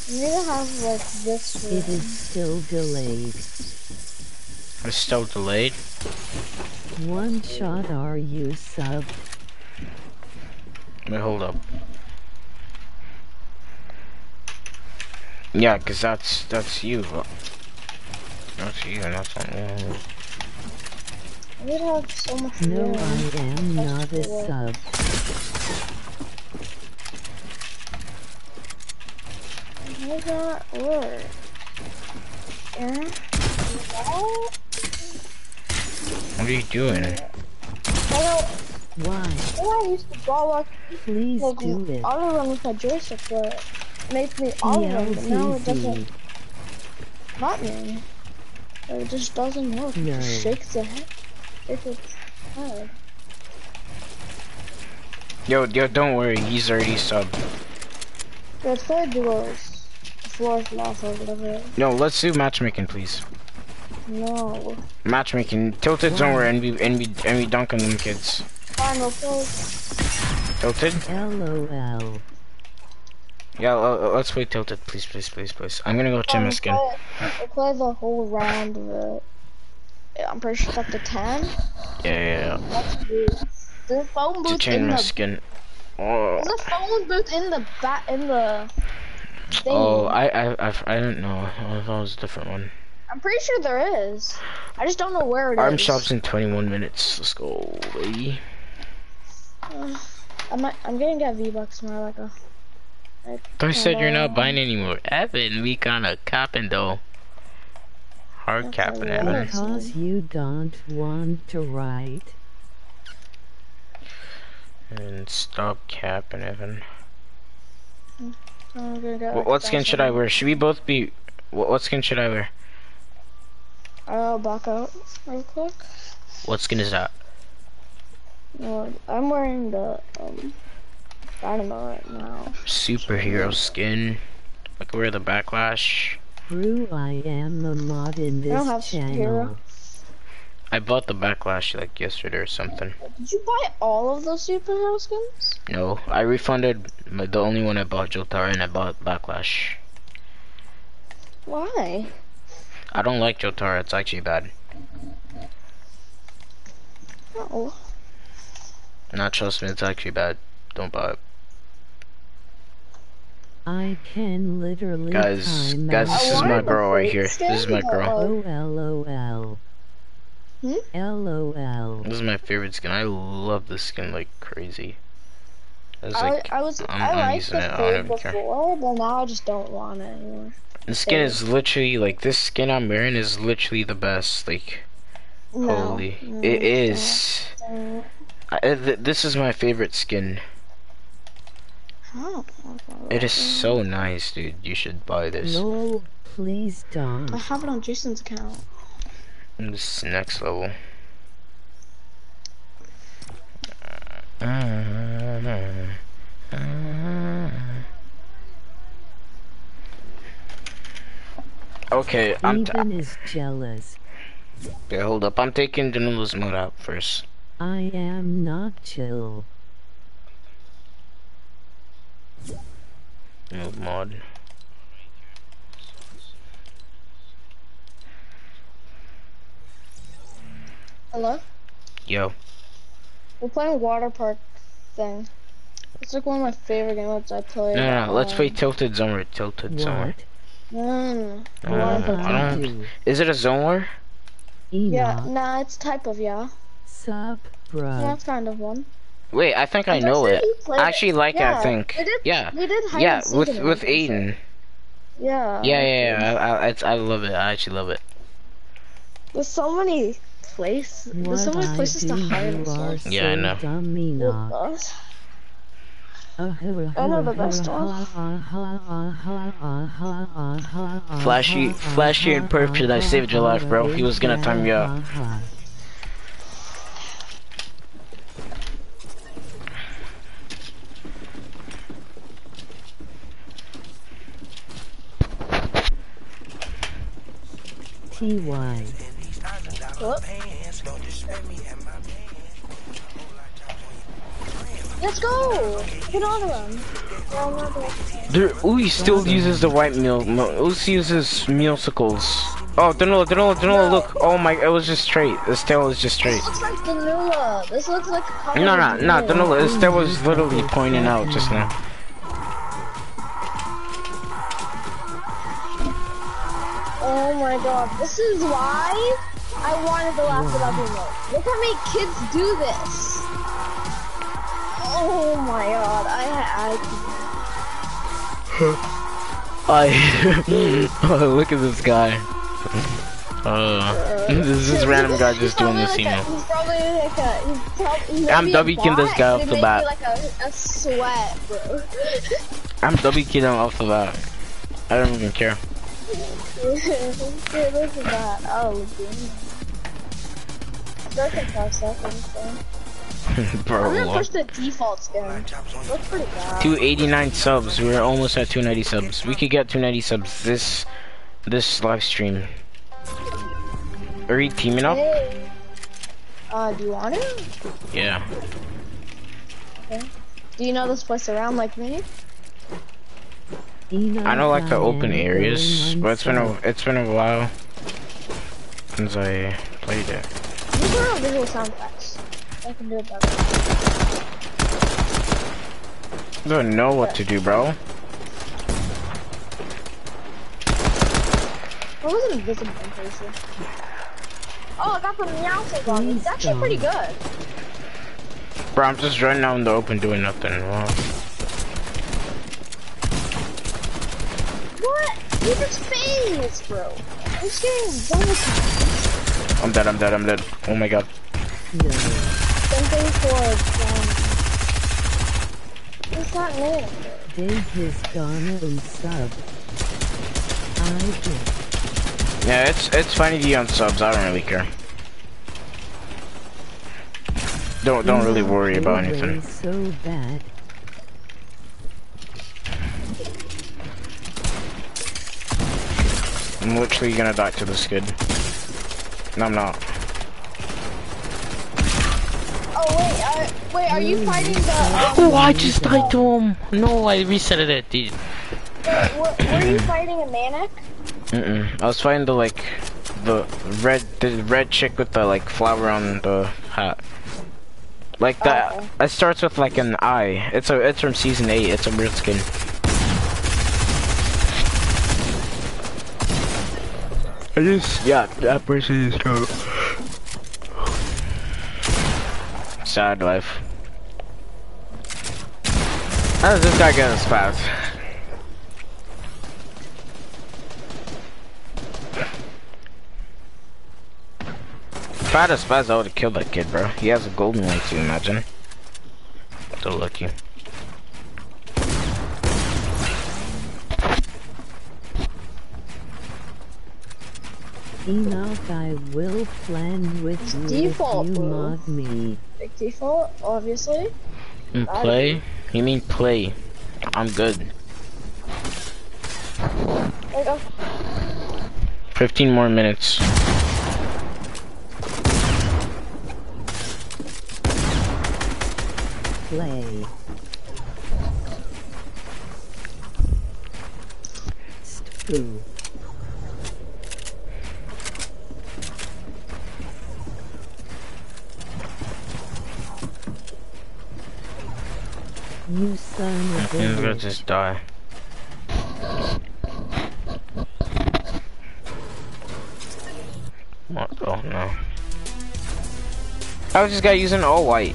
You need to have like this It one. is still delayed. It's still delayed. One shot are you sub? Wait, hold up. Yeah, cause that's that's you. That's you, that's not me. You would have so much No, room. I am not a sub. How does that work? Aaron? What? What are you doing? I don't. Why? When I used to ball like, Please like do it. auto run with my joystick, but it makes me auto run, but now it doesn't. ELCC. Not me. It just doesn't work. It just shakes the head. Shakes its head. Yo, yo, don't worry. He's already subbed. The third duos. The fourth loss or whatever. No, let's do matchmaking, please. No. Matchmaking. Tilted zone where and we and we and we dunk on them kids. Final play. Tilted? LOL. Yeah, let's play tilted, please, please, please, please. I'm gonna go to my skin. Play, the whole round of it. I'm pretty sure it's up to 10. Yeah, yeah, yeah. Let's do the phone To booth change in my the skin. Oh, the phone booth in the back in the thing. oh, I, I, I, I don't know. I thought it was a different one. I'm pretty sure there is. I just don't know where it is. Arm shops in 21 minutes. Let's go, baby. Uh, I might. I'm gonna get V Bucks now, like a. Like, I said you're not buying anymore. Evan, we kinda capping though. Hard Okay, capping, Evan. Because you don't want to write. And stop capping, Evan. I'm gonna get. What, what skin should I wear? Should we both be? What, what skin should I wear? I'll back out real quick. What skin is that? No, I'm wearing the um dynamo right now. Superhero skin. I can wear the backlash. True, I am a mod in I don't have this superhero. I bought the backlash like yesterday or something. Did you buy all of those superhero skins? No, I refunded my- the only one I bought Jotaro and I bought backlash. Why? I don't like Jotaro. It's actually bad. Oh, Not trust me. It's actually bad. Don't buy it. I can literally Guys, guys, this is my girl right here. This is my girl. like, Oh, LOL. LOL. This is my favorite skin. I love this skin like crazy. It's I, like I was I'm- i I'm liked using the it, I don't fade even care. before, but now I just don't want it anymore. the skin is literally like this skin I'm wearing is literally the best. Like No, holy, no, it is. don't. I, th this is my favorite skin. Oh, It is so nice, dude. You should buy this. LOL, please don't. I have it on Jason's account. This is next level. Okay, I'm. T Even is jealous. okay, hold up. I'm taking Danilo's mode out first. I am not chill. Mode mod. Hello? Yo. We're playing water park thing. It's like one of my favorite games I play. No, no, no. Let's um, play Tilted Zone or Tilted Zone. What? No, no, no. Uh, Water. I don't. Is it a zone war? Yeah, nah, it's type of yeah. sup, Yeah, bruh. it's kind of one. Wait, I think I You know it. I actually like it. I think. we did- Yeah. We did hide Yeah, with with I'm pretty sure. Aiden. Yeah. Yeah, yeah, yeah. I, I, it's, I love it. I actually love it. There's so many places. There's so many places to hide you are ourselves. Yeah, I so know. dumb, Enoch. I know the best one. Flashy- Flashy and person, I saved your life, bro. He was gonna time you out. TY. Oh. Let's go! Get on him! No, no, no. There, Uzi still uses the white meal. Uzi uses musicals. Oh, Danilo, Danilo, Danilo, look. Oh my, it was just straight. This tail is just straight. This looks like Danula. This looks like a No, no, no, Danula. Danilo, this tail was literally pointing out just now. Oh my god, this is why I wanted the last of remote. Look how many kids do this. Oh my god, I I I oh, look at this guy. Uh, this is random guy just doing this He's email. probably like a, he's probably, he's I'm maybe a W-king this guy off the bat. Like a, a sweat, bro. I'm W kid him off the bat. I don't even care. Dude, look at that. Oh, dude. Dark in five seconds. Bro, I'm gonna push the default skin. Looks pretty bad. 289 subs. We're almost at 290 subs. We could get 290 subs this this live stream. Are we teaming up? Hey. Uh, do you want to? Yeah. Okay. Do you know this place around like me? I don't like the open areas, but it's been a it's been a while since I played it. These are visual sound effects. I can do it better. I don't know what to do, bro. What was invisible in person? Oh, I got the Meowscles on me. It's actually pretty good. Bro, I'm just running out in the open doing nothing. Wow. What? You just phased, bro. I'm just getting time. I'm dead, I'm dead, I'm dead. Oh my god. No. Same thing for um, What's that name? Dig his Ghana and sub. I did. Yeah, it's it's fine if you on subs, I don't really care. Don't don't really worry about anything. So bad. I'm literally gonna die to this kid. No, I'm not. Oh wait, uh, wait, are you fighting the? Um, Oh, I just died to him. No, I resetted it, dude. wait, were, were you fighting a manic? Mm-mm. I was fighting the like the red the red chick with the like flower on the hat. Like that. Okay. It starts with like an eye. It's a it's from season eight. It's a weird skin. I just yeah, that person is go. Sad life. How does this guy get in his? If I had a spaz, I would've killed that kid, bro. He has a golden leg, you imagine? So lucky. Enoch, I will plan with It's you default, if you bro. mod me. Big default, obviously. Mm, and I- play? You mean play? I'm good. Like, oh, 15 more minutes. Play. Stoo. You son of I'm a gonna just die. What? Oh no. How is this guy using all white?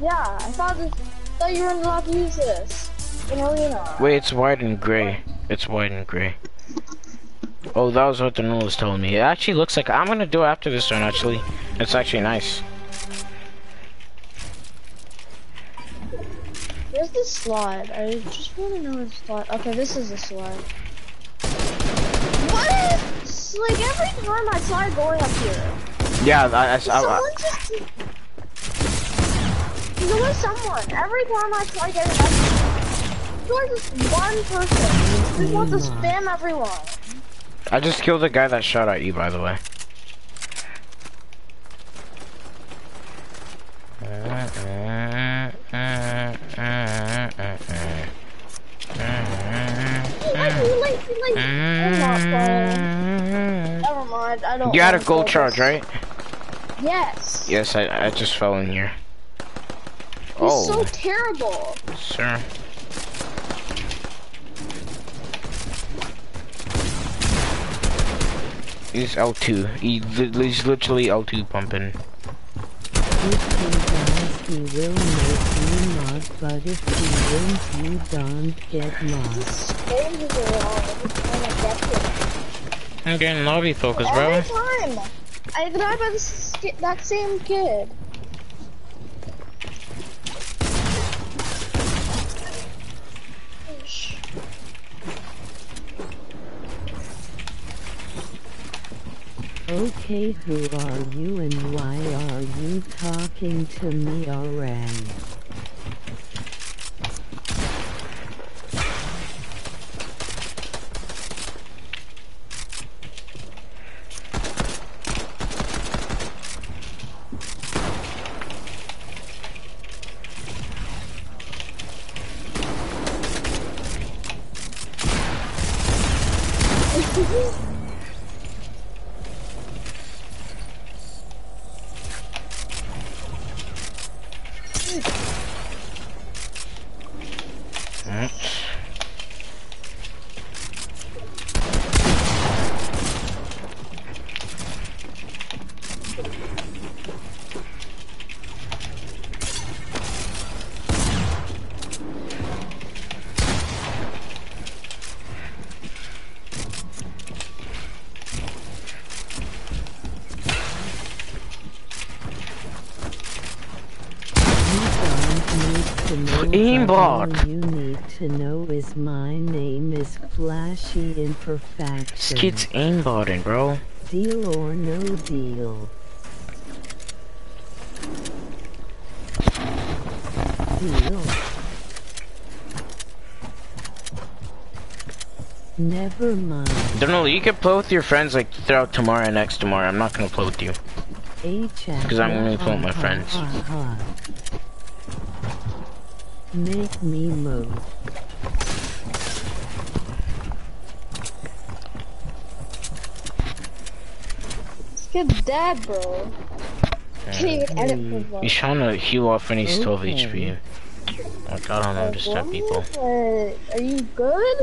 yeah, I thought this, thought you weren't allowed to use this in arena. Wait, it's white and gray. It's white and gray. Oh, that was what the rule was telling me. It actually looks like I'm gonna do it after this one. Actually, it's actually nice. Where's the slide? I just want to know the slide. Okay, this is the slide. What? It's like every time I try going up here, Yeah, I, I, I, someone I, just. There's always someone. Every time I try getting up here, there's just one person. They want to spam everyone. I just killed the guy that shot at you, by the way. Like, like, like, I'm not playing. You had a gold charge, right? Yes. Yes, I, I just fell in here. He's Oh, so terrible. sir. He's L2. He, he's literally L2 pumping. If he dies, he will make you mod, but if he wins, you don't get to I'm getting lobby focus, bro. Every time. I die by that same kid. Okay, who are you and why are you talking to me already? You don't need to know. but All You need to know is my name is Flashy Imperfection. kid's aimbotting, bro. Deal or no deal? Deal. Never mind. Don't know, you can play with your friends like throughout tomorrow and next tomorrow. I'm not gonna play with you. Because I'm gonna play with my friends. Make me move. This kid's bro. Can't even edit mm. for. He's trying to heal off and he's 12 HP. Like, I don't understand people. What? Are you good?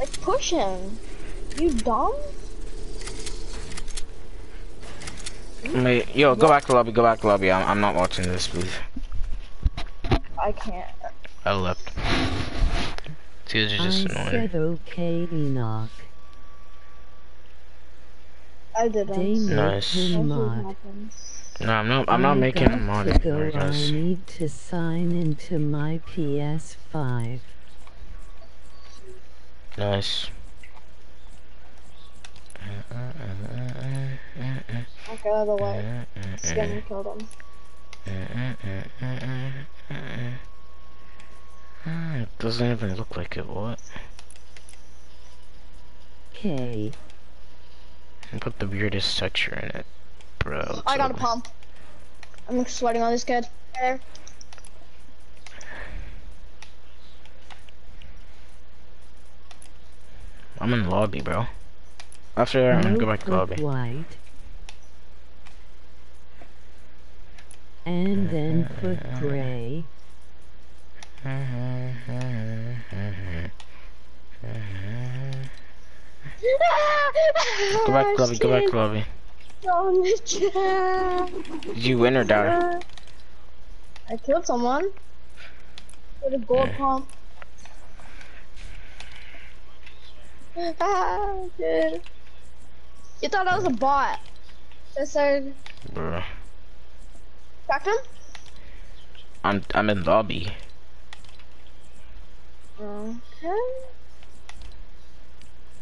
Like, push him. You dumb? Wait, yo, go back to lobby, go back to lobby. I'm, I'm not watching this, please. I can't. I left. These are I just annoying. said okay, Enoch. I didn't. They Nice. mod. No, I'm not. I'm not I making got a mod anymore, go, I guys. need to sign into my PS5. Nice. Okay, out of the way. Just get me killed him. It doesn't even look like it. What? Okay. And Put the weirdest texture in it, bro. I got a So- pump. I'm sweating on this kid. There. I'm in the lobby, bro. After that, I'm gonna go back to the lobby. white. And then for gray. Go back to lobby. Go back to. On the chat. Did you win or die? I killed someone. With a gold pump. Ah, dude. You thought I was a bot. I said, Bro, cracked him? I'm I'm in lobby. Okay.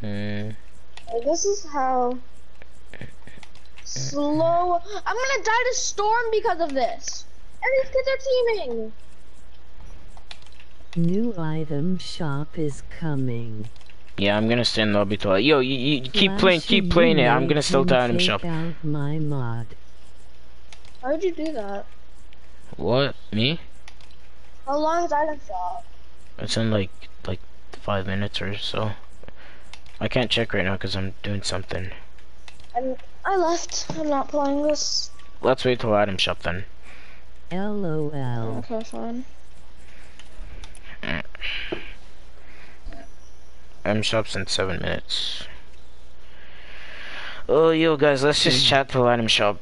Mm. This is how slow. I'm gonna die to storm because of this. And these kids are teaming. New item shop is coming. Yeah, I'm gonna stay in the lobby till. Yo, you, you you keep playing, keep playing it. I'm gonna still him die in take shop. out my mod. How did you do that? What? Me? How long is item shop? It's in like like five minutes or so. I can't check right now because I'm doing something. I'm, I left. I'm not playing this. Let's wait till item shop then. LOL. Okay, fine. Item shop's in seven minutes. Oh, yo, guys, let's just hmm. chat till item shop.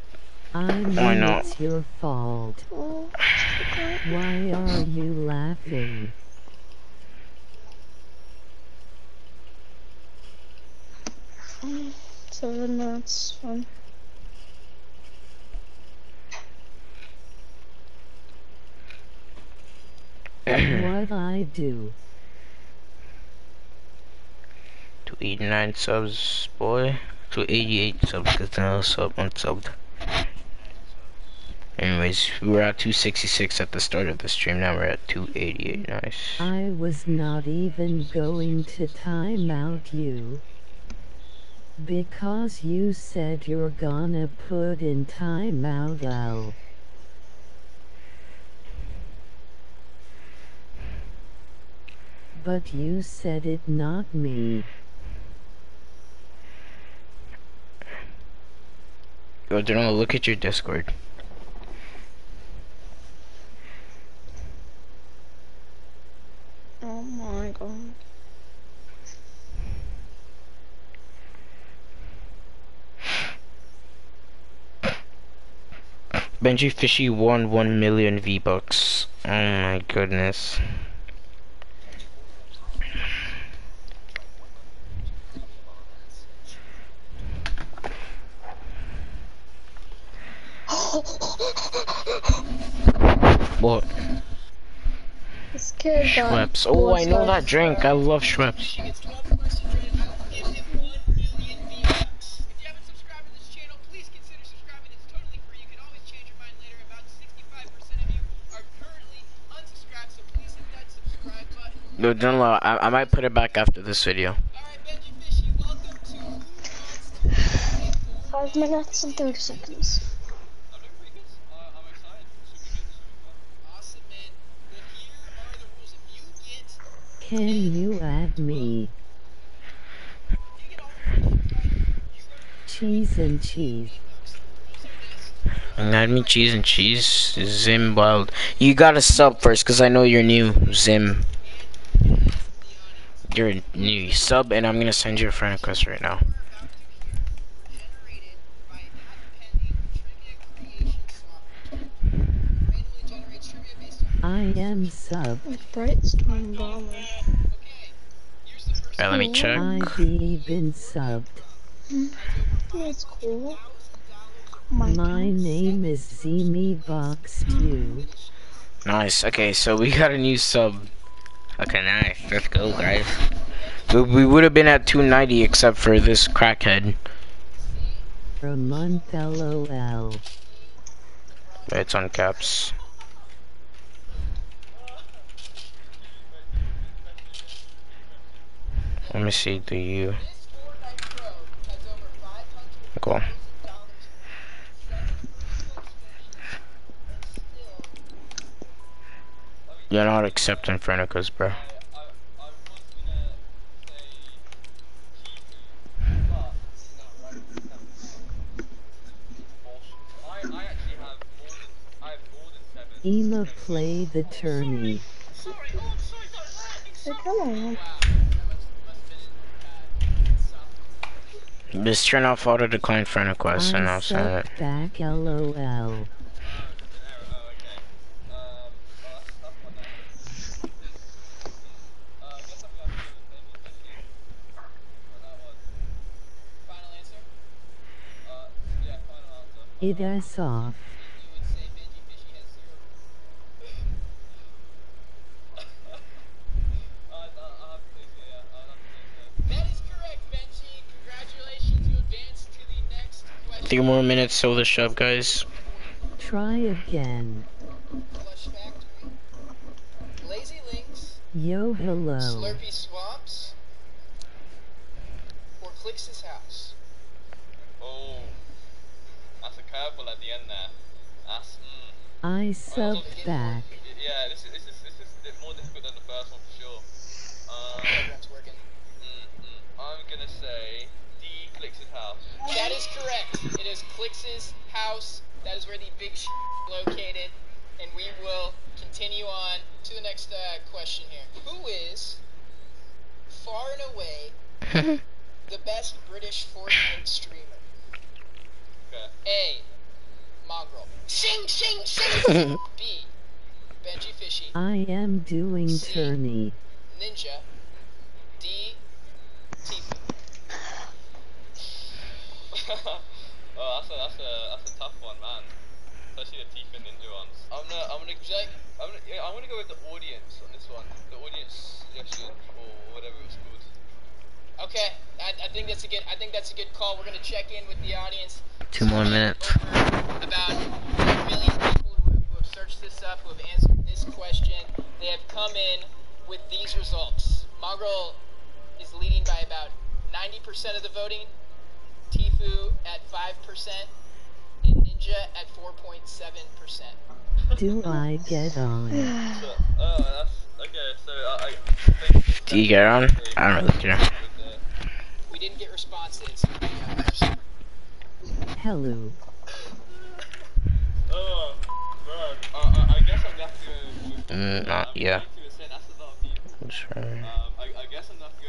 I Why not? it's your fault. Why are you laughing? seven minutes. Fine. what I do? To 289 subs, boy. 288 subs, because now sub unsubbed. Anyways, we were at 266 at the start of the stream, now we're at 288. Nice. I was not even going to time out you. Because you said you're gonna put in timeout L. But you said it, not me. Yo, Donald, look at your Discord. Oh my god. Benji Fishy won 1 million V-Bucks. Oh my goodness. What? Kid Schweppes. Oh, I know that drink. I love Schweppes. No, don't lie. I, I might put it back after this video. Five minutes and thirty seconds. Can you add me? Cheese and cheese. Add me cheese and cheese. Zim Wild. You gotta sub first, cause I know you're new. Zim. You're new. Sub, and I'm gonna send you a friend request right now. I am sub. Bright Storm Bomber. Alright, let me check. I've been subbed. That's cool. My, My name is ZMeBox2. Nice. Okay, so we got a new sub. Okay, nice. Let's go, guys. We, we would have been at 290 except for this crackhead. For a month LOL. It's on caps. Let me see, do you? Cool. You're not accepting Frenicas, bro. Ema play the tourney. Hey, come on. Just turn off auto decline friend requests and I'll send it. back LOL. It is off. That is correct, Benji. Congratulations, you advanced to the next question. Three more minutes till the shove, guys. Try again. Lazy Links, Yo hello. Slurpy Swamps, or Clix's House. Oh, that's a curveball at the end there. That's mm. I subbed back. Yeah, this is this is this is more difficult than the first one for sure. Um, That's working. mm, mm, I'm gonna say D Clix's house. That is correct. It is Clix's house. That is where the big sh is located. And we will continue on to the next uh, question here. Who is far and away the best British Fortnite streamer? Okay. A. Mongraal. Sing, sing, sing. B. Benji Fishy. I am doing tourney. Ninja. D. Tfue. oh, that's a that's a that's a tough one, man. Especially the teeth and ninja ones. I'm gonna I'm gonna Like, I'm gonna yeah, I'm gonna go with the audience on this one. The audience suggestion or whatever it's called. okay, I, I think that's a good. I think that's a good call. We're gonna check in with the audience. Two more minutes. About a million people who have, who have searched this up, who have answered this question. They have come in with these results. Mongraal is leading by about 90% of the voting. Tfue at 5%, and Ninja at 4.7%. Do I get on? So, oh, that's okay. So I, I Do you get on? I don't really care. We didn't get responses. Hello. Oh, bro. I, I, I guess I'm gonna have to. Mm, not, yeah. 92%, That's a lot of people. That's right. Um, I, I guess I'm gonna go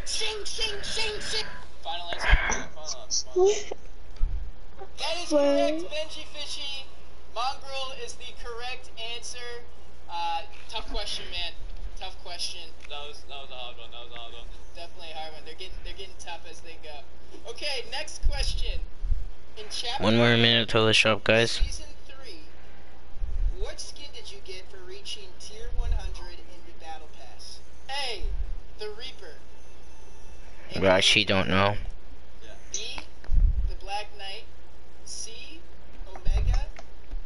with Sing, sing, sing, sing. Final answer. That is correct, Benji Fishy. Mongraal is the correct answer. Uh, tough question, man. Tough question. That was that was a hard one. That was a hard one. Definitely a hard one. They're getting they're getting tough as they go. Okay, next question. In chapter One more minute till the shove, guys. Season three. What skin did you get for reaching tier 100 in the battle pass? A. The Reaper. We actually don't know. B. The Black Knight. C. Omega.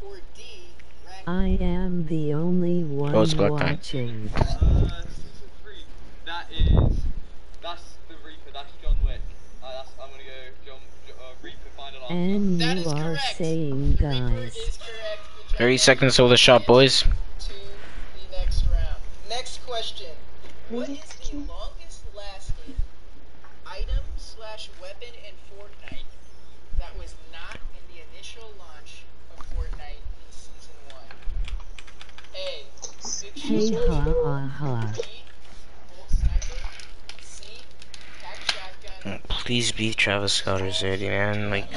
Or D. Ragnar. I am the only one Oh, it's Black watching. Uh, season three. That is that's the Reaper. That's John Wick. Uh, that's, I'm gonna go John uh, Reaper final answer. And That you is are correct. saying, guys. is correct. Good job. 30 seconds till the shot, boys. To the next round. Next question. What is the longest lasting item slash weapon in Fortnite that was not in the initial launch of Fortnite in season one? A. Big Hey Shield ha Sword. ha ha. B. Bolt Sniper. C. Tac Shotgun. Uh, please be Travis Scott or Zadie, man. Like,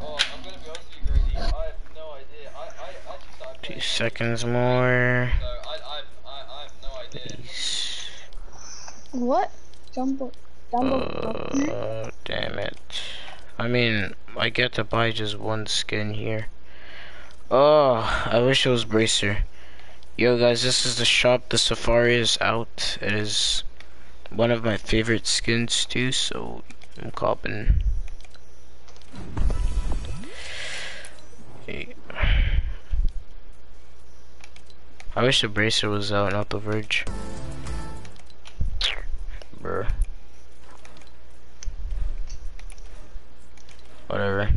Oh, I'm gonna be honest with you, Grady. I have no. I I I just started two seconds more. so Please. What? Jumbo. Uh, damn it. I mean, I get to buy just one skin here. Oh, I wish it was Bracer. Yo guys, this is the shop. The Safari is out. It is one of my favorite skins too, so I'm copping. Hey. I wish the Bracer was out, not the Verge. Bruh. Whatever.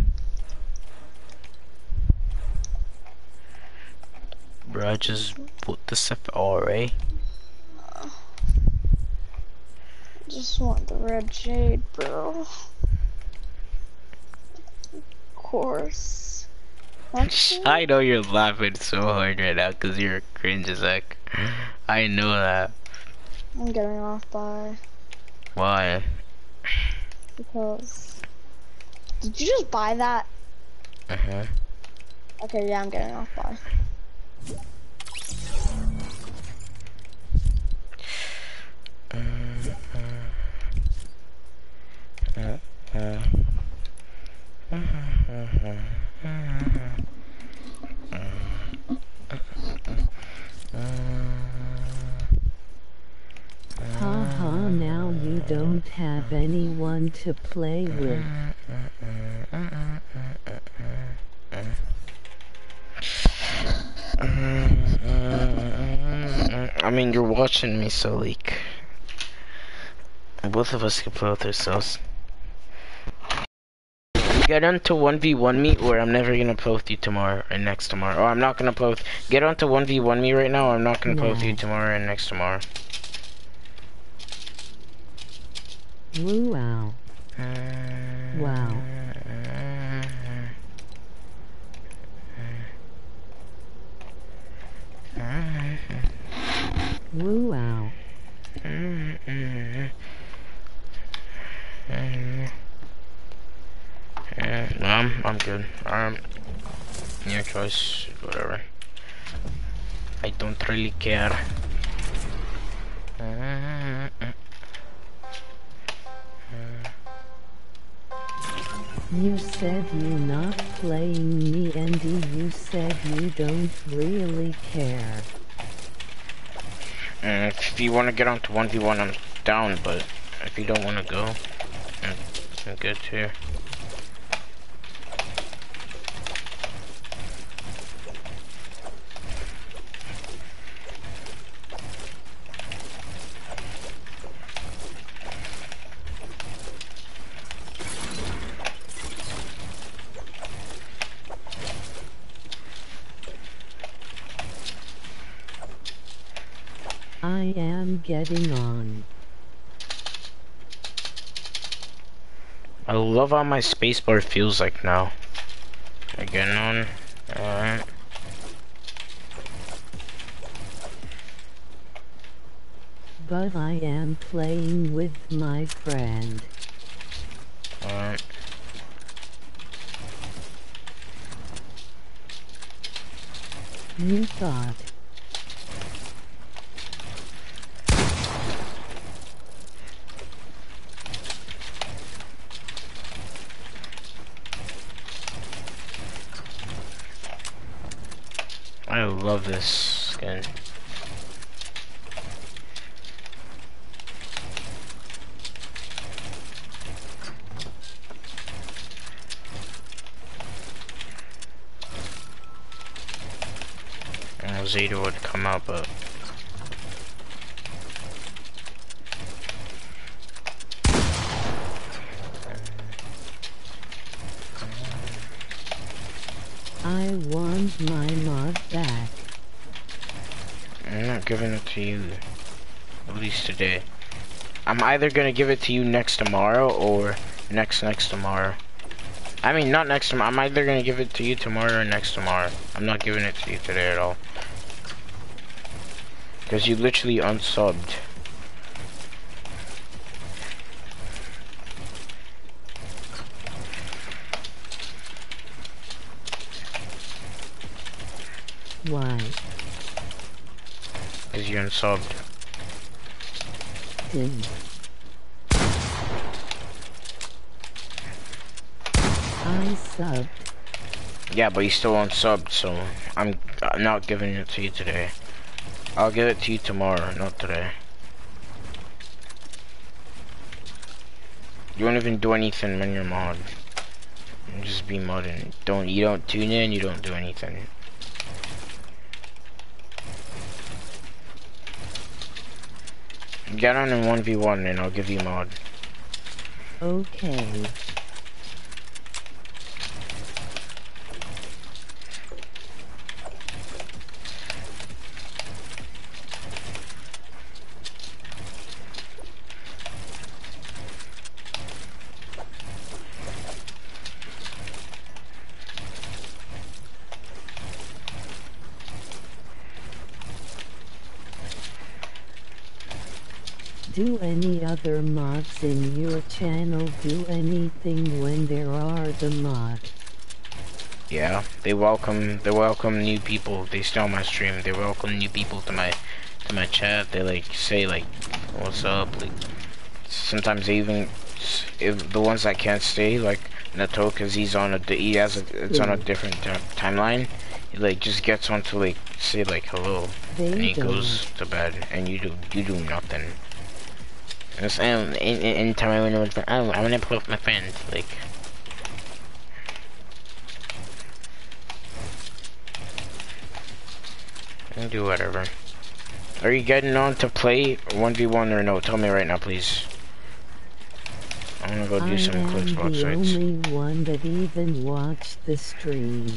Bro, I just put the Safari. Eh? Just want the red jade, bro. Of course. I know you're laughing so hard right now because you're cringe as heck. I know that. I'm getting off by Why? because. Did you just buy that? Uh huh. Okay, yeah, I'm getting off by. Haha, now you don't have anyone to play with. I mean, you're watching me, so like, both of us can play with ourselves. Get onto 1v1 me, or I'm never gonna play with you tomorrow and next tomorrow. Or I'm not gonna play with. Get onto 1v1 me right now, or I'm not gonna play with you tomorrow and next tomorrow. Woo wow. Wow. Woo wow. Yeah, no, I'm, I'm good. Um, your choice, whatever. I don't really care. You said you're not playing me Andy. you said you don't really care. Uh, if you want to get onto 1v1, I'm down, but if you don't want to go, I'm good too. I getting on. I love how my spacebar feels like now. Again on. Alright. But I am playing with my friend. Alright. You thought. I love this skin. I was Zeta would come out, but I want my mod back. I'm not giving it to you. At least today. I'm either gonna give it to you next tomorrow or next next tomorrow. I mean, not next tomorrow. I'm either gonna give it to you tomorrow or next tomorrow. I'm not giving it to you today at all. Because you literally unsubbed. Unsubbed. often. I subbed. Yeah, but you still sub, so I'm not giving it to you today. I'll give it to you tomorrow, not today. You won't even do anything when you're mod. Just be modding. Don't you don't tune in, you don't do anything. Get on in 1v1 and I'll give you mod. Okay. Do any other mods in your channel do anything when there are the mods? Yeah, they welcome they welcome new people. They stay on my stream. They welcome new people to my to my chat. They like say like, "What's up?" Like sometimes they even if the ones that can't stay like Nato, cause he's on a he has a, it's on a different timeline. He like just gets on to like say like hello, They and he don't. goes to bed, and you do you do nothing. It's, um, in, in, anytime I went with, oh, I want to play with my friends, like. And do whatever. Are you getting on to play 1v1 or no? Tell me right now, please. I'm gonna go do I some quick spot the sites. only one that even watched the stream.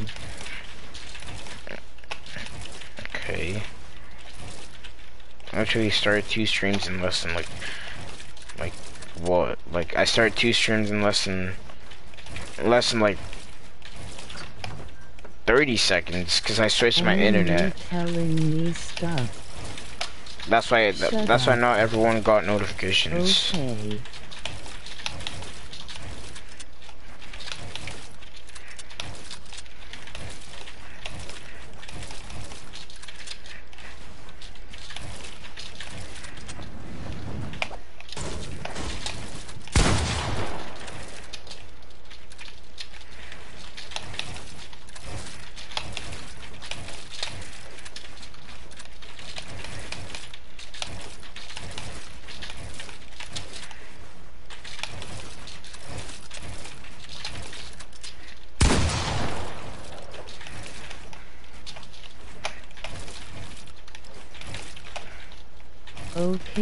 Okay. I Actually, started two streams in less than like, like what? Like I started two streams in less than, less than like 30 seconds because I switched my internet. telling me stuff. That's why. Shut that's why not everyone got notifications. Okay.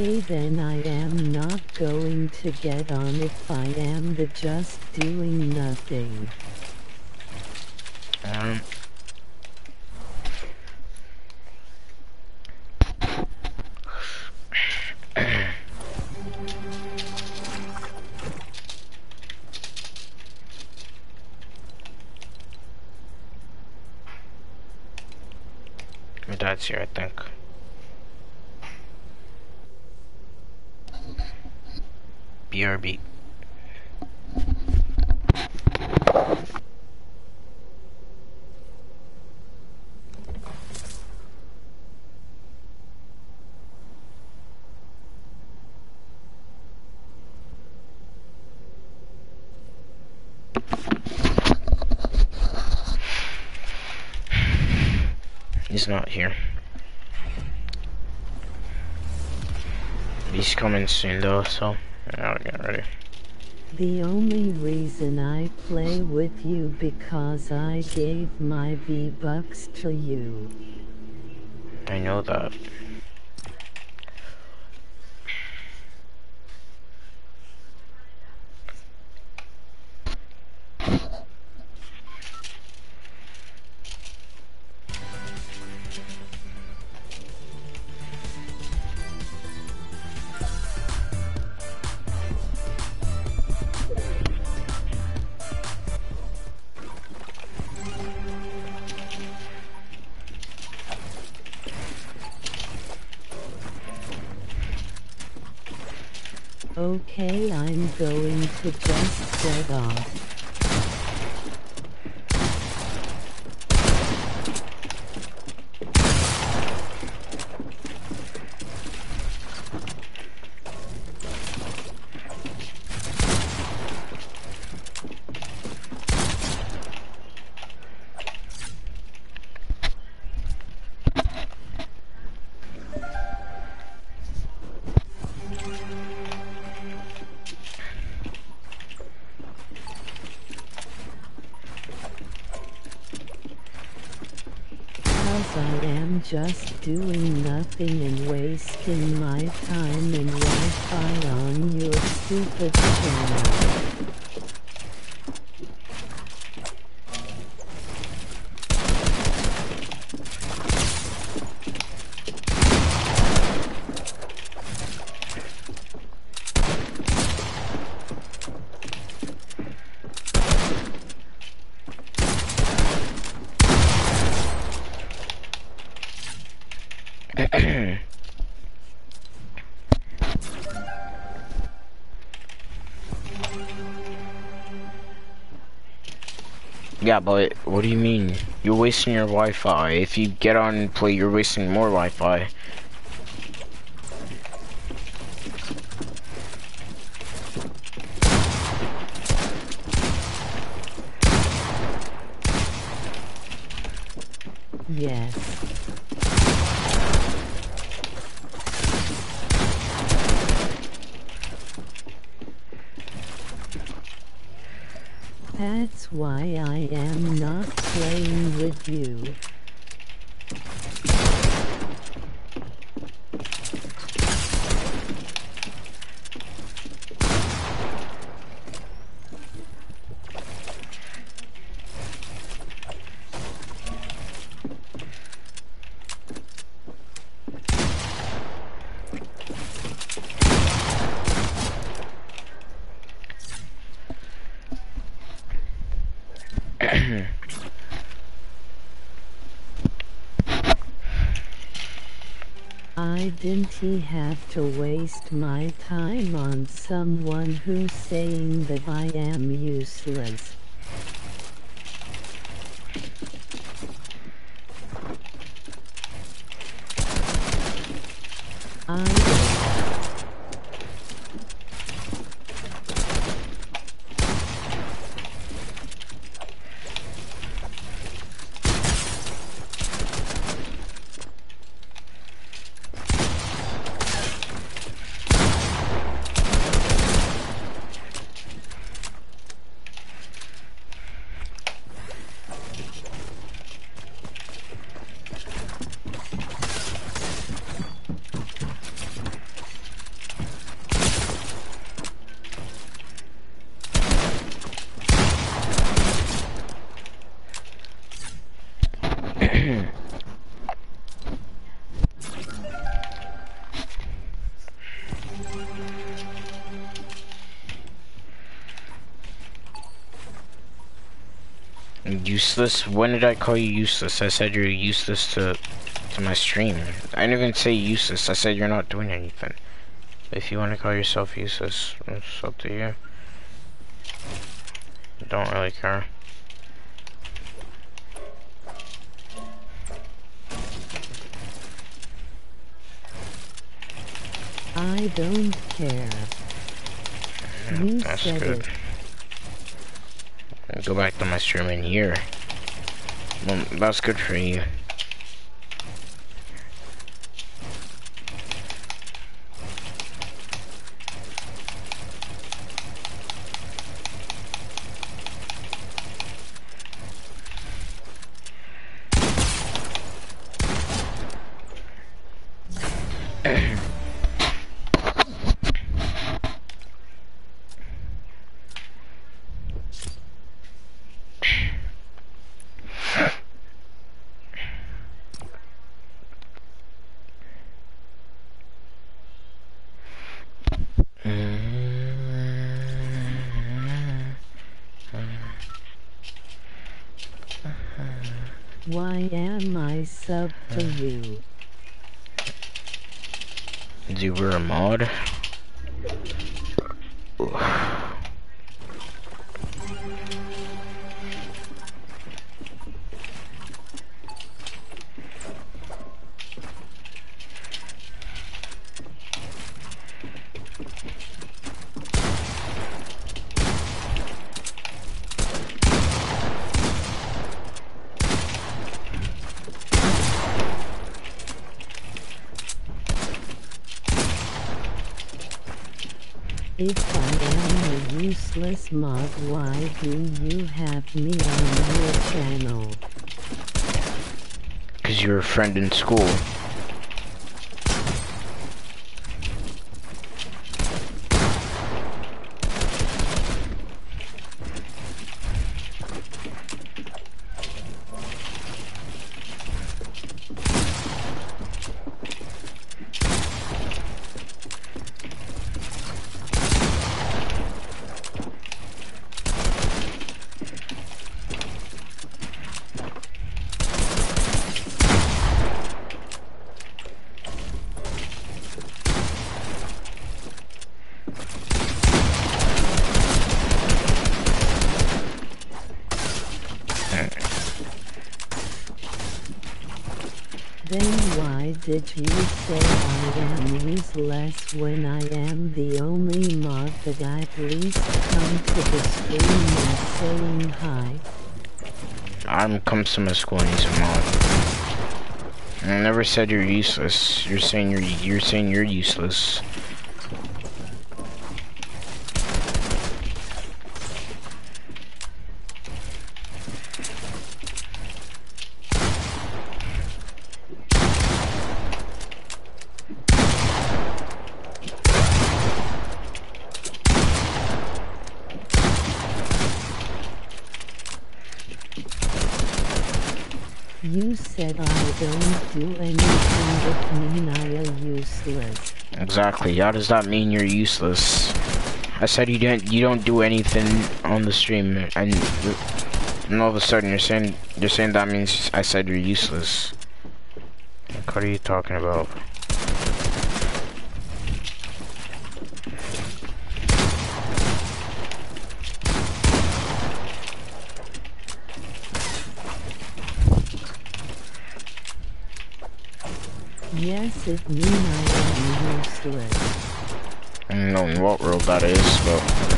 Okay then I am not going to get on if I am the just doing nothing. Um. Dad's here, I think. BRB. He's not here. He's coming soon though, so I'll get ready. The only reason I play with you because I gave my V-Bucks to you. I know that. Going to just wasting my time and Wi-Fi on your stupid channel. Yeah, but what do you mean? You're wasting your Wi-Fi. If you get on and play, you're wasting more Wi-Fi. Yes. That's why I am not playing with you. I didn't he have to waste my time on someone who's saying that I am useless. Useless? When did I call you useless? I said you're useless to to my stream. I didn't even say useless. I said you're not doing anything. If you want to call yourself useless, it's up to you. Don't really care. I don't care. You That's good. Go back to my stream in here. Well, that's good for you. Why am I sub to you? You were a mod? If I a useless mod, why do you have me on your channel? Because he's your friend in school. Then why did you say I am useless when I am the only mod the guy please come to the stream and saying hi. My school and he's a mod. I never said you're useless. You're saying you're you're saying you're useless. You said I don't do anything that mean I am useless. How does that mean you're useless? I said you didn't. You don't do anything on the stream, and, and all of a sudden you're saying you're saying that means I said you're useless. Like, what are you talking about? Yes, it mean I am useless. I don't know in what world that is, but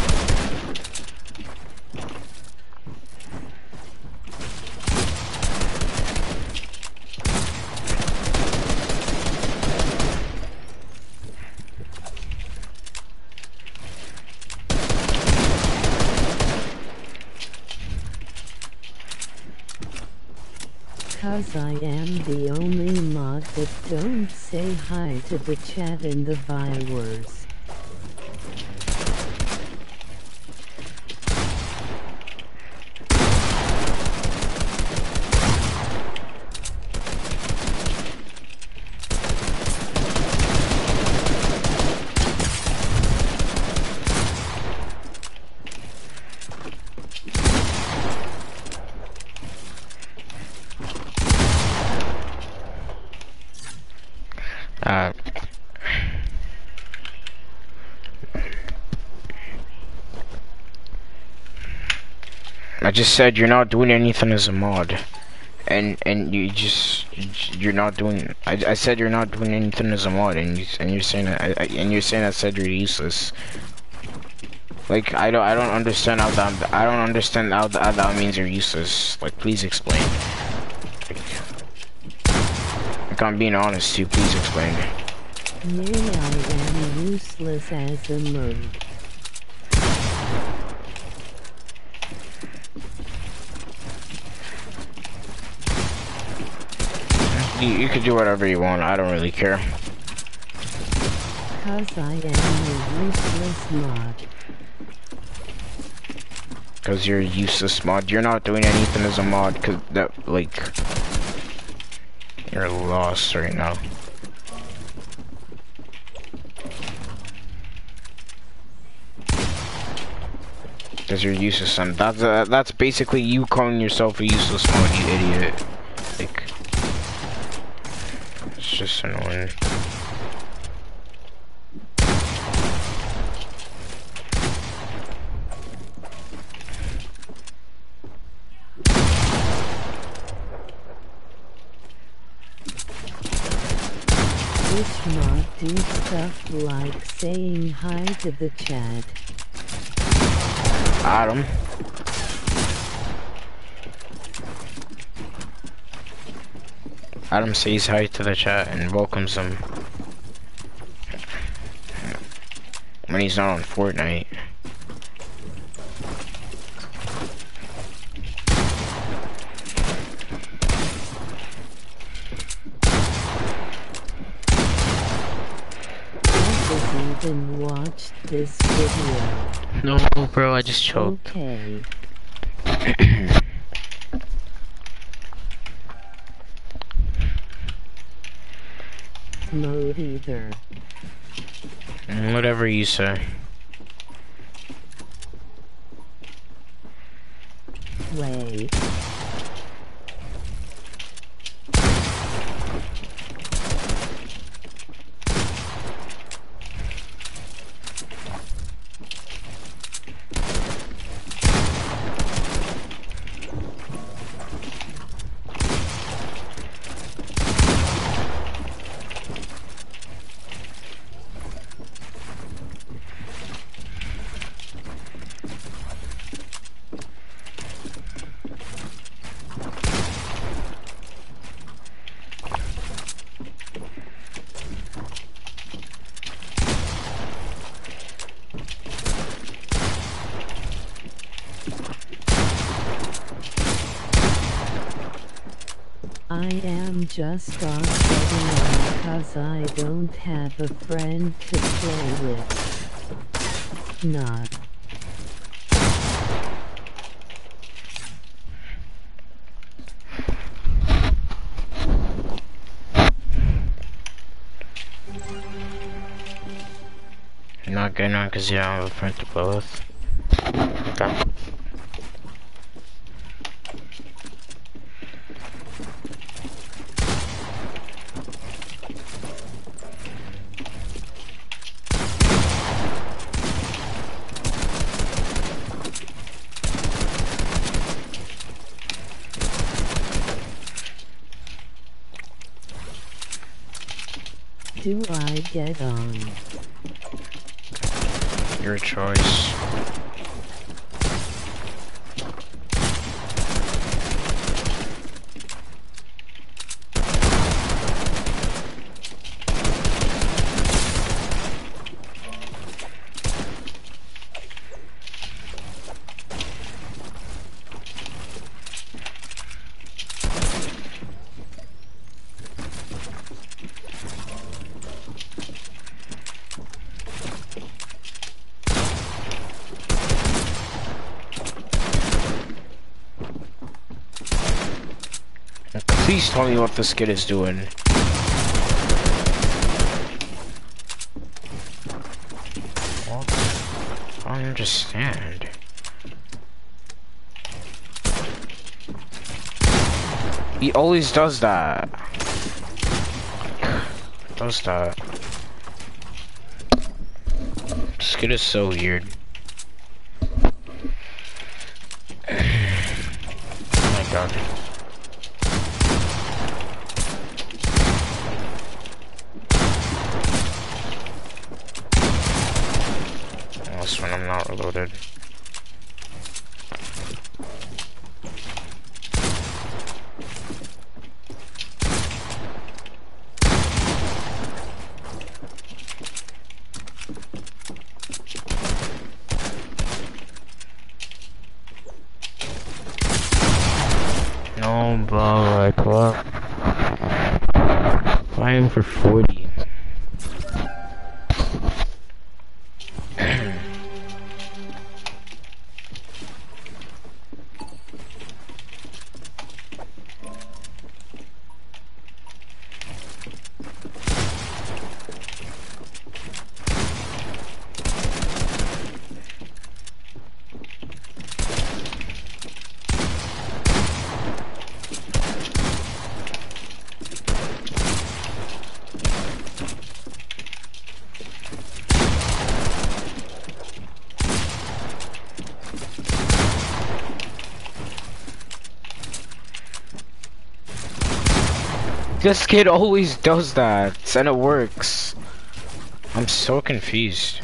Cause I am the only mod that don't say hi to uh, the chat and the viewers. uh, I just said you're not doing anything as a mod, and and you just you're not doing. I, I said you're not doing anything as a mod, and you and you're saying I, I, and you're saying I said you're useless. Like I don't I don't understand how that I don't understand how that, how that means you're useless. Like please explain. Like, I'm being honest too. Please explain. Yeah, I am useless as a mod. You, you could do whatever you want. I don't really care. Cause I am a useless mod. Cause you're a useless mod. You're not doing anything as a mod. Cause that like you're lost right now. Cause you're useless, and that's uh, that's basically you calling yourself a useless mod, you idiot. Like, it's just annoying. Which mod do stuff like saying hi to the chat? Adam. Adam says hi to the chat and welcomes them. When he's not on Fortnite. even watch this video. No, bro, I just choked. Okay. Mode either. Mm, whatever you say. Way. I am just off getting cause I don't have a friend to play with. Not. Not getting on because you don't have a friend to play with. Okay. Do On? Your choice. Please tell me what this kid is doing. What? I don't understand. He always does that. Does that. This kid is so weird. This kid always does that, and it works. I'm so confused.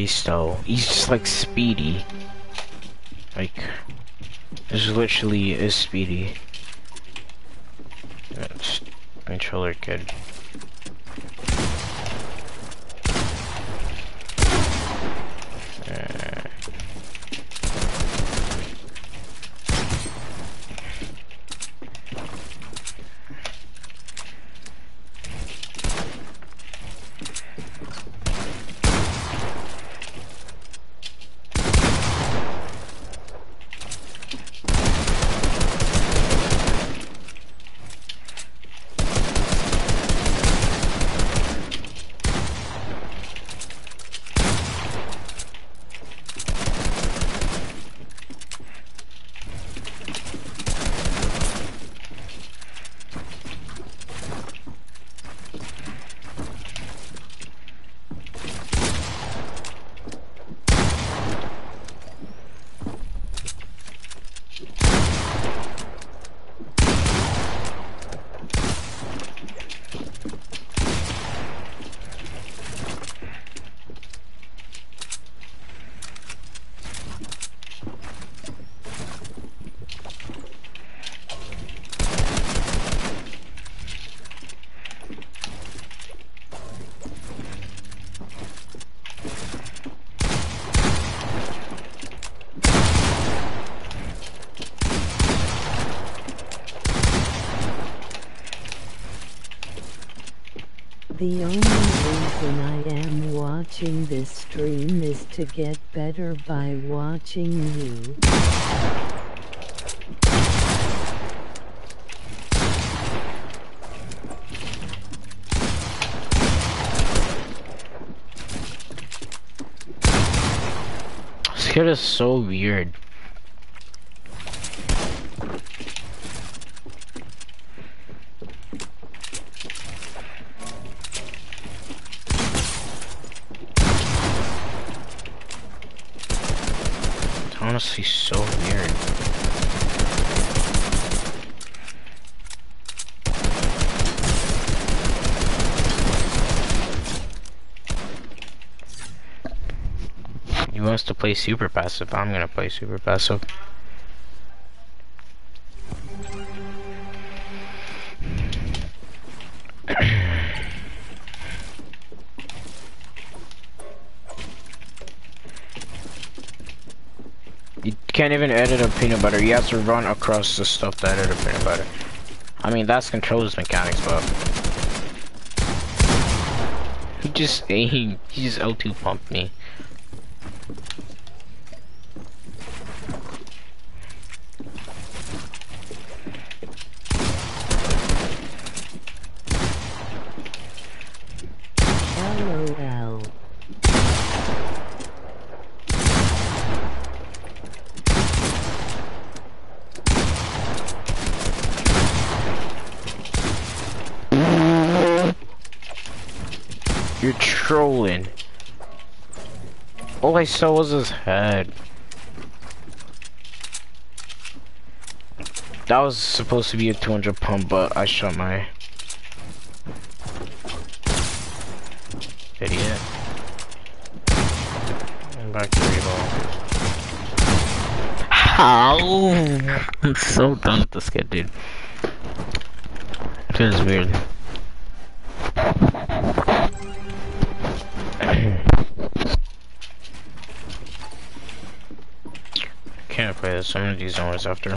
Playstyle. He's just like Speedy. Like, this is literally is Speedy. Yeah, Just controller kid. Uh, The only reason I am watching this stream is to get better by watching you. this kid is so weird. It's honestly so weird. He wants to play super passive. I'm gonna play super passive. You can't even edit a peanut butter. You have to run across the stuff to edit a peanut butter. I mean, that's controls mechanics, but he just he, he just L2 pumped me. LOL. You're trolling. All I was his head. That was supposed to be a 200 pump, but I shot my idiot. And back to reball. How? I'm so done with this kid, dude. Feels weird. Play this. I'm gonna do after.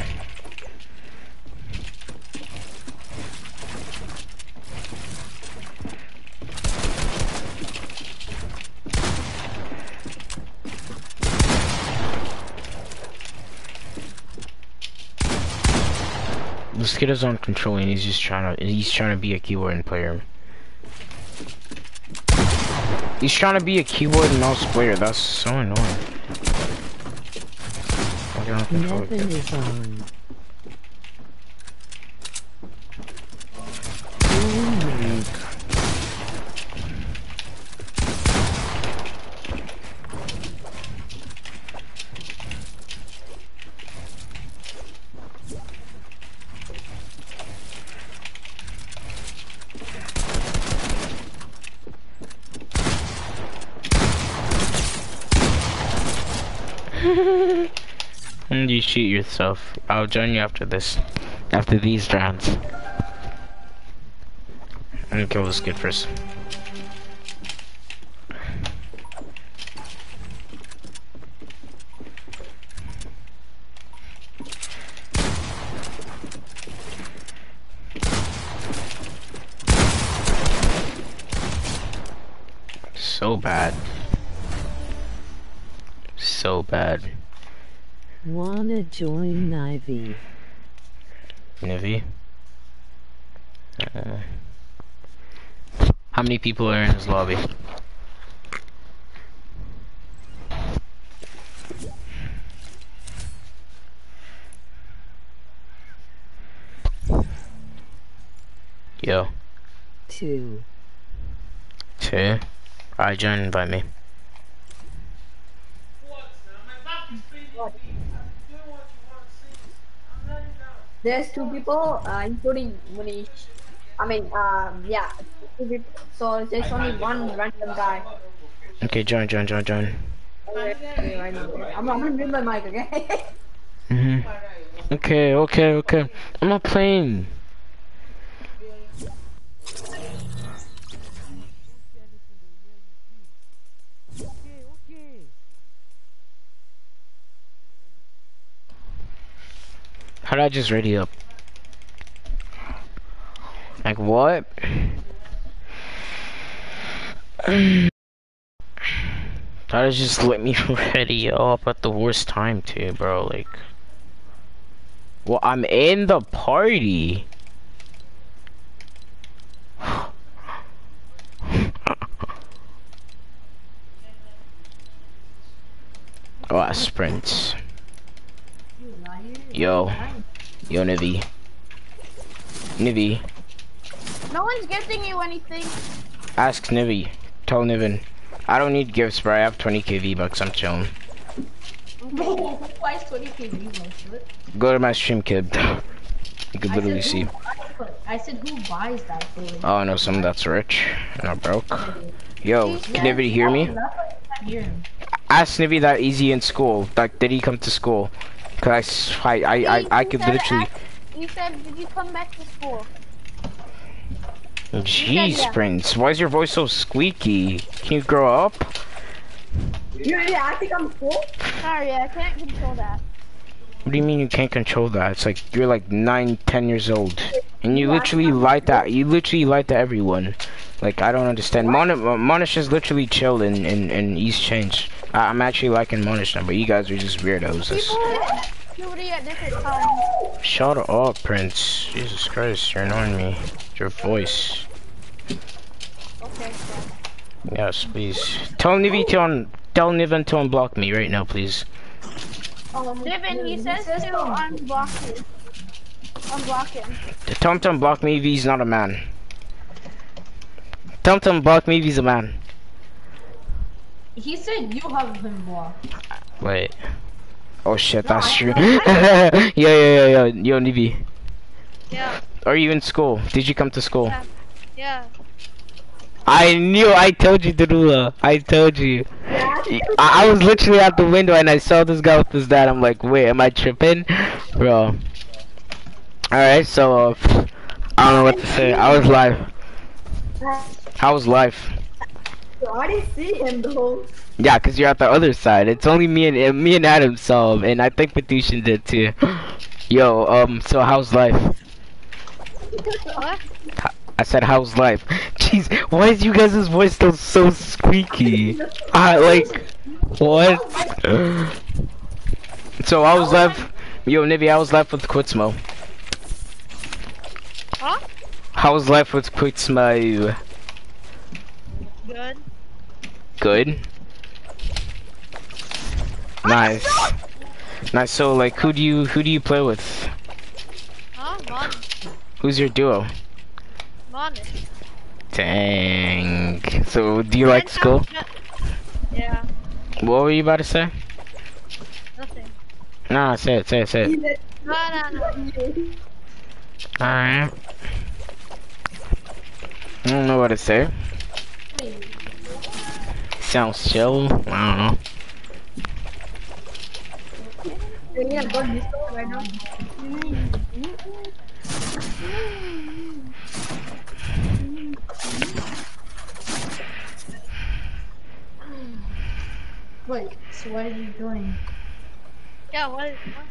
This kid is on control and he's just trying to he's trying to be a keyword player. He's trying to be a keyboard and mouse player. That's so annoying. I don't control it. Nevin is on. Roommate. And yourself. I'll join you after this. After these rounds. And kill this kid first. So bad. So bad. Wanna join Ivy? Nivi. Uh, how many people are in his lobby? Yo, Two. two. Alright, join, invite me. There's two people, uh, including Munish. I mean, um, yeah, two people. So there's only one random guy. Okay, join, join, join, join. Okay, right now. I'm, I'm gonna mute my mic, okay? Mhm. Okay, okay, okay. I'm not playing. How did I just ready up? Like what? That just let me ready up at the worst time too, bro. Like, well, I'm in the party. oh, I sprint. Yo, yo, Nivi. Nivi, No one's gifting you anything. ask Nivi. Tell Niven. I don't need gifts, but I have 20k V-Bucks. I'm chilling. Who buys 20 KV, my shit? Go to my stream, kid. You could literally see. I said who buys that thing? Oh, I know someone that's rich and not broke. Yo, can anybody hear me? That's why I can't hear him. Ask Snivy that easy in school. Like, did he come to school? Cause I could literally. You said, did you come back to school? Oh, Jeez, yeah. Prince, why is your voice so squeaky? Can you grow up? You, yeah, I think I'm cool. Sorry, I can't control that. What do you mean you can't control that? It's like you're like nine, ten years old, and you literally light that. You literally light to everyone. Like I don't understand. Mon Monish is literally chill in in, in East Change. I I'm actually liking Monish now, but you guys are just weirdos. That's- People puberty at different times. Shut up, Prince. Jesus Christ, you're annoying me. Your voice. Okay, so. Yes, please. Tell Nivi to un tell Niven to unblock me right now, please. Um, Niven, he says to unblock you. Unblock him. Tell him to unblock me if he's not a man. Tell him to me if he's a man. He said you have him blocked. Wait. Oh shit, that's true. yeah, yeah, yeah, yeah. Yo, Nivi. Yeah, Are you in school? Did you come to school? Yeah. yeah. I knew. I told you, Darula. I told you. I, I was literally out the window and I saw this guy with his dad. I'm like, wait, am I tripping, bro? All right, so uh, I don't know what to say. I was live. How was life? I didn't see him though. Yeah, cause you're at the other side. It's only me and uh, me and Adam saw him, and I think Patushin did too. Yo, um, so how's life? What? I said, how's life? Jeez, why is you guys' voice still so squeaky? I like, what? so I was left, yo, Nivi, I was left with Quitsmo. Huh? How was life with Quitsmo? Good. Good. Nice. Nice. So like, who do you who do you play with? Huh? Who's your duo? Mon. Dang. So do you like school? Yeah. What were you about to say? Nothing. Nah, say it, say it, say it. No, no, no. Alright. I don't know what to say. Sounds chill. I don't know. You're gonna go to Discord right now. Wait, so what are you doing? Yeah, what? what?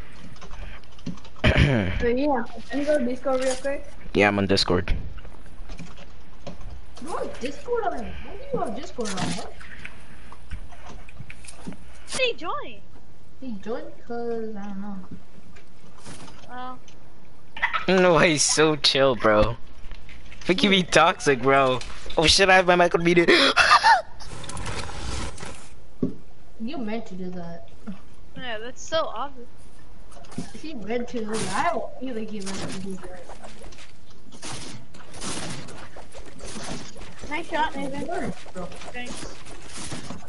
So yeah, can you go to Discord real quick? yeah, I'm on Discord. You on Discord on? Why do you have Discord on? What? Hey, join. He joined cause I don't know. Oh. No, he's so chill, bro. Think can be toxic, bro. Oh shit, I have my mic on muted. You meant to do that. Yeah, that's so obvious. He meant to. do that. I have a feeling he meant to do that. Nice shot, Nathan. Bro. Thanks.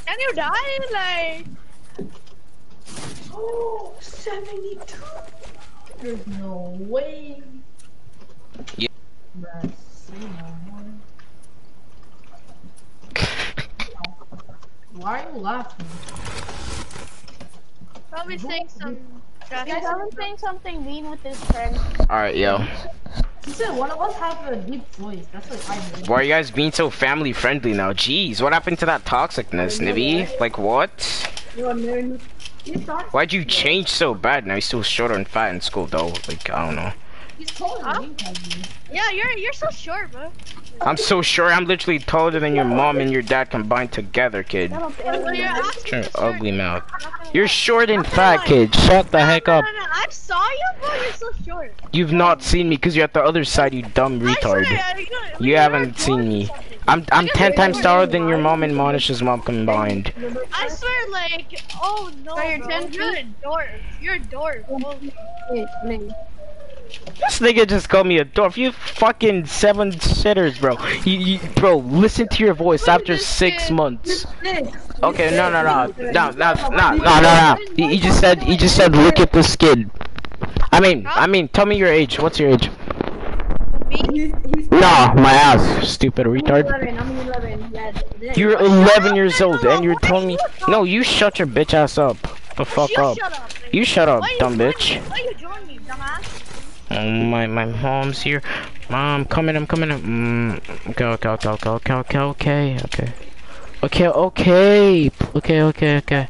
Can you die? Like. Oh, 72. There's no way. Yeah. Bruh, say no more. Why are you laughing? Probably saying some. Yeah, someone's saying something mean with his friend. Alright, yo. He said one of us have a deep voice. That's what I heard. Why are you guys being so family friendly now? Jeez, what happened to that toxicness, Nibby? Like what? You're new. You thought Why'd you change so bad? Now he's still short and fat in school though. Like I don't know. he's taller than me. Yeah, you're you're so short, bro. I'm so sure I'm literally taller than your mom and your dad combined together, kid. Well, you're Your short. ugly mouth. You're short and fat, kid. Shut the heck up. no, no, I saw you, bro. You're so short. You've not seen me because you're at the other side, you dumb retard. You, You haven't seen me. I'm I'm ten times taller than your mom and Monish's mom combined. I swear, like, oh no, Bro, you're bro, 10 you're a dork. You're a dork. Wait, wait. This nigga just called me a dwarf. You fucking seven shitters, bro. You, you, bro, listen to your voice after six months. Okay, no, no, no, no, no, no, no, no, no. He, he just said, he just said, look at the skin. I mean, I mean, tell me your age. What's your age? He's, he's Nah, my ass, stupid retard. 11. I'm 11. Yeah, yeah. You're 11 years old and you're telling me, no, you shut your bitch ass up. The fuck you up. shut up. You shut up, Why you dumb join bitch. Um, my my mom's here. Mom, I'm coming, I'm coming. Mm, okay okay okay okay okay okay Okay, okay, okay, okay, okay, okay, okay.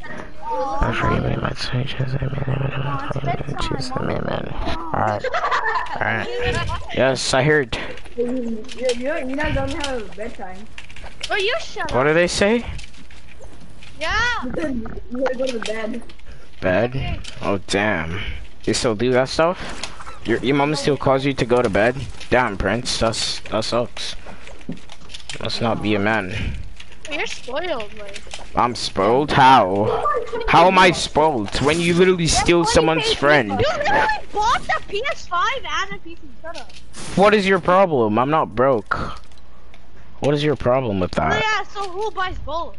I forgive me, my Jesus, amen, amen, amen, Jesus, amen. All right, all right. Yes, I heard. You don't have bedtime. Oh, you shut What do they say? Yeah. You gotta go to bed. Bed? Oh, damn. You still do that stuff? Your your mom still calls you to go to bed? Damn, Prince. That's that sucks. Let's not be a man. You're spoiled, like. I'm spoiled? How? How am I spoiled? When you literally steal someone's friend. You literally bought the PS5 and a PC. Shut up. What is your problem? I'm not broke. What is your problem with Oh that? yeah, so who buys both?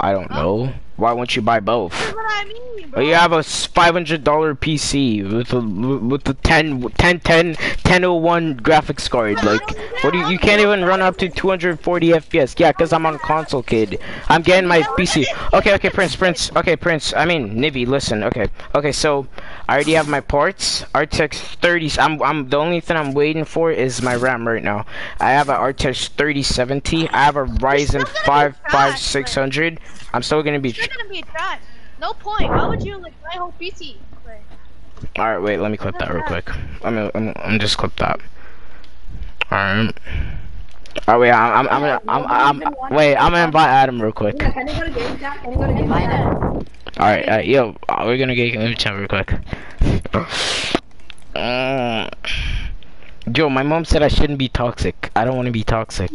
I don't know. Why won't you buy both? That's what I mean, bro. You have a $500 PC with a with the 10 10 10 1001 graphics card. Like, what do you, you can't even run up to 240 FPS. Yeah, cause I'm on console, kid. I'm getting my PC. Okay, okay, Prince, Prince. Okay, Prince. I mean, Nibby. Listen. Okay, okay. So I already have my parts. RTX 30s. I'm I'm the only thing I'm waiting for is my RAM right now. I have an RTX 3070. I have a Ryzen 5 5600. I'm still gonna be. You're gonna be trash. No point. Why would you like buy a whole PC? All right, wait. Let me clip that real quick. I'm I'm, I'm just clip that. All right. Oh wait, I'm, I'm, I'm, gonna, I'm, I'm, wait. I'm gonna invite Adam real quick. All Can you go to game chat? Can you go to game chat? right, uh, yo, uh, we're gonna get him chat real quick. Uh, Joe, my mom said I shouldn't be toxic. I don't want to be toxic.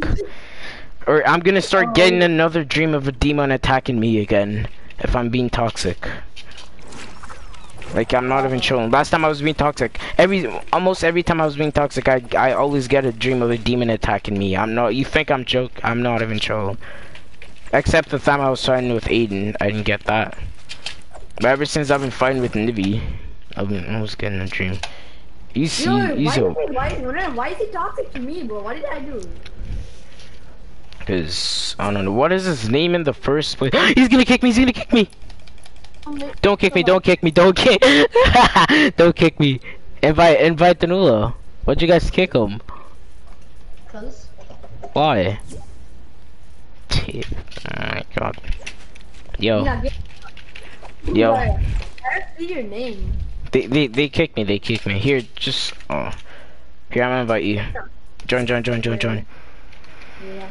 Or I'm gonna start getting another dream of a demon attacking me again. If I'm being toxic. Like I'm not even trolling. Last time I was being toxic, every almost every time I was being toxic, I I always get a dream of a demon attacking me. I'm not. You think I'm joke? I'm not even trolling. Except the time I was fighting with Aiden, I didn't get that. But ever since I've been fighting with Nivi, I've been always getting a dream. You see, Yo, you why, he, why, no, why is he toxic to me, bro? What did I do? cause I don't know what is his name in the first place. he's gonna kick me. He's gonna kick me. Don't kick me. Don't kick me. Don't kick. don't kick me. Invite invite the Danula. Why'd you guys kick him? Cause. Why? My god. Yo. Yo. I see your name. They they they kicked me. They kicked me. Here, just oh. Here, I'm gonna invite you. Join, join, join, join, join. Yeah.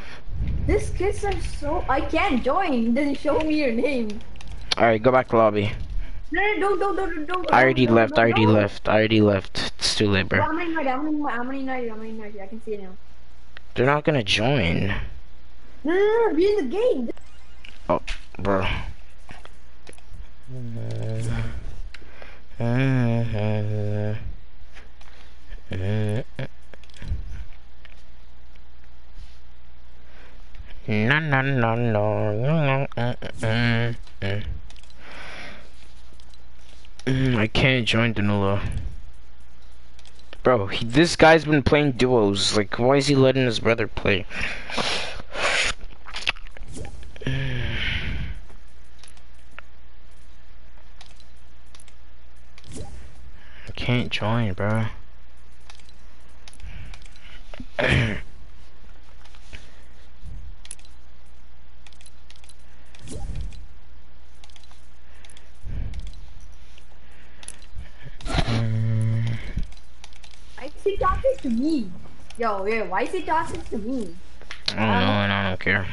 This kids are so. I can't join. Then show me your name. All right, go back to lobby. No, no, don't, don't, don't, don't. I already don't, left. don't, I already don't. left. I already left. It's too late, Bro. I'm invite. I'm gonna. I'm gonna. I'm gonna. I can see it now. They're not gonna join. No, no, no, no. Be in the game. Oh, bro. No, no, no, no. Mm, I can't join Danilo. Bro, he, this guy's been playing duos. Like, why is he letting his brother play? I can't join, bro. he toxic to me? Yo, yo, why is he toxic to me? I don't know, and I don't care.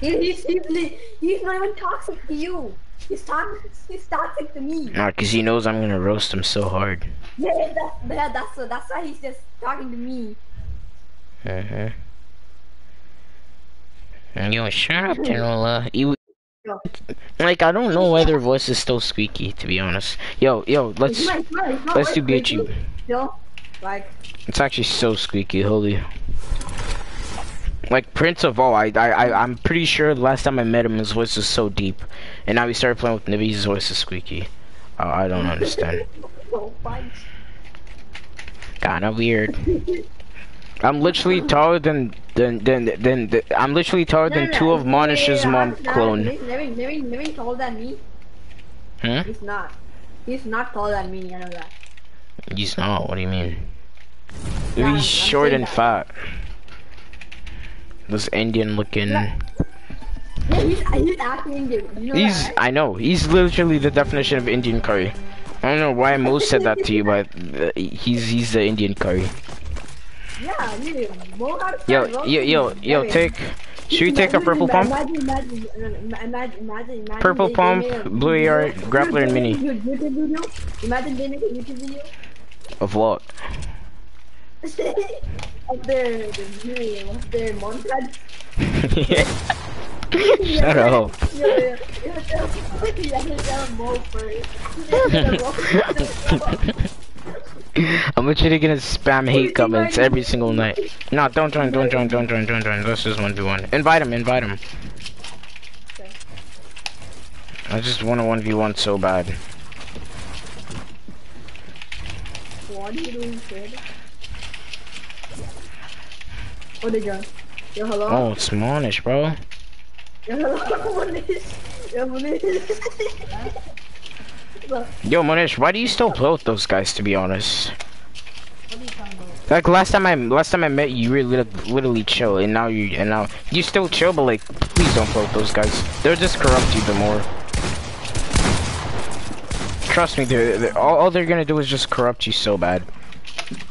He, he's, he's, he's not even toxic to you. He's toxic. He's toxic to me. Nah, cause he knows I'm gonna roast him so hard. Yeah, that's that, that's that's why he's just talking to me. Uh-huh. Yo, shut up, Tanola. You, like, I don't know why their voice is still squeaky, to be honest. Yo, yo, let's let's do BHU. Still, like, It's actually so squeaky, holy. Like Prince of All, I, I, I, I'm pretty sure the last time I met him, his voice was so deep, and now we started playing with Nivi, his voice is squeaky. Uh, I don't understand. Kinda weird. I'm literally taller than than than than, than I'm literally taller No, than no, two no, of Monish's mom clone. Nevin, Nevin, Nevin taller than me. Hmm? He's not. He's not taller than me. I know that. He's not. What do you mean? Yeah, I'm He's short saying and fat. This Indian looking. Yeah, he's he's acting Indian. You know He's. that, I know. He's literally the definition of Indian curry. I don't know why Mo said that to you, but uh, he's he's the Indian curry. Yeah, you Mo got Yo, friends, yo, yo, yo, take. Should we take a purple pump? Imagine, imagine, imagine, imagine, imagine, Purple they- they pump, blue video- AR, grappler, and mini. Imagine they a YouTube video Of what? of their, their, of their montage. Shut up. I'm literally gonna spam hate comments every single night. No, don't join, don't join, don't join, don't join. Let's just 1v1. Invite him, invite him. I just want a 1v1 so bad. Oh, you doing, kid? Oh, they joined. Yo, hello? Oh, it's Monish, bro. Yo, hello, Manish. Yo, Manish. Look, Yo, Monish, why do you still play with those guys, to be honest? Like last time I last time I met you, you were lit- literally chill, and now you and now you still chill, but like, please don't play with those guys. They'll just corrupt you the more. Trust me, they're, all, all they're gonna do is just corrupt you so bad.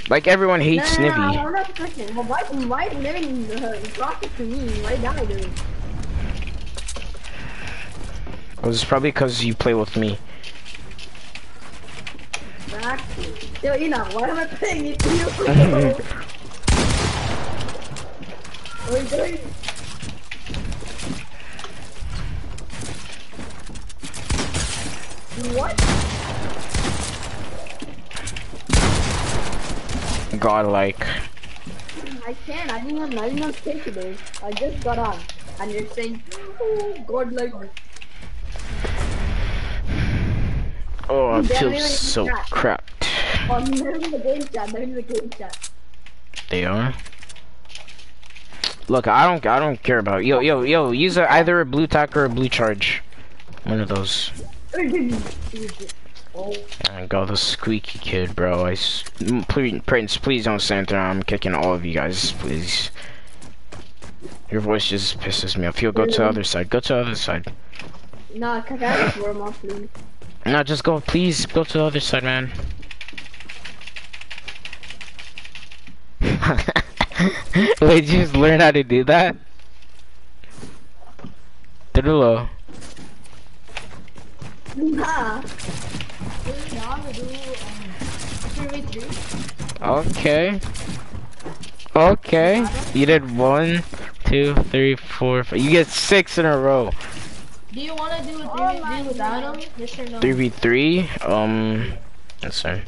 Like everyone hates no, no, no, Snivy. I'm not question. But why, why living uh, rocket to me? Why die, dude? It was probably because you play with me. Exactly. Yo, Ina, why am I playing it to you? Wait, wait. What? Godlike. I can't. I didn't have. I didn't today. I just got on, and you're saying, "Oh, God, like." Oh, I feel so chat. cracked. Oh, they're in the game chat. They're in the game chat. They are. Look, I don't, I don't care about yo, yo, yo. Use a, either a blue tack or a blue charge. One of those. oh. I got the squeaky kid, bro. I, s- please, Prince, please don't stand there. I'm kicking all of you guys, please. Your voice just pisses me off. Yo, go to the other side. Go to the other side. Nah, cause I just warm up, please. No, just go. Please go to the other side, man. Wait, you just learn how to do that? Derulo. Nah. Okay. Okay. You did one, two, three, four, five. You get six in a row. Do you want to do a 3v3 without him? Yes or no? Three v three. Um, let's see.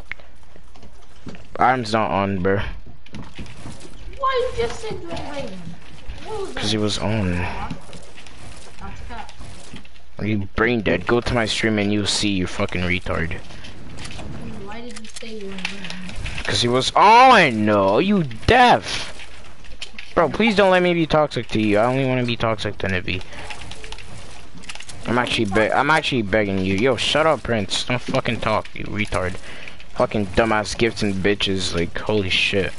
Arms not on, bro. Why you just said 3v3? Cause he was on. That's. Are you brain dead? Go to my stream and you'll see you fucking retard. Why did you say you were Cause he was on. No, you deaf. Bro, please don't let me be toxic to you. I only want to be toxic to Nibby. I'm actually be I'm actually begging you. Yo, shut up, Prince. Don't fucking talk, you retard. Fucking dumbass gifts and bitches. Like, holy shit.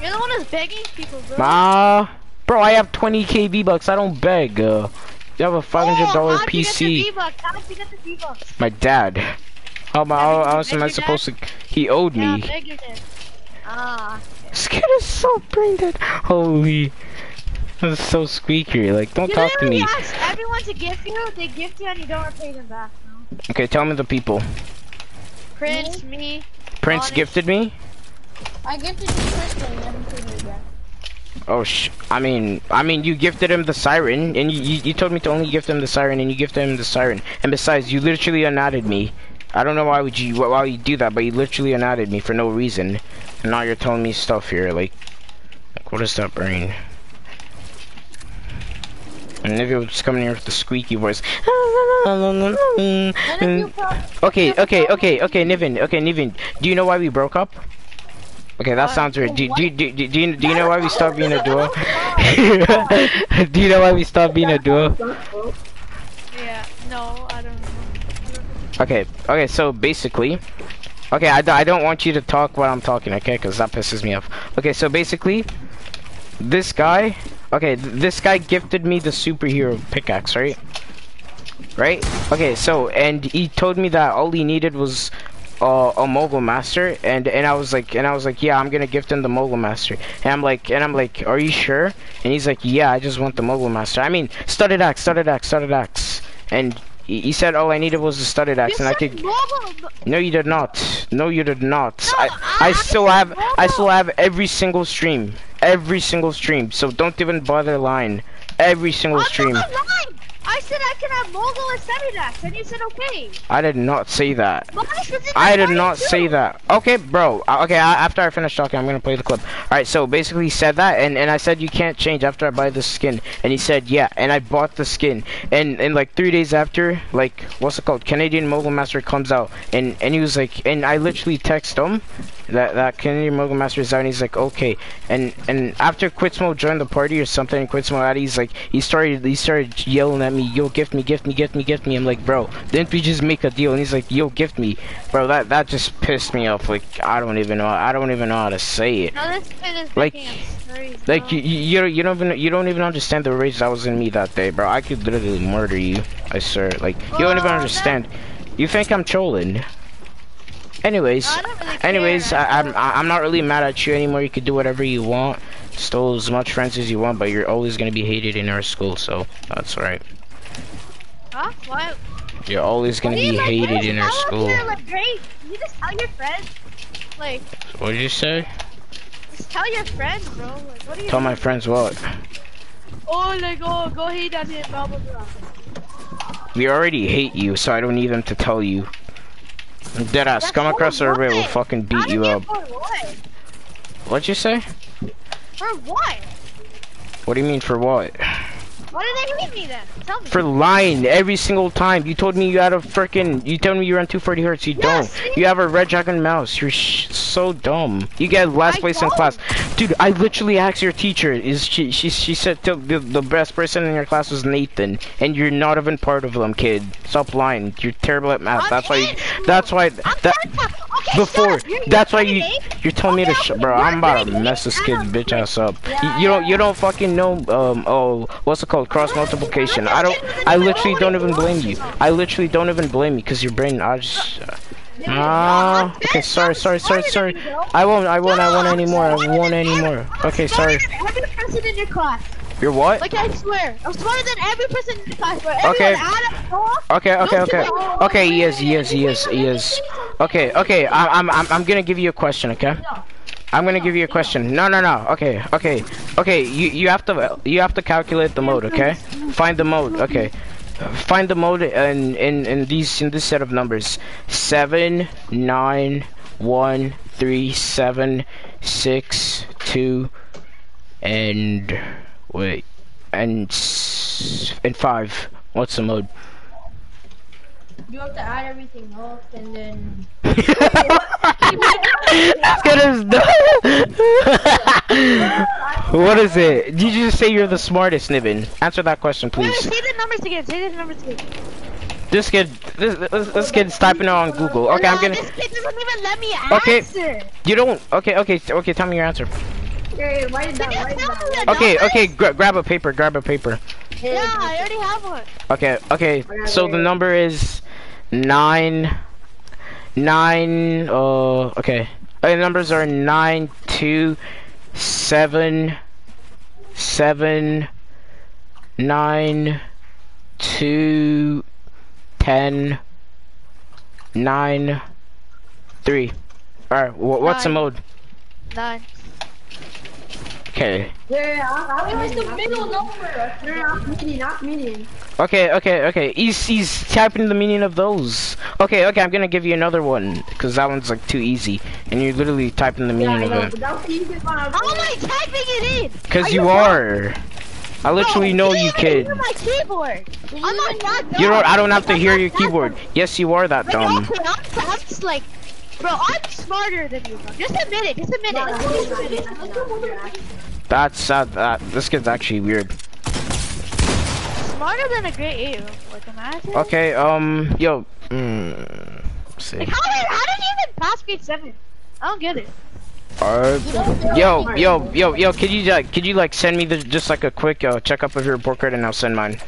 You're the one who's begging people, bro. Ma, bro, I have 20k V bucks. I don't beg. Uh, you have a $500 oh, how'd You get the PC. V-Bucks? How'd you get the V-Bucks? My dad. How am I, how, how else am I supposed to? He owed Yeah, me. Ah. This kid is so brain dead. Holy. This is so squeaky. Like, don't You talk to me. ask everyone to gift you, they gift you and you don't repay them back. No? Okay, tell me the people. Prince, me. Prince Honest. gifted me. I gifted you Crystal, you haven't paid me yet. Oh sh. I mean, I mean, you gifted him the siren, and you, you you told me to only gift him the siren, and you gifted him the siren. And besides, you literally unadded me. I don't know why would you why would you do that, but you literally unadded me for no reason. And now you're telling me stuff here, like, like what is that brain? And if was coming here with the squeaky voice. Okay, okay, okay, okay, Niven, okay, Niven. Do you know why we broke up? Okay, that sounds weird. Do, do, do, do, do, you, do you know why we stopped being a duo? do you know why we stopped being a duo? Yeah, no, I don't know. Okay, okay, so basically, okay, I, d- I don't want you to talk while I'm talking, okay, because that pisses me off. Okay, so basically, this guy, okay, th this guy gifted me the superhero pickaxe, right? Right? Okay, so, and he told me that all he needed was uh, a mogul master, and and I was like, and I was like, yeah, I'm gonna gift him the mogul master, and I'm like, and I'm like, are you sure? And he's like, yeah, I just want the mogul master. I mean, studded axe, studded axe, studded axe, and he, he said all I needed was the studded axe, and I could. No, you did not. No, you did not. I, I still have, I still have every single stream, every single stream. So don't even bother lying. Every single stream. I'm lying. I said I can have mogul and Semidax, and you said okay. I did not say that. I did not too. say that. Okay, bro. Uh, Okay, I, after I finish talking, I'm gonna play the clip. All right. So basically, he said that, and and I said you can't change after I buy the skin, and he said yeah, and I bought the skin, and and like three days after, like what's it called? Canadian Mogul Master comes out, and and he was like, and I literally text him that that Canadian Mogul Master is out, and he's like okay, and and after Quitsmo joined the party or something, and Quitsmo out, he's like he started he started yelling at me, yo, gift me, gift me, gift me, gift me. I'm like, bro, didn't we just make a deal? And he's like, yo, gift me, bro. That that just pissed me off. Like I don't even know, I don't even know how to say it. No, this kid is Like- making a story. Like you, you, you don't- even you don't even understand the rage that was in me that day, bro. I could literally murder you. I swear. Like you don't even understand. You think I'm trolling? Anyways, I really anyways, care. I, I'm I'm not really mad at you anymore. You could do whatever you want, still as much friends as you want, but you're always gonna be hated in our school, so that's right. Huh? Why? You're always gonna What be like hated this? in our How up school. Here, like, great. You just tell your friends. Like, What did you say? just tell your friends, bro. Like, what do you? Tell my friends what? Oh, like, oh, go hate on him, blah, blah, blah. We already hate you, so I don't need them to tell you. Deadass, come across the river, we'll fucking beat you up. For what? What'd you say? For what? What do you mean for what? Why did they me then? Tell me. For lying every single time. You told me you had a freaking. You told me you run 240 hertz. You don't. You have a Redragon mouse. You're sh so dumb. You get last I place in don't. class, dude. I literally asked your teacher. Is she? She she said the the, the best person in your class was Nathan, and you're not even part of them, kid. Stop lying. You're terrible at math. I'm that's why. You, that's why. I'm That okay, before. shut That's why you. You're telling me to Okay, sh okay, bro. I'm about to mess this kid's bitch ass up. You, you don't. You don't fucking know. Um. Oh. What's it called? Cross multiplication. I don't. I literally don't even blame you. I literally don't even blame you because your brain. I just. Ah. okay. Sorry. Sorry. Sorry. Sorry. I won't. I won't. I won't anymore. I won't anymore. Okay. Sorry. Every person in your class. You're what? Like I swear, I'm smarter than every person in the class. Okay. Everyone, Adam, Noah, Okay, okay, okay. Okay, he is, he is, he is, he is. Okay, okay, I, I'm, I'm, I'm gonna give you a question, okay? I'm gonna give you a question. No, no, no. Okay, okay, okay. You, you have to, you have to calculate the mode, okay? Find the mode, okay? Find the mode in, in, in these, in this set of numbers. Seven, nine, one, three, seven, six, two, and wait, and and five. What's the mode? You have to add everything up and then. Good as What is it? Did you just say you're the smartest, Nibbin? Answer that question, please. Wait, please. say the numbers again. Say the numbers again. This kid, this, this, this kid's typing it on Google. Okay, I'm gonna. This kid doesn't even let me Okay. answer. You don't. Okay, okay, okay. Tell me your answer. Hey, write it down, write it down. Okay, okay. Gra grab a paper. Grab a paper. Yeah, I already have one. Okay, okay. So the number is nine, nine. Uh, okay. The numbers are nine, two, seven, seven, nine, two, ten, nine, three. All right. Wh what's the mode? Nine. Okay. Yeah, I, I, Where's the middle number? No, not median, not median. Okay, okay, okay. He's he's typing the meaning of those. Okay, okay. I'm gonna give you another one because that one's like too easy, and you're literally typing the Yeah, I meaning know, of but it. that was the easiest one. I was How am I typing it in? Cause you are. I literally Bro, know you you, didn't even kid. hear my keyboard. I'm not that dumb. You don't. I don't have to I'm hear your keyboard. dumb. Yes, you are that Like, dumb. okay, I'm, I'm just like, bro, I'm smarter than you, bro. Just admit it. Just admit it. That's uh, that. This kid's actually weird. Smarter than a grade eight, bro. Like imagine. Okay. Um. Yo. Mm, see. Like how did how did you even pass grade seven? I don't get it. Uh, yo, yo, yo, yo. Could you like, could you like send me the just like a quick uh, checkup of your report card and I'll send mine.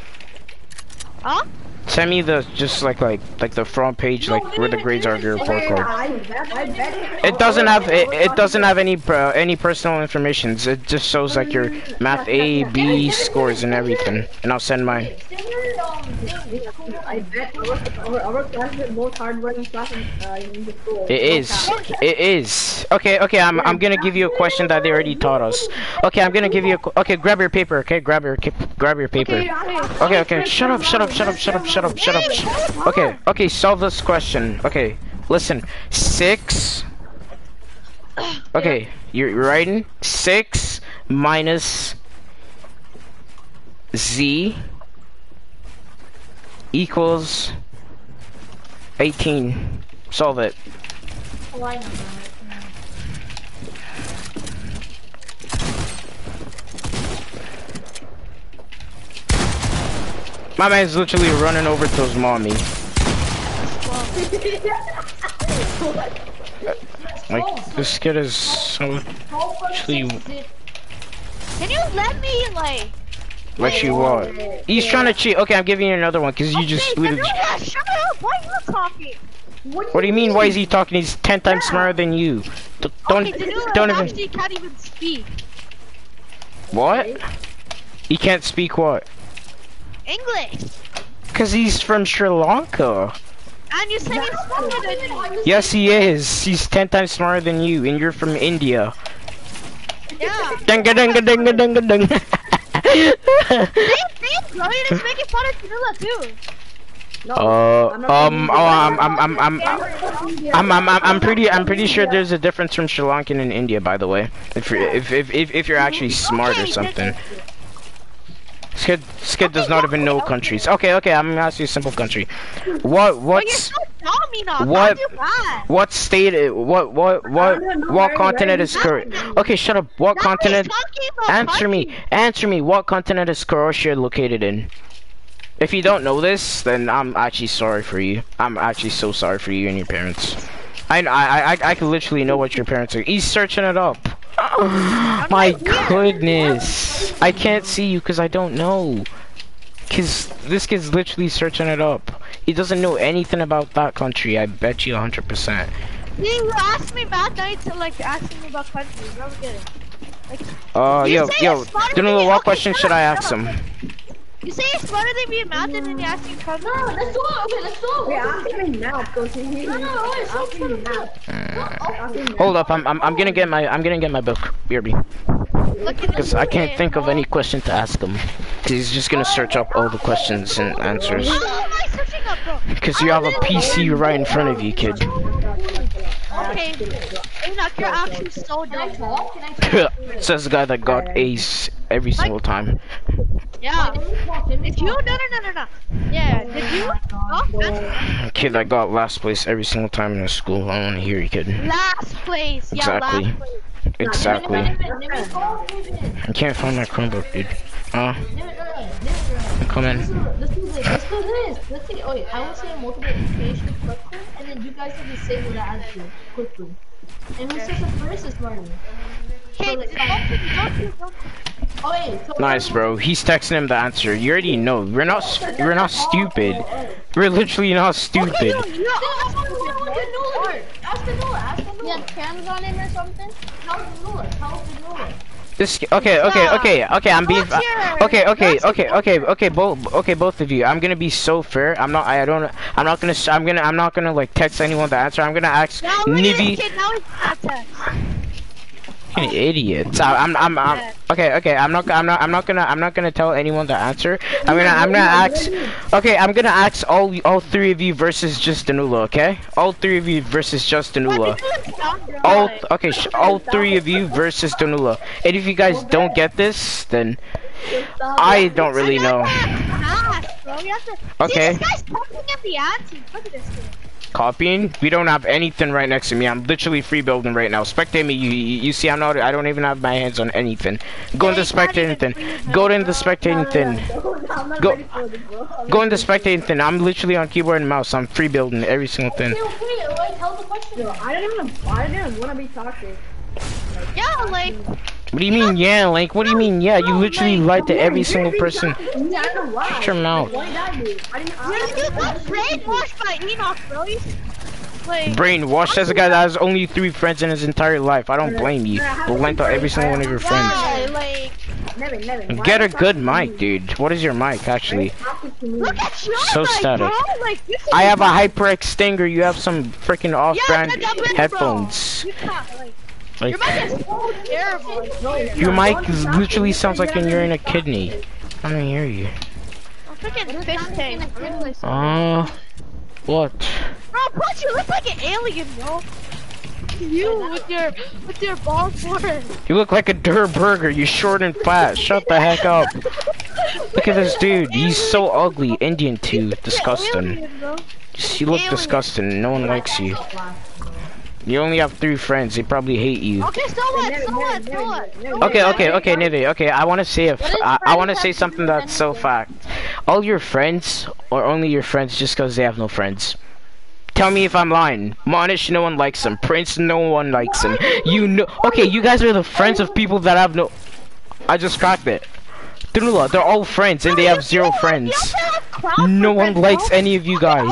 Huh? Send me the just like like like the front page like where the grades are of your report card. I bet, I bet. It doesn't have it, it doesn't have any uh, any personal information. It just shows like your math A, B scores and everything. And I'll send mine. Uh, in the school. It is. It is. Okay, okay. I'm I'm gonna give you a question that they already taught us. Okay, I'm gonna give you a. Okay, grab your paper. Okay, grab your grab your paper. Okay, okay. Shut up. Shut up. Shut up. Shut up. Shut up. Shut up. shut up. Okay, okay. Solve this question. Okay, listen. Six. Okay, you're writing six minus z equals eighteen. Solve it. Oh, My man's literally running over to his mommy. Like this kid is so actually Can you let me like? what you want. He's trying to cheat. Okay, I'm giving you another one because you just. Hey, can uh, shut up? Why are you talking? What do you mean? Why is he talking? He's ten times smarter than you. D- don't okay, Danilo don't even. actually can't even speak What? He can't speak what? English. Because he's from Sri Lanka. And you said he's smarter than you. Yes, he is. He's ten times smarter than you, and you're from India. Yeah. Dunga dunga dunga dunga dunga. Chloe is making fun of Camilla too. Uh, um, oh, I'm, I'm, I'm, I'm, I'm, I'm, I'm, pretty, I'm pretty sure there's a difference from Sri Lankan and India, by the way. If, if, if, if, if you're actually smart or something. Skid, Skid does not even know countries. Okay, okay, I'm gonna ask you a simple country. What, what's, so what, How'd you bad? what state, what, what, what, what continent is Croatia? Okay, shut up. What continent? Answer me, answer me. What continent is Croatia located in? If you don't know this, then I'm actually sorry for you. I'm actually so sorry for you and your parents. I, I, I, I can literally know what your parents are. He's searching it up. My goodness. I can't see you because I don't know. Cause this kid's literally searching it up. He doesn't know anything about that country. I bet you 100%. You asked me bad nights to like asking me about countries. Never get it. Like, Uh, yo, yo, than Dunalo, me. what question should I ask him? You say you're smarter than me in math and you ask me countries. No, let's do it. Okay, let's do it. Wait, ask him in math, because he he- No, no, wait, so ask him in math. Ask him in math. Hold up, I'm, I'm, I'm gonna get my, I'm gonna get my book, BRB. Because I can't think of any question to ask him. Because he's just gonna search up all the questions and answers. How am I searching up, bro? Because you have a PC right in front of you, kid. Okay. Enoch, you're actually so Can dumb. Can I talk? Says the guy that got Ace every single time. Yeah. Can we talk? Can we Did you? No, no, no, no, no. Yeah, did you? No, Kid that got last place every single time in the school. I want to hear you, kid. last place. Yeah, Exactly. last place. Exactly. I can't find my Chromebook, dude. Uh, Nibin, no, no, Nibin, no. come in. do let's do this. Let's do this. Let's say, oh, wait, I will say multiple information quickly, and then you guys do the same with I answer, quickly. And we set the versus Martin. So, nice, bro. He's texting him the answer. You already know. We're not. We're not stupid. We're literally not stupid. Okay, no, no, ask the Noor. Ask the Noor. Ask the Noor. You have cams on him or something? How's the Noor? How's the Noor? This. Okay. Okay. Okay. Okay. I'm being. Okay. Okay. Okay. Okay. Okay. Both. Okay. Both of you. I'm gonna be so fair. I'm not. I don't. I'm not gonna. I'm gonna. I'm not gonna like text anyone the answer. I'm gonna ask Nivi. Kid. Now he's not text. An idiot. I'm, I'm, I'm, okay, okay. I'm not, I'm not, I'm not gonna, I'm not gonna tell anyone the answer. I'm gonna, I'm gonna ask. Okay, I'm gonna ask all, all three of you versus just Danula. Okay, all three of you versus just Danula. All, okay, sh all three of you versus Danula. And if you guys don't get this, then I don't really know. Ask, bro. You have to. Okay. See, this guy's poking at the answers. Look at this kid. Copying? We don't have anything right next to me. I'm literally free building right now. Spectate me. You, you, you see, I'm not. I don't even have my hands on anything. Go into spectating thing. Go into spectating thing. Go- ready for this, bro. I'm Go into spectating thing. I'm literally on keyboard and mouse. I'm free building every single thing. Okay, okay, like, tell the question. Yo, I don't even, I didn't want to be toxic. Yeah, like. What do you mean, yeah? Like, what do you mean, yeah? You literally lied to every single person. I don't know why. Shut your mouth. What I didn't. You, I you got brainwashed by Enoch, bro. Like. Brainwashed as a guy that has only three friends in his entire life. I don't blame you. But lied to every single one of your friends. Yeah, like. Never, never. Why Get a good mic, dude. What is your mic, actually? Talking to me. Look at your So static. bro. Like, you I have a can- hyper extender. You have some freaking off-brand Yeah, headphones. Bro. Like. Like, Your mic is so terrible. your mic literally sounds like you're in a kidney. I don't hear you. I'm freaking fish tank. Uh, what? Bro, plus you look like an alien, bro. You with your with your bald forehead. You look like a Dur burger. You're short and fat. Shut the heck up. Look at this dude. He's so ugly. Indian too. Disgusting. You look disgusting. No one likes you. You only have three friends. They probably hate you. Okay, so what? So what? So what? Okay, okay, okay, Nivi. Okay, I want to say if I, I want to say something that's so fact. All your friends, or only your friends, just because they have no friends. Tell me if I'm lying. Monish, no one likes him. Prince, no one likes him. You know. Okay, you guys are the friends of people that have no. I just cracked it. Dunula, they're all friends and they have zero friends. No one likes any of you guys.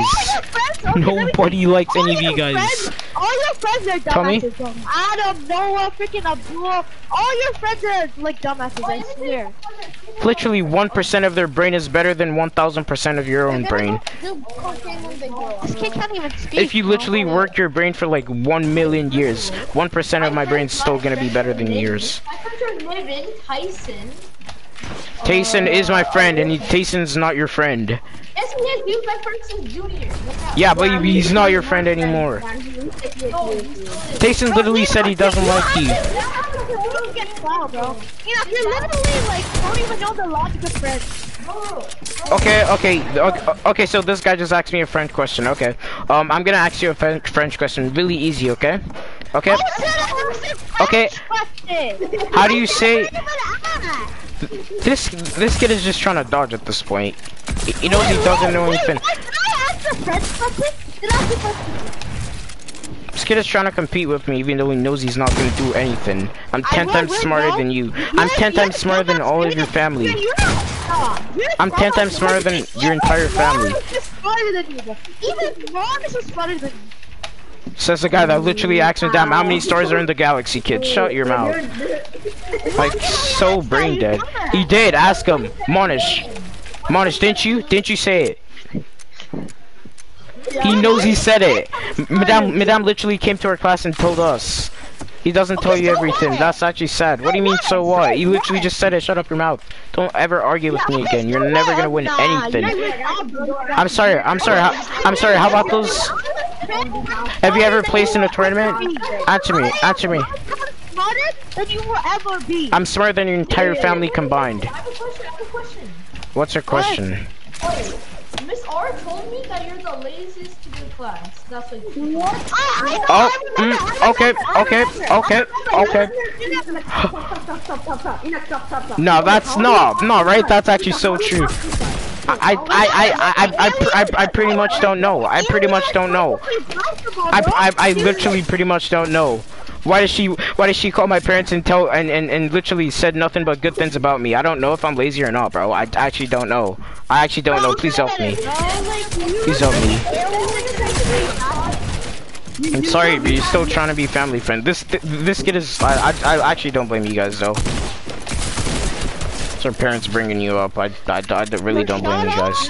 Nobody likes any of you guys. All your friends are dumbasses. Adam, Noah, freaking Abdullah. All your friends are like dumbasses. I swear. Literally 1% of their brain is better than 1000% of your own brain. This kid can't even speak. If you literally work your brain for like 1 million years, 1% of my brain's still gonna be better than yours. My friends are Niven, Tyson, Tayson is my friend, and he, Tayson's not your friend. Yes, he is. He was my friend since junior. Yeah, but he- he's not your friend anymore. No, he still is. Tayson literally said he doesn't like you. You don't bro. You know, you're literally like don't even know the logic of friends. Okay, okay, okay, okay, so this guy just asked me a French question, okay. Um, I'm gonna ask you a French French question, really easy, okay? Okay? Okay, how do you say... This this kid is just trying to dodge at this point. He, knows he doesn't know anything. This kid is trying to compete with me even though he knows he's not gonna do anything. I'm 10 times smarter than you. I'm 10 times smarter than all of your family. I'm 10 times smarter than your entire family. smarter than you, bro. Even mom is smarter than you. Says the guy that literally asked me, damn, how many stars are in the galaxy, kid? Shut your mouth. Like, so brain dead. He did, ask him. Monish. Monish, didn't you? Didn't you say it? He knows he said it. Madame, Madame literally came to our class and told us. He doesn't tell you everything. That's actually sad. What do you mean, so what? He literally just said it. Shut up your mouth. Don't ever argue with me again. You're never gonna win anything. I'm sorry. I'm sorry. how- I'm sorry. How about those? Have you ever placed in a tournament? Answer me. Answer me. Smarter than you will ever be. I'm smarter than your entire family combined. I have a question. I have a question. What's your question? Wait, Miss R told me that you're the laziest to the class. That's like what? Oh, mm, okay, okay, okay, okay. Stop. No, that's no, no, right? That's actually so true. I, I, I, I, I, I, I, I pretty much don't know. I pretty much don't know. I, I, I literally pretty much don't know. Why does she, why does she call my parents and tell, and, and, and literally said nothing but good things about me? I don't know if I'm lazy or not, bro. I actually don't know. I actually don't know. Please help me. Please help me. I'm sorry, but you're still trying to be family friend. This th this kid is. I, I I actually don't blame you guys though. Our parents bringing you up. I I, I really don't blame you guys.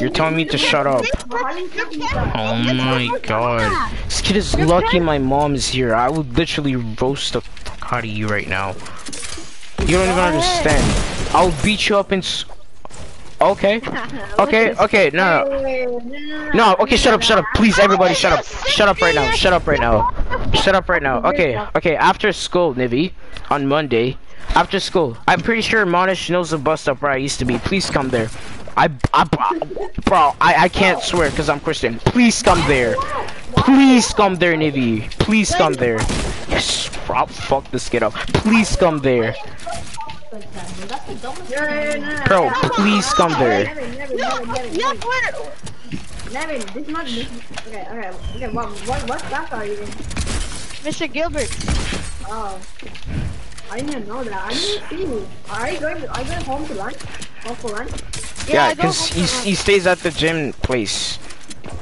You're telling me to shut up. Oh my god. This kid is lucky my mom is here. I would literally roast the fuck out of you right now. You don't even understand. I'll beat you up in. S okay. Okay. Okay. No. No. No. Okay. Shut up. Shut up. Please, everybody, shut up. Shut up right now. Shut up right now. Shut up right now. Okay. Okay. After school, Nivi, on Monday. After school, I'm pretty sure Monish knows the bus stop where I used to be. Please come there. I, I, bro, I, I can't swear because I'm Christian. Please come there. Please come there, Nivi. Please come there. Yes, bro, fuck this kid up. Please come there. Bro, please come there. Nevin, this is not this. Okay, okay, okay. What, what, what class are you in? Mr. Gilbert. Oh, I know that. I didn't see you. Are you going? Are going home to lunch? Home for lunch? Yeah, because he, he stays at the gym place.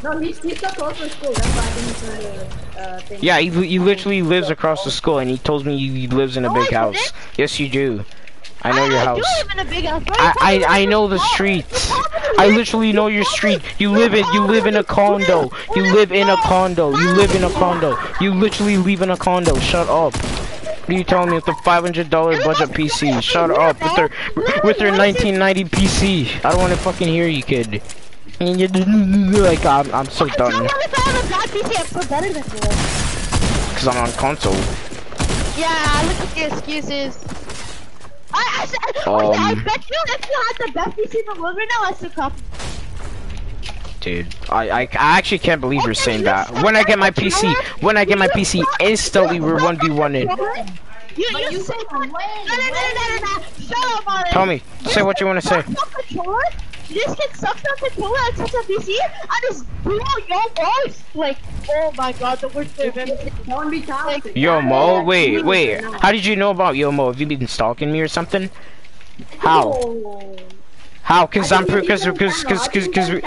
No, he's he's so close to school. That's why I didn't uh, uh. Yeah, he, he literally lives across the school, and he told me he lives in a big house. Yes, you do. I know your I house. do live in a big house. I, I I know the streets. I literally know your street. You live in you live in a condo. You live in a condo. You live in a condo. You literally live in a condo. Shut up. What are you telling me with the $500 budget PC? Shut up with their with their 1990 PC. I don't want to fucking hear you, kid. And you like I'm I'm so done. If I have a bad PC, I'm better than you. Cause I'm on console. Yeah, I look at the excuses. I, I, I, I Um. bet you if you had the best PC in the world right now, I still copy. Dude, I, I, I actually can't believe you're saying that. When I get my PC, when I get my PC, instantly we're 1v1 in. You, you, you say no, no, no, no, no, no. Shut up, Tell me, say what you want to say. This kid sucks on controller and sucks on PC and just blew your voice. Like, oh my god, the worst thing I've ever seen. Be. Yomo, wait, wait. How did you know about Yomo? Have you been stalking me or something? How? How? Cause I'm cause cause cause cause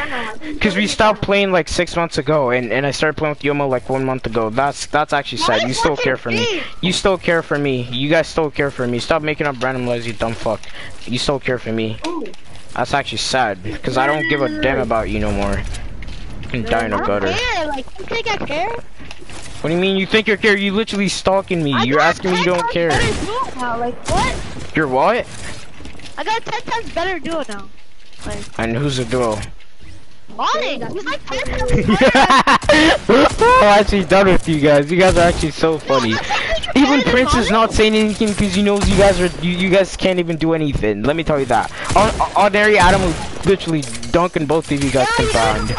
cause we stopped playing like six months ago, and and I started playing with Yomo like one month ago. That's that's actually sad. You still care for me. You still care for me. You guys still care for me. Stop making up random lies, you dumb fuck. You still care for me. That's actually sad, cause I don't give a damn about you no more. You can die in a gutter. Like, you think I care? What do you mean you think you care? You literally stalking me. You're asking me you don't care. Now, like, what? You're what? I got a 10 times better duo now. Like, And who's the duo? Onyx, he's like 10 times. I'm actually done with you guys. You guys are actually so funny. Even Prince is not saying anything because he knows you guys are you, you guys can't even do anything. Let me tell you that. On ordinary Adam will literally dunking both of you guys combined.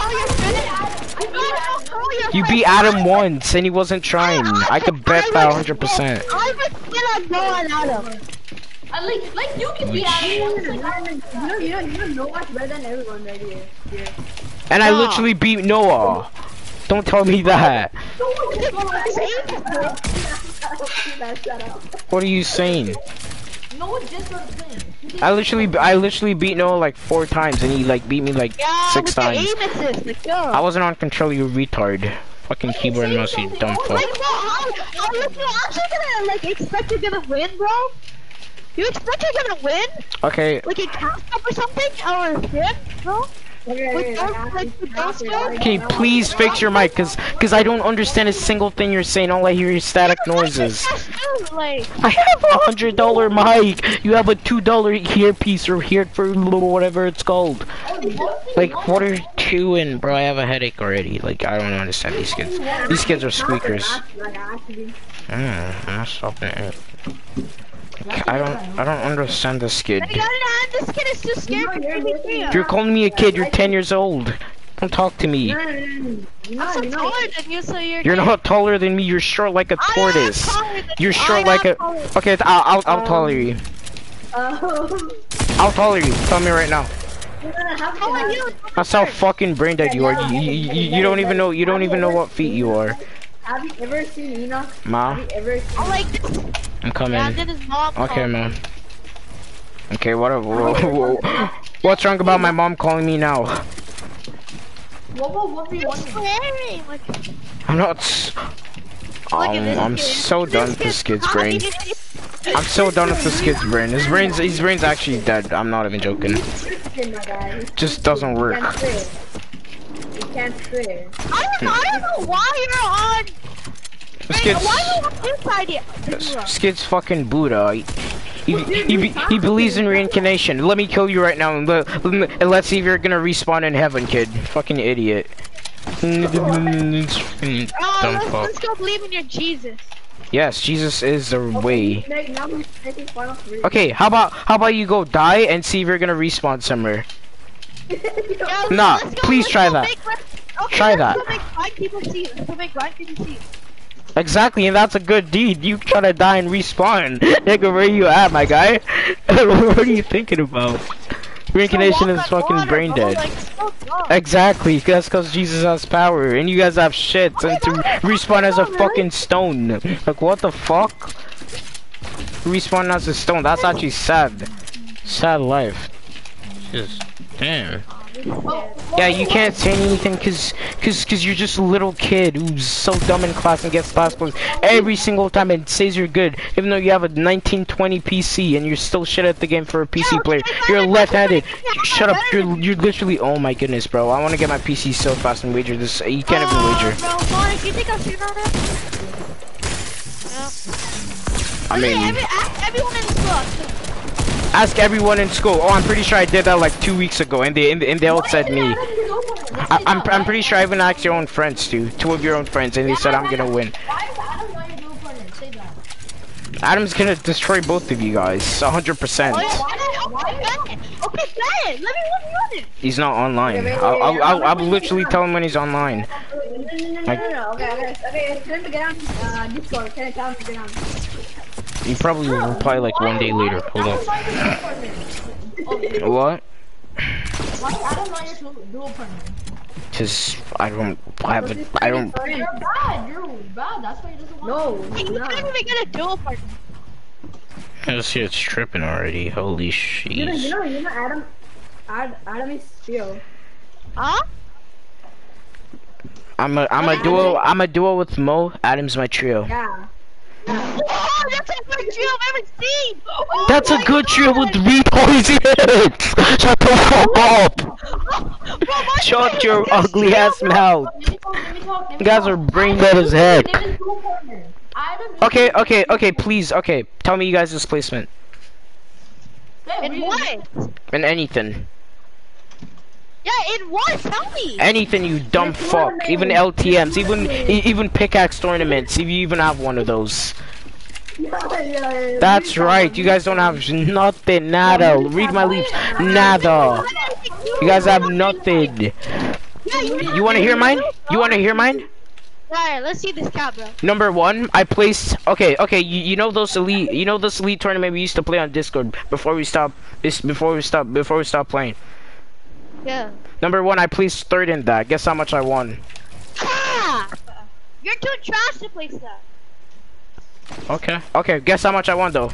You beat Adam once and he wasn't trying. I could bet that 100. percent I was still on Adam. I like, like you can be Adam once. Like, You know, you know, you know, no one's better than everyone right here. Yeah. And I literally beat Noah. Don't tell me that. What are you saying? no one just started playing. He I literally, I literally beat Noah like four times, and he like beat me like Yeah, six times. aim assist, like. I wasn't on control, you retard. Fucking keyboard and mouse, you dumb fuck. Like, bro, how, how you you actually gonna, like, expect you're gonna win, bro? You expect you're gonna win? Okay, Like a cast up or something? Or a flip, bro? With those, like, with those skills? okay, please fix your mic, cause, cause I don't understand a single thing you're saying. All I hear is static noises. I have a hundred dollar mic. You have a two dollar earpiece or here for whatever it's called. Like, what are you doing, bro? I have a headache already. Like, I don't understand these kids. These kids are squeakers. Mm, I'm not stopping it. I don't, I don't understand this kid. I gotta hand, this kid is too scared for me. You're calling me a kid. You're 10 years old. Don't talk to me. I'm so taller than you, so you're. You're not taller than me. You're short like a tortoise. You're short like a. Okay, I'll, I'll, I'll taller you. Oh. I'll taller you. Tell me right now. How are you? That's how fucking brain dead you are. You, you, you, you don't even know. You don't even know what feet you are. Have you ever seen Enoch? Ma, Have you ever seen I like. I'm coming. Yeah, mom. Okay, called. man. Okay, what? wha- wha- What's wrong about my mom calling me now? What, what, what do you want? I'm not. s- Um, I'm so done with this kid's brain. I'm so done with this kid's brain. His brain's his brain's actually dead. I'm not even joking. Tristan, my guy? Just doesn't work. Can't swear. You can't swear. I don't, I don't know why you're on. Skid's, Hey, why are you on this idea? this kid's fucking Buddha. He, he, he, he believes in reincarnation. Let me kill you right now and, let, and let's see if you're gonna respawn in heaven, kid. Fucking idiot. Oh, Dumb Oh, let's, fuck. let's go believe in your Jesus. Yes, Jesus is the way. Like, now he's taking final three. Okay, how about how about you go die and see if you're gonna respawn somewhere? Yeah, Nah, go- please try that. okay, Try that. Go make blind people see. Let's go make blind people see. Exactly, and that's a good deed. You try to die and respawn. Nigga, where you at, my guy? what are you thinking about? Reincarnation is fucking brain dead. Exactly, that's because Jesus has power, and you guys have shit, and to respawn as a fucking stone. Like, what the fuck? Respawn as a stone, that's actually sad. Sad life. Just, damn. Yeah, you can't say anything cause, cause, cause you're just a little kid who's so dumb in class and gets last place every single time and says you're good, even though you have a 1920 PC and you're still shit at the game for a PC player. You're left-handed. Shut up. You're, you're literally. Oh my goodness, bro. I want to get my PC so fast and wager this. You can't even wager. Bro, Sonic, do you think I'll shoot on it? I Hey, mean, everyone in the school. Ask everyone in school. Oh, I'm pretty sure I did that like two weeks ago, and they and, they- and they all said me. I, I'm I'm pretty sure I even asked your own friends too, two of your own friends, and they said I'm gonna win. Why is Adam not your dual partner? Say that. Adam's gonna destroy both of you guys, 100%. Oh, yeah, not? Okay, bet it. Okay, bet it. Let me run it. He's not online. I'll, I'll, I'll, I'll literally tell him when he's online. No, no, no, no, Like- He probably will reply like one day later. Hold on. not your dual partner. What? Why is Adam not your dual- dual partner? Cause I don't I have a, I don't. You're bad. You're bad. That's why he doesn't want No, Hey, you can't even get a dual partner. This shit's tripping already. Holy You know, you shit. know, you know, Adam. Ad, Adam is trio. Huh? I'm a, I'm a duo, I'm a duo with Mo. Adam's my trio. Yeah. Oh, that's a good trio I've ever seen. Oh That's a my good trio with God. three poison hits. Shut the fuck up. Bro, my Shut your ugly trio, ass bro. mouth. Let me talk, let me talk, let me You guys talk. are brain dead as heck. Name is dual partner. Adam is Okay, okay, okay. Please, okay. Tell me you guys' placement. Yeah, In what? In anything. Yeah, what? Tell me. Anything, you dumb fuck. Even LTMs, even e- even pickaxe tournaments, if you even have one of those. That's right, you guys don't have nothing, nada. Read my lips, nada. You guys have nothing. You wanna hear mine? You wanna hear mine? Alright, let's see this cat, bro. Number one, I placed. Okay, okay. You, you know those elite. You know this elite tournament we used to play on Discord before we stop. This before we stop. Before we stop playing. Yeah. Number one, I placed third in that. Guess how much I won? Ah! You're too trash to place that. Okay. Okay. Guess how much I won though?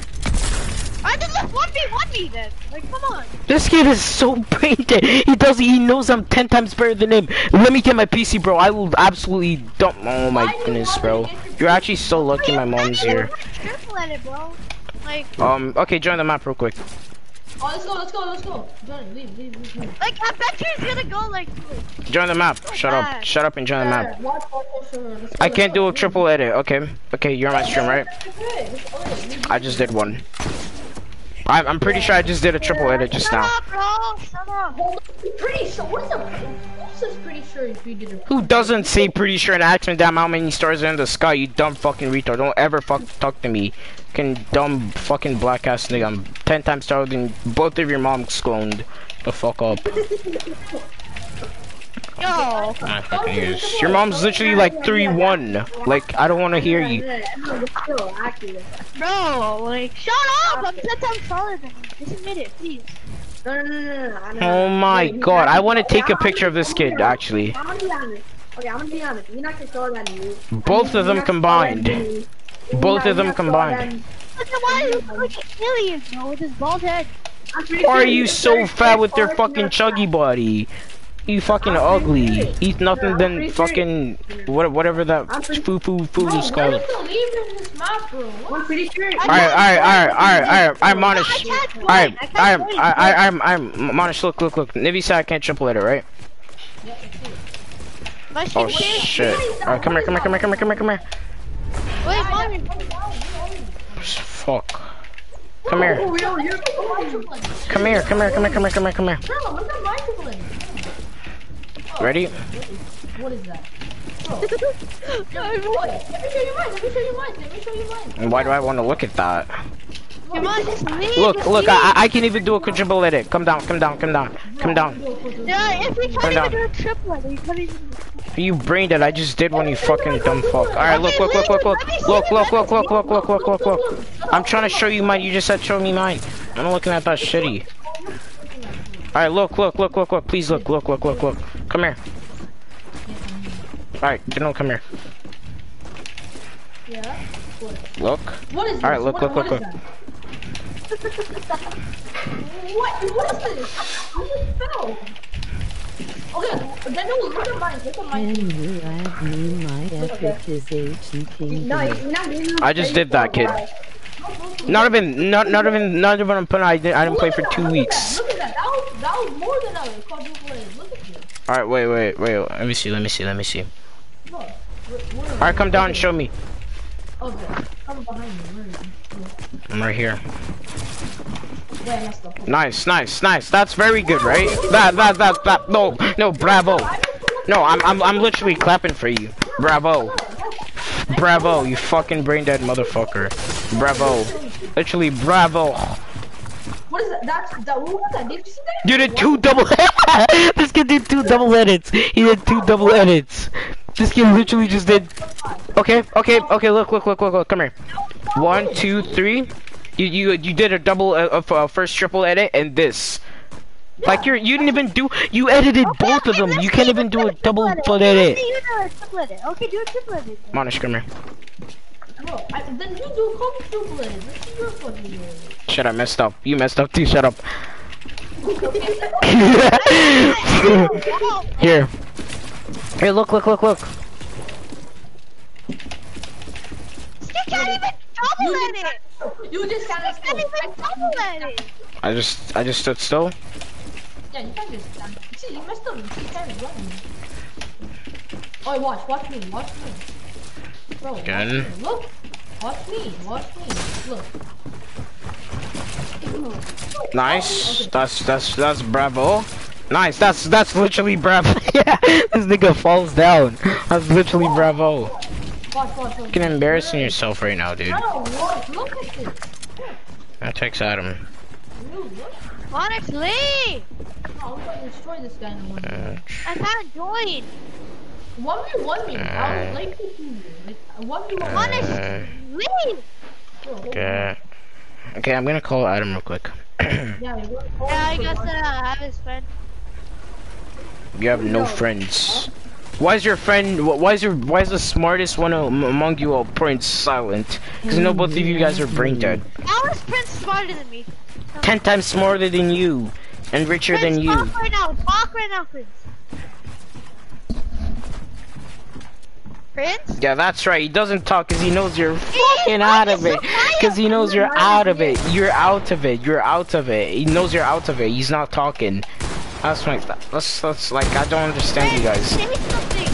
I just look one v one me then. Like, come on. This kid is so brain dead. He does. He knows I'm ten times better than him. Let me get my PC, bro. I will absolutely dump. Oh my goodness, bro. You're actually so lucky. My mom's here. Careful at it, bro. Like, Um. Okay. Join the map real quick. Oh, let's go, let's go, let's go. Johnny, leave, leave, leave, leave. like I bet you he's gonna go like. Join the map. Oh, Shut up. Shut up and join the map. Go, I can't do a triple edit. Okay. Okay. You're on my stream, right? Okay, let's go, let's go. I just did one. I'm, I'm pretty sure I just did a triple edit just Shut now. up, bro. Shut up. Pretty sure, what's up? Who says pretty sure if you did it? Who doesn't say pretty sure and ask me damn how many stars are in the sky, you dumb fucking retard. Don't ever fuck talk to me. Fucking dumb fucking black ass nigga. I'm ten times taller than both of your moms cloned. The fuck up. Yo. Oh. My fucking ears. Your mom's literally like 3-1. Like, I don't wanna hear you. Bro, like, shut up! I'm ten times taller than you. Just admit it, please. No, no, no, no, no, no. Oh my god, I wanna take a picture of this kid, actually. I'm gonna be honest. Okay, I'm gonna be honest. You're not gonna taller than me. Both of them combined. Both of them combined. Look at why he looks like an alien, bro, with his bald head. Why are you so fat with your fucking chuggy body? You fucking ugly. Eat nothing than fucking what, whatever that foo foo food is called. are you leaving this map, bro? I'm pretty sure. Alright, alright, alright, alright, alright. I'm Monish. Alright, I'm, I, I, I'm, I'm Monish. Look, look, look. Nivi said I can't triple edit, right? Oh shit. Alright, come here, come here, come here, come here, come here, come here. Wait, mommy. Fuck. Come here. Oh, yo, you're Bro, Come here, come here, come here, come here, come here, come here. look at my triplet. Ready? What is that? Bro. Yo, let me show you mine. Let me show you mine. Let me show you mine. And why do I want to look at that? Come on, just leave. Look, look, leave. I, I can even do a triple edit. Come down, come down, come down, come down. Yeah, if we Come can't down. even do a triplet, we can't even. You brain dead. I just did one, you fucking dumb fuck. Alright, look, look, look, look, look. Look, look, look, look, look, look, look, look, look. I'm trying to show you mine. You just said show me mine. I'm not looking at that shitty. Alright, look, look, look, look, look. Please look, look, look, look, look. Come here. Alright, no, come here. Yeah. Look. What is Alright, look, What- look, what look, look. that? What? What is this? I just fell. Okay, then no, look at mine. Look at mine. Can you add me? My epic is ancient kingdom. No, you're I just did that, kid. Not even, not, not even, not even. Put, I didn't, I didn't play for two weeks. Look at that. That was, that was more than a quadruple A. Look at this. Alright, wait, wait, wait. Let me see, let me see, let me see. Look. Where- where- Alright, come down and show me. Okay. Come behind me. Where is? I'm right here. Yeah, I messed up. Nice, nice, nice. That's very good, right? That, that, that, that. No, no, bravo. No, I'm, I'm, I'm literally clapping for you. Bravo. Bravo, you fucking brain dead motherfucker. Bravo. Literally, bravo. What is that? That's that. What was that? Did you see that? You did two double. this kid did two double edits. He did two double edits. This kid literally just did. Okay, okay, okay. Look, look, look, look, look. Come here. One, two, three. You, you, you did a double, uh, of uh, first triple edit, and this. Like you're, you didn't even do. You edited both of them. You can't even do a double foot edit. Okay, you do a triplet. Okay, do a triplet. Monish, come here. Bro, oh, I, then you do come triple A. This is your fucking game. Shut up, messed up. You messed up too. Shut up. Here. Here, look, look, look, look. You can't even double edit. You just can't You can't even double edit. I just, I just stood still. Yeah, you can't just stand. See, you messed up. You can't run. Oh, watch, watch me, watch me. Bro, watch Again. me. Look, watch me, watch me. Look. Nice. Oh, that's that's that's bravo. Nice. That's that's literally bravo. yeah. This nigga falls down. That's literally bravo. Watch, watch, watch. You're getting embarrassing yourself right now, dude. Look at this. That takes Adam. Dude, look. Onyx, leave! Oh, I'm gonna destroy this guy in a minute. I can't join. One v one me. I would like to see you. Like one v one. Onyx, uh, okay. Okay, I'm gonna call Adam real quick. Yeah, you're Yeah, I guess uh, I have his friend. You have no friends. Why is your friend? Why is your? Why is the smartest one among you all Prince silent? Because I know both of you guys are brain dead. How is Prince smarter than me? Ten times smarter than you, and richer Prince, than you. talk right now. Talk right now, Prince. Prince? Yeah, that's right. He doesn't talk because he knows you're fucking out of it. Because he knows you're out of it. You're out of it. You're out of it. He knows you're out of it. He's not talking. That's like that's that's like I don't understand you guys.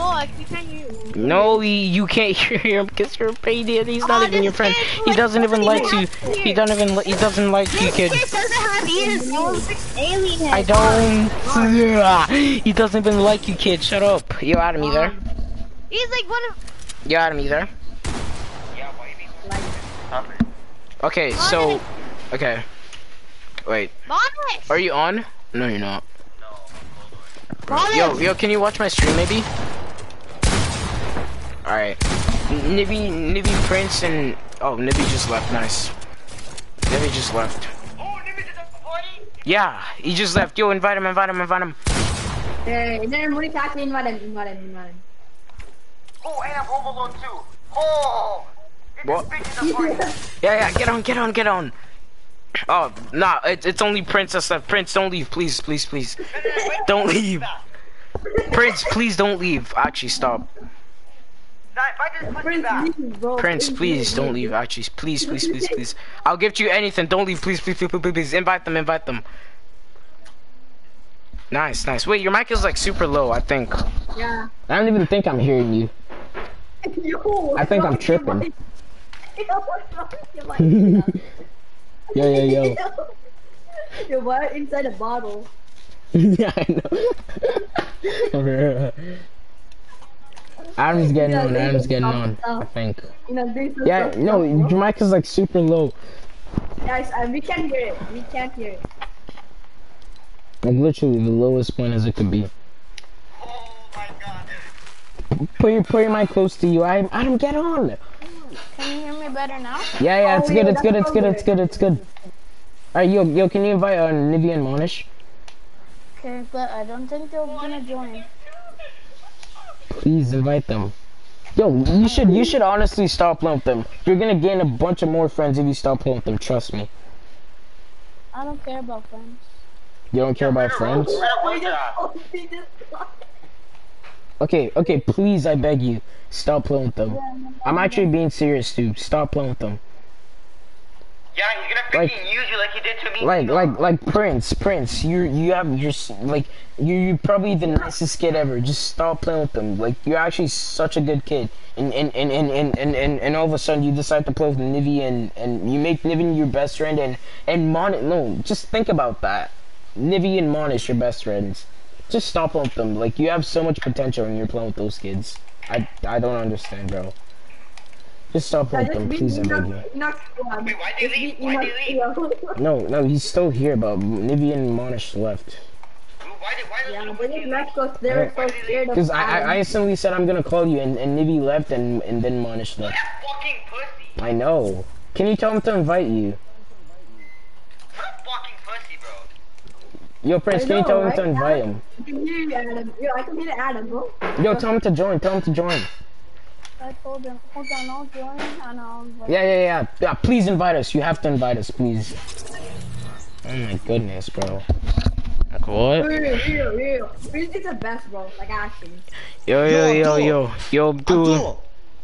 Say something. Your mic is low. like, We can't hear you. No, he, you can't hear him because you're a pain and he's not Oh, even your friend. He doesn't even like you. He doesn't even he doesn't like you, kid. kid doesn't have ears. Alien. I don't. He doesn't even like you, kid. Shut up. You Adam, me there? Um, he's like one of. You Adam, me there? Okay, so, okay. Wait, are you on? No, you're not. Yo, yo, can you watch my stream, maybe? Alright. Nibby, Nibby Prince and... Oh, Nibby just left, nice. Nibby just left. Oh Nibby didn't party? Yeah, he just left. Yo, invite him, invite him, invite him. Hey, then Muni actually invite him, invite him, invite him. Oh, and I'm home alone too. Oh! What? Yeah, yeah, get on, get on, get on. Oh, nah, it's, it's only Prince that's left. Prince, don't leave, please, please, please. Don't leave. Prince, please don't leave. Actually, stop. Prince, please don't leave. Actually, please, please, please, please. I'll give you anything. Don't leave, please, please, please, please, please, please. Invite them, invite them. Nice, nice. Wait, your mic is like super low, I think. Yeah. I don't even think I'm hearing you. Yo, I think I'm tripping. with your mic? Yo, what's wrong with your Yo, mic? yo, yo. Yo, what? Inside a bottle. yeah, I know. Adam's getting Yeah, on, they Adam's getting talk on, I think. You know, Yeah, so no, your mic is like super low. Guys, uh, we can't hear it. We can't hear it. Like literally the lowest point as it could be. Oh my god. Put your, put your mic close to you. I, Adam, get on. Can you hear me better now? Yeah, yeah, it's Oh, good, yeah, it's good, that's it's good, it's good, it's good. Alright, yo, yo, can you invite uh, Nivea and Monish? Okay, but I don't think they're gonna join. Please invite them. Yo, you should, you should honestly stop playing with them. You're gonna gain a bunch of more friends if you stop playing with them. Trust me. I don't care about friends. You don't care about friends? We just, we just, Okay, okay, please, I beg you, stop playing with them. I'm actually being serious, dude. Stop playing with them. Yeah, he's gonna Like- use you like he did to me. Like, like, like Prince, Prince. You, you have, you're like, you, you're probably the nicest kid ever. Just stop playing with them. Like, you're actually such a good kid. And, and, and, and, and, and, and, and all of a sudden you decide to play with Nivy and, and you make Nivy your best friend and, and Mon, no, just think about that. Nivy and Monish your best friends. Just stop with them. Like, you have so much potential when you're playing with those kids. I, I don't understand, bro. Just stop yeah, with them, please, I beg you. Enoch, Enoch. Wait, why did he leave? Why did he Enoch- No, no, he's still here, but Nivy and Monish left. Why did, why did Yeah, they just left because they were so scared of Because I, I, I instantly said I'm gonna call you, and, and Nivy left, and, and then Monish left. fucking pussy? I know. Can you tell him to invite you? Fucking pussy, bro. Yo, Prince, I can you know, tell him to invite him? I can hear you, Adam. Yo, I can hear Adam, bro. Yo, tell him to join, tell him to join. I told them, hold on, I'll join and I'll invite Yeah, yeah, yeah. Yeah, please invite us. You have to invite us, please. Oh my goodness, bro. Like what? Real, real, real. Real the best, bro. Like, actually. Yo, yo, yo, yo. Yo, dude.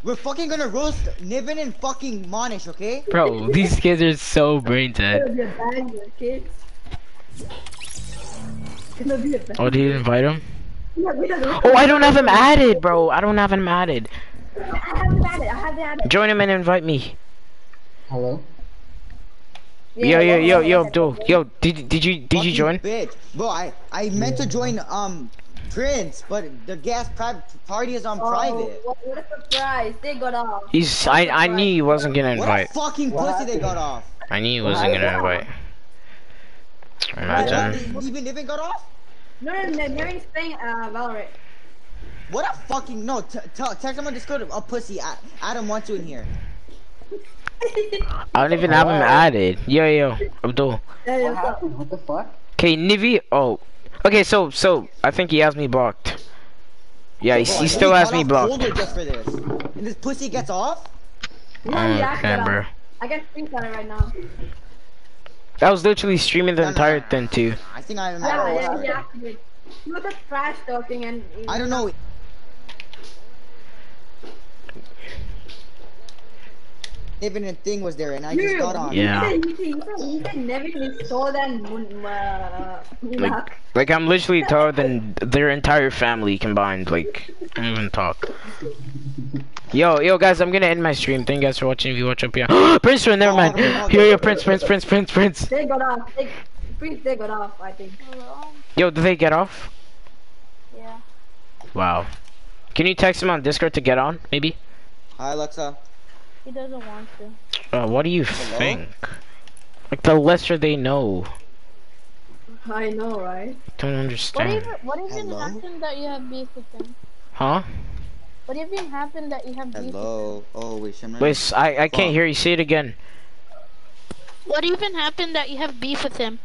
We're fucking gonna roast Niven and fucking Monish, okay? Bro, these kids are so brain It's dead. gonna be a banger, kids. It's gonna be a banger. Oh, did you invite him? Yeah, we don't- Oh, I don't have him added, bro. I don't have him added. I haven't had it. I haven't had it. Join him and invite me. Hello? Yo, yo, yo, yo, Abdul. Yo, did did you did you join? Bitch, bro, I I meant to join um Prince, but the gas pri- party is on Oh, private. what, what a surprise! They got off. He's I I knew he wasn't gonna invite. What a invite. fucking pussy they got off. I knew he wasn't gonna invite. Imagine. What? Even Niven got off? No, no, no, Nevin's playing uh, Valorant. What a fucking no! T- t- text him on Discord. A pussy. A- Adam wants you in here. I don't even have him added. Yo, yo, Abdul. What happened? What the fuck? Okay, Nivi. Oh, okay. So, so I think he has me blocked. Yeah, he, he still has got me off blocked. colder just for this. And this pussy gets off. Mm, okay, bro. I can screenshot it right now. I was literally streaming the entire thing too. I think I remember. yeah, what's he it. activated. He was just trash talking and. I don't know. Niven and thing was there, and I just got on. Yeah. Taller than uh, Like, like I'm literally taller than their entire family combined. Like, I don't even talk. Yo, yo, guys, I'm gonna end my stream. Thank you guys for watching. If you watch up here, Prince, oh, never mind. Oh, yo, yo, Prince, Prince, Prince, Prince, Prince. They got off. They, Prince, they got off, I think. Yo, did they get off? Yeah. Wow. Can you text him on Discord to get on, maybe? Hi, Alexa. He doesn't want to. Uh, what do you think? Like the lesser they know. I know, right? Don't What understand. even what even happened that you have beef with him? Huh? What even happened that you have beef? Hello. Oh wait, Shamran. Wait, s- I I can't hear you. Say it again. What even happened that you have beef with him?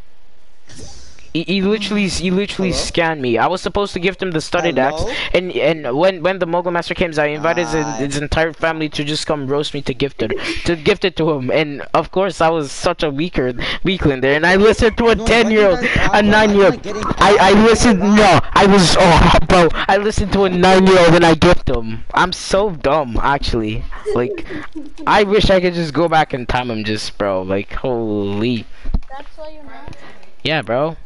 He, he literally he literally scanned me. I was supposed to gift him the studded axe, and and when when the Mogul Master came, I invited his, Ah. his entire family to just come roast me to gift it to gift it to him. And of course, I was such a weaker weakling there, and I listened to a ten year old, a nine year old. I I listened. No, I was oh bro. I listened to a nine year old and I gift him. I'm so dumb actually. Like, I wish I could just go back in time and just bro. Like holy. That's why you know. Yeah, bro.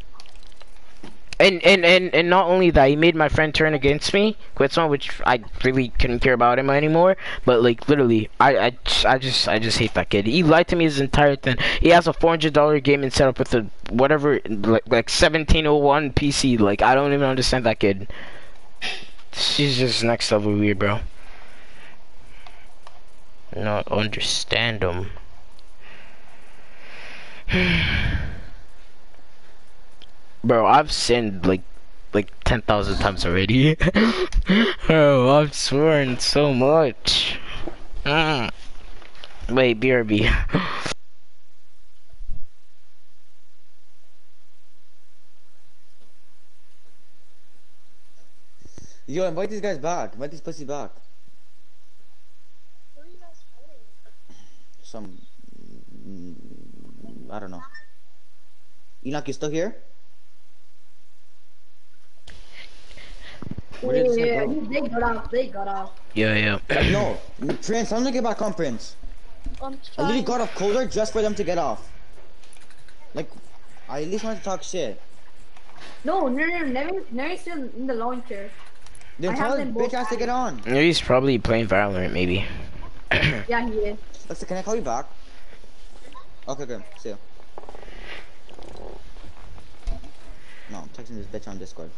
And and and and not only that, he made my friend turn against me, Quetzal, which I really couldn't care about him anymore. But like literally, I I, I just I just hate that kid. He lied to me his entire thing. He has a four hundred dollar gaming setup with a whatever like like seventeen oh one PC. Like I don't even understand that kid. She's just next level weird, bro. Not understand him. Bro, I've sinned like like ten thousand times already. Bro, I've sworn so much. Mm. Wait, BRB. Yo, invite these guys back. Invite these pussy back. Some. mm, I don't know. Enoch, you still here? Where did this guy Yeah, go? they got off. They got off. Yeah, yeah. No, Prince, I'm gonna get back on Prince. I'm I literally got off colder just for them to get off. Like, I at least wanted to talk shit. No, no, no, Nevin, Nevin's still in the launcher. Then I tell have them both bitch ass to get on. He's probably playing Valorant, maybe. Yeah, he is. Listen, can I call you back? Okay, good. See ya. No, I'm texting this bitch on Discord.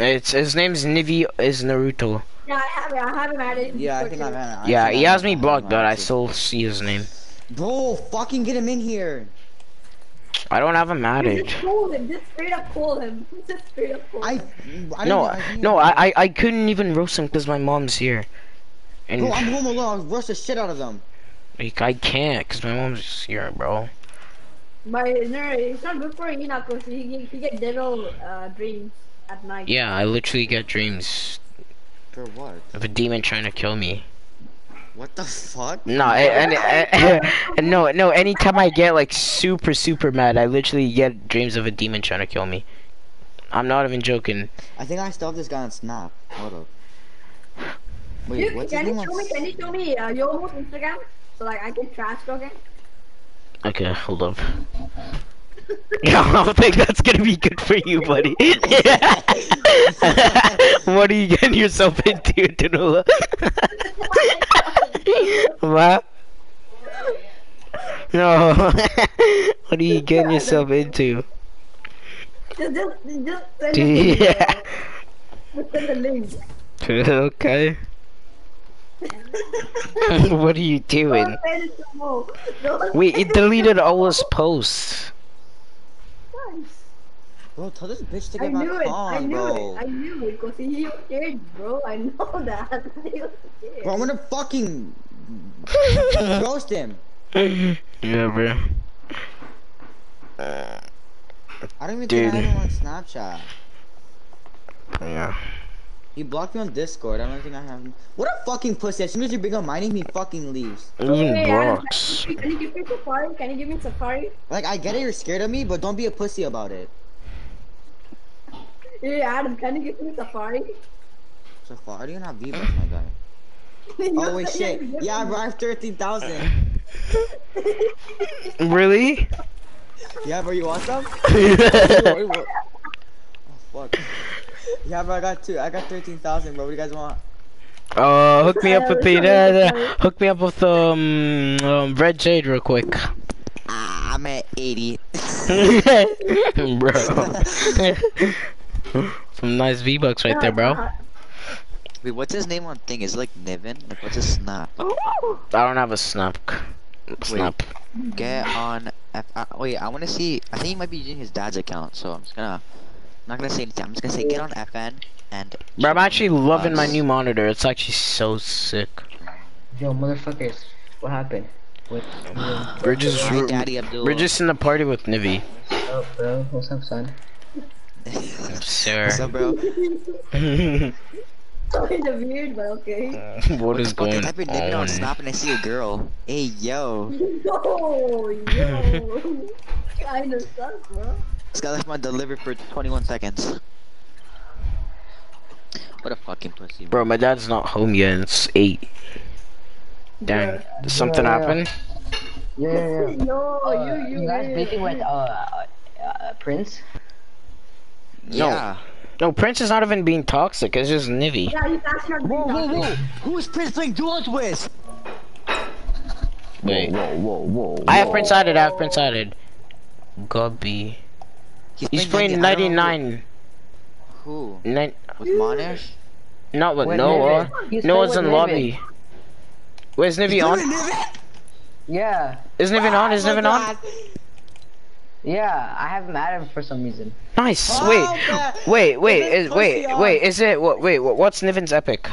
It's his name's Nivi is Naruto. Yeah, I have it. I have him added. Yeah, I think. I've had Yeah, he has me blocked, but I still see his name. Bro, fucking get him in here. I don't have him added. Just call him. Just straight up call him. Just straight up call him. I No, don't- I- no, I, I, I couldn't even roast him because my mom's here, and Bro, I'm home alone. I'll rush the shit out of them. like I can't because my mom's here, bro. But no, it's not good for Enoch because he, he, he get devil uh, dreams at night. Yeah, I literally get dreams For what? of a demon trying to kill me. What the fuck? No, and, and, and no, no. Anytime I get like super, super mad, I literally get dreams of a demon trying to kill me. I'm not even joking. I think I still have this guy on Snap. Hold up. Wait, Dude, what's can you show on me? Can you show me uh, your Instagram so like I can trash talk him? Okay, hold up. I don't think that's gonna be good for you, buddy. what are you getting yourself into, Danula? what? No. what are you getting yourself into? Just, just, just send it to me, Yeah. send the link. okay. what are you doing? Don't send it to Mo. Don't Wait, it deleted all his posts. Bro, tell this bitch to I get my knew it. I con, knew bro. it. I knew it. Cause he was scared, bro. I know that. he was scared. Bro, I'm gonna fucking roast him. yeah, bro. I don't even Dude. think I have him on Snapchat. Yeah. He blocked me on Discord. I don't think I have him. What a fucking pussy. As soon as you bring up my name, he fucking leaves. Even Hey, Adam, blocks. Can you give me Safari? Can you give me Safari? Like, I get it, you're scared of me, but don't be a pussy about it. Hey, Adam, can you give me Safari? Safari, you don't have V-Bucks, my guy. Oh, wait, shit. Yeah, bro, I have 13,000. Really? Yeah, bro, you want some? oh, fuck. Yeah, bro, I got two. I got 13,000, bro. What do you guys want? Uh, hook me up with the, uh, the hook me up with um, um red jade real quick, Ah, I'm at 80. bro. Some nice V bucks right there, bro. Wait, what's his name on thing? Is it like Niven? Like, what's his snap? I don't have a snap. Snap. Get on. F uh, wait, I want to see. I think he might be using his dad's account, so I'm just gonna. I'm not gonna say anything. I'm just gonna say get on FN and. Bro, I'm actually loving my new monitor. It's actually so sick. Yo, motherfuckers, what happened? What? We're just Hi, Daddy Abdul. we're just in the party with Nivi. What's up, bro? What's up, son? Sir. What's up, bro? Kinda weird, but okay. what is the fuck? I going type in on on? Snap and I see a girl. Hey, yo. Yo, yo. Kinda sucks, bro. This guy left my delivery for 21 seconds. What a fucking pussy. Bro, my dad's not home yet. It's eight. Dang, did something Yeah, yeah. happen? Yeah, yeah, yeah. Yo, Uh, you, you, you guys weird. beefing with uh, uh, uh Prince? No. No, Prince is not even being toxic. It's just Nivi. Yeah, he's actually not being toxic. Who is Prince playing duels with? Wait. Whoa, whoa, whoa. I have Prince added. I have Prince added. Gubby. He's playing 99. Who? Nine. With Monash? Not with With Noah. He's Noah's playing in with lobby. Where's Nivi on? Yeah. Is Niven on? Is Niven on? Yeah, I have him added for some reason. Nice. Oh, Wait. Wait. Wait. Is, wait. Wait. Is it? What? Wait. What's Niven's epic?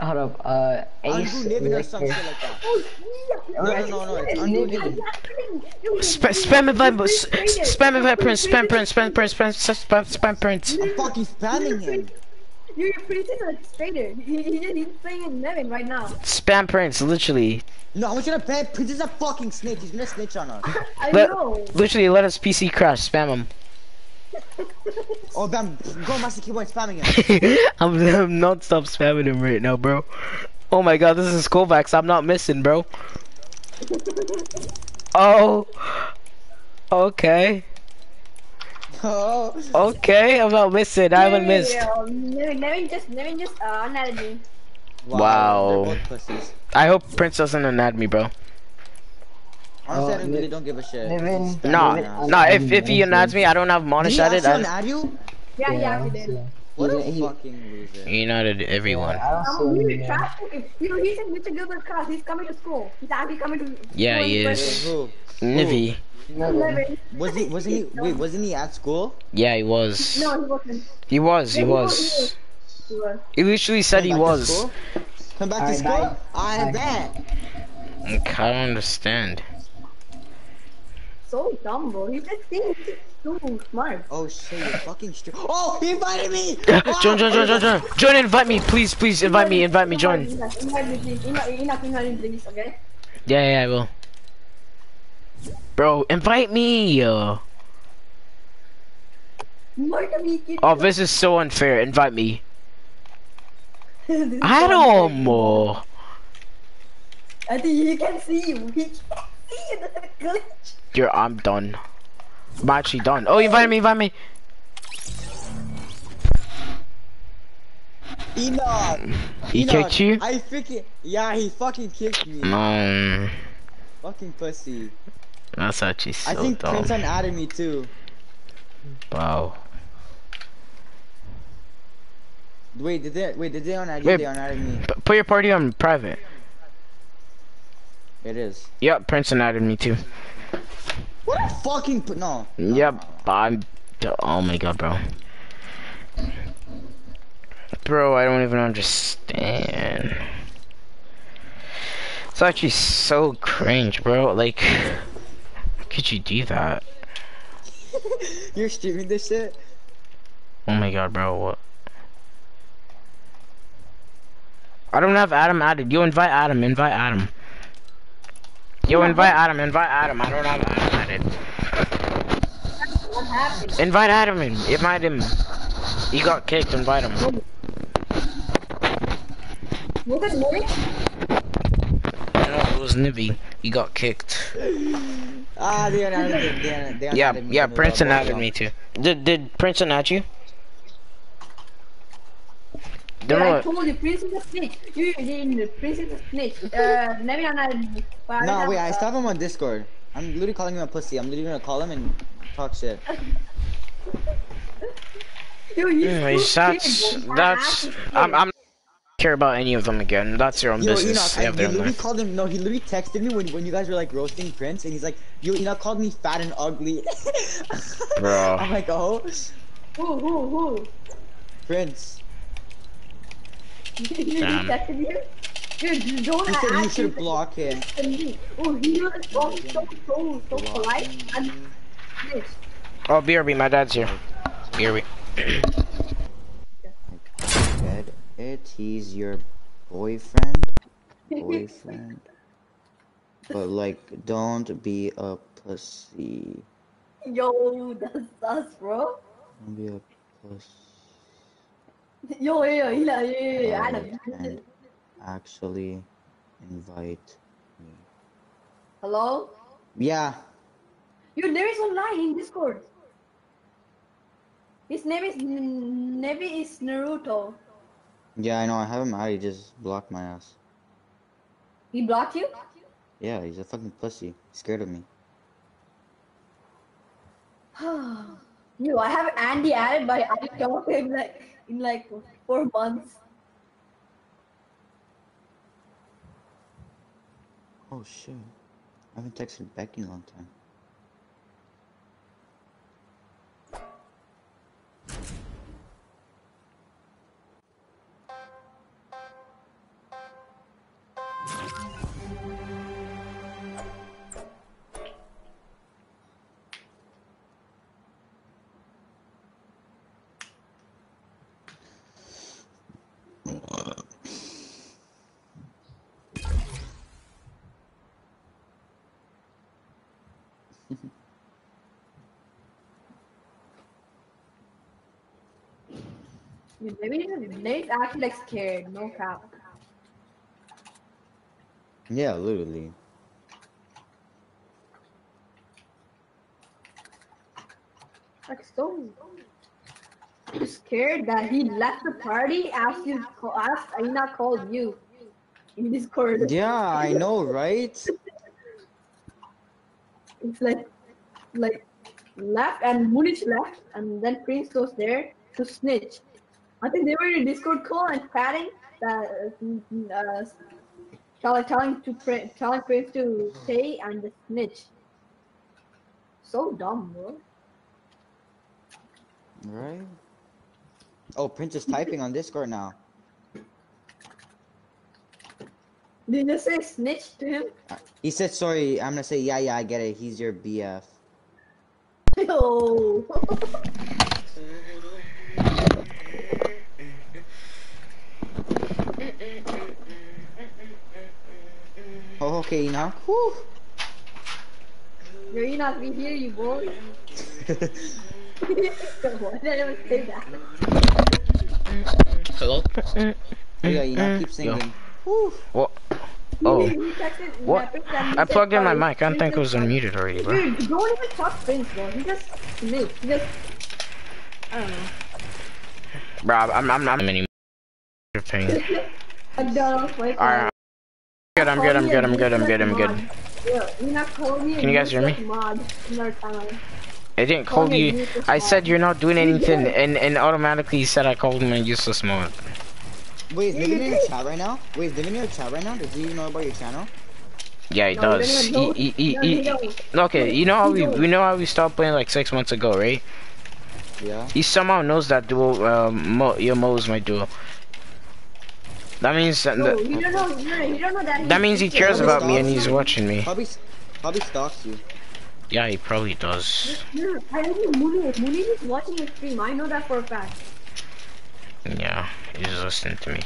Hold up, uh, Ace. Niven or some shit like that. No, no, no, no. It's undo Niven. Sp spam invite. s- s- Spam invite Prince. Spam Prince. Spam Prince. Spam spam spam Prince. I'm fucking spamming him. You're pretty like straighter. He, he, he's playing in Nevin right now. Spam Prince. Literally. No, I want you to ban Prince is a fucking snitch. He's gonna snitch on us. I Let, know. literally let us PC crash. Spam him. Oh, damn, Go Master Keyboard spamming him. I'm, I'm non-stop spamming him right now, bro. Oh my god, this is Kovacs. I'm not missing, bro. Oh. Okay. Oh. Okay, I'm not missing. I haven't missed. Nevin, Nevin just, Nevin just uh, unadded me. Wow. They're both pussies. I hope Prince doesn't unad me, bro. Honestly, I Oh, really don't give a shit. Niven. Spam Nah, him. nah. If if he unads me, I don't have Did Monish he added. actually I, add you? Yeah, he Yeah, actually did. yeah. What a He- he- fucking loser. he united everyone. I don't I'm him really anymore. traffic. You know, he's in Mr. Gilbert's class. He's coming to school. He's actually coming to Yeah, school he in is. person. Who? Nivi. Nevin. Was he? Wasn't he? Wait, wasn't he at school? Yeah, he was. No, he wasn't. He was. He was. He was. He literally said he Come back to was. school? Come back to school? I Bye. bet. I can't understand. So dumb, bro. He just thinks he's too smart. Oh shit, you're fucking stupid. Oh, he invited me! join, join, join, join, join. Join, invite me, please, please, invite me, invite me, join. Invite invite me, please. Invite, invite, invite me, please, okay? Yeah, yeah, I will. Bro, invite me. Uh, Invite me, kid. oh, this is so unfair. Invite me. This is I don't know. I think he can see you. He can see you. That's a glitch. You're, I'm done. I'm actually done. Oh, invite me, invite me. Enoch! He Enoch, kicked you? I freaking yeah, he fucking kicked me. Um, Fucking pussy. That's actually so I think dumb. Prince unadded me too. Wow. Wait, did they? Wait, did they unadd you? Wait. They unadded me. P- put your party on private. It is. Yep, Princeton added me too. What a fucking no. Yep, I'm. Oh my god, bro. Bro, I don't even understand. It's actually so cringe, bro. Like, how could you do that? You're streaming this shit. Oh my god, bro, what? I don't have Adam added. You invite Adam, invite Adam. Yo, invite Adam, invite Adam. I don't have Adam added. Invite Adam in. Invite him. He got kicked, invite him. Was it me? No, it was Nibby. He got kicked. Ah, they unadded me. They, un- they Yeah, yeah, Princeton added me too. Did did Princeton add you? Don't Yeah, know I told you, Prince is a snitch. You didn't. Prince is a snitch. Uh, maybe I'm not. but I No, have, wait, I still have him on Discord. I'm literally calling him a pussy. I'm literally gonna call him and talk shit. Yo, you Anyways, that's kid, that's. I I'm I'm. not Care about any of them again? That's your own Yo, business. Enoch, They I, he literally life. called him. No, he literally texted me when, when you guys were like roasting Prince, and he's like, "You Enoch called me fat and ugly." Bro. I'm like, "Oh, Who, who, who? Prince." He Damn. you? Dude, don't He said you should block him. Oh, he was so, so, so, so polite and snitch. Oh, BRB, my dad's here. BRB. Said it. He's your boyfriend. Boyfriend. but like, don't be a pussy. Yo, that's us, bro. Don't be a pussy. Yo, yo, yo, yo, and actually invite me. Hello? Yeah. Yo, there is a line in Discord. His name is N- Nebi is Naruto. Yeah, I know. I have him out. He just blocked my ass. He blocked you? Yeah, he's a fucking pussy. He's scared of me. Yo, I have Andy added by I to him like in like four months. Oh shit. I haven't texted Becky in a long time. Maybe Nate's actually like scared, no cap. Yeah, literally. Like so scared that he left the party after you asked Aina called you in Discord. Yeah, I know, right? It's like like left and Munich left and then Prince goes there to snitch. I think they were in a Discord call and chatting that uh, uh telling telling to Prin- telling Prince to stay and the snitch. So dumb, bro. Right? Oh, Prince is typing on Discord now. Did you say snitch to him? He said sorry. I'm gonna say yeah, yeah, I get it. He's your BF. Yo. okay, Enoch. Whew. Yo, you not we hear you, boy. Why did I ever say that? Hello? Yeah, Enoch, keep singing. Oh. What? Oh. What? Prince and he I plugged in my mic. I don't think it was unmuted already, bro. Dude, don't even talk Prince, bro. He just snitch. He just. I don't know. Bro, I'm I'm not anymore. Thing. I don't know. Alright. Good, I'm good, I'm good, I'm good, I'm good, I'm good. Yeah, Enoch called me. a Can you guys hear me? useless Mod in our channel. I didn't Call call me a you. I said you're not doing anything, and and automatically you said I called him a useless mod. Wait, is Yeah, Niven you in your chat right now? Wait, is Niven in your chat right now? Does he know about your channel? Yeah, he does. He, he, he, he he- okay, you know how we we know how we stopped playing like six months ago, right? Yeah. He somehow knows that duo. Um, Mo, your Mo is my duo. That means that, No, he don't know. He don't, know that. that means he cares Probably about me and he's watching me. Probably, probably stalks you. Yeah, he probably does. No, I don't think Mooney is. Mooney is watching his stream. I know that for a fact. Yeah, he's listening to me.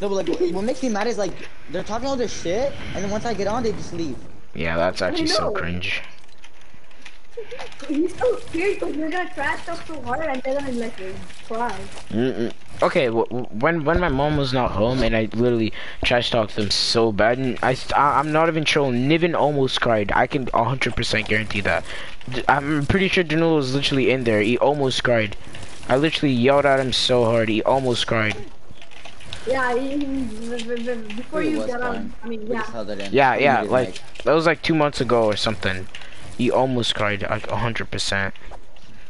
No, but like, what makes me mad is like, they're talking all this shit, and then once I get on, they just leave. Yeah, that's actually so cringe. He's so scared because we're gonna trash talk so hard and they're gonna like cry. Mm-mm. Okay, w- w- when when my mom was not home and I literally trash talked them so bad, and I, I I'm not even trolling. Niven almost cried. I can 100% guarantee that. I'm pretty sure Danilo was literally in there. He almost cried. I literally yelled at him so hard. He almost cried. Yeah, he, before It you was get on. I mean, yeah. just held it in. Yeah, yeah, needed, like that was like two months ago or something. He almost cried like 100%.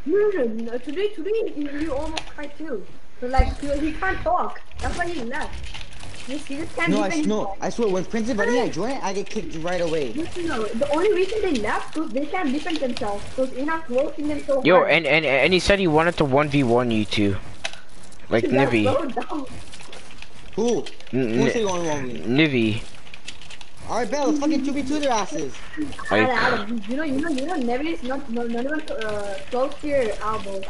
No, no, no, today, today, he, he almost cried too. So like, he, he can't talk. That's why he left. He, he just can't No, I, no, himself. I swear, when Prince and Buddy I join I get kicked right away. Listen, no, the only reason they left was they can't defend themselves. Because Enoch roasting them so Yo, hard. and, and and he said he wanted to 1v1 you two. Like That's Nivi. so dumb. Who? N- Who n- say one one me? Nivi. Alright, Bell, let's fucking 2v2 their asses. Like, Adam, Adam, you know, you know, you know, Nevin is not, no, not even uh, close to your elbow.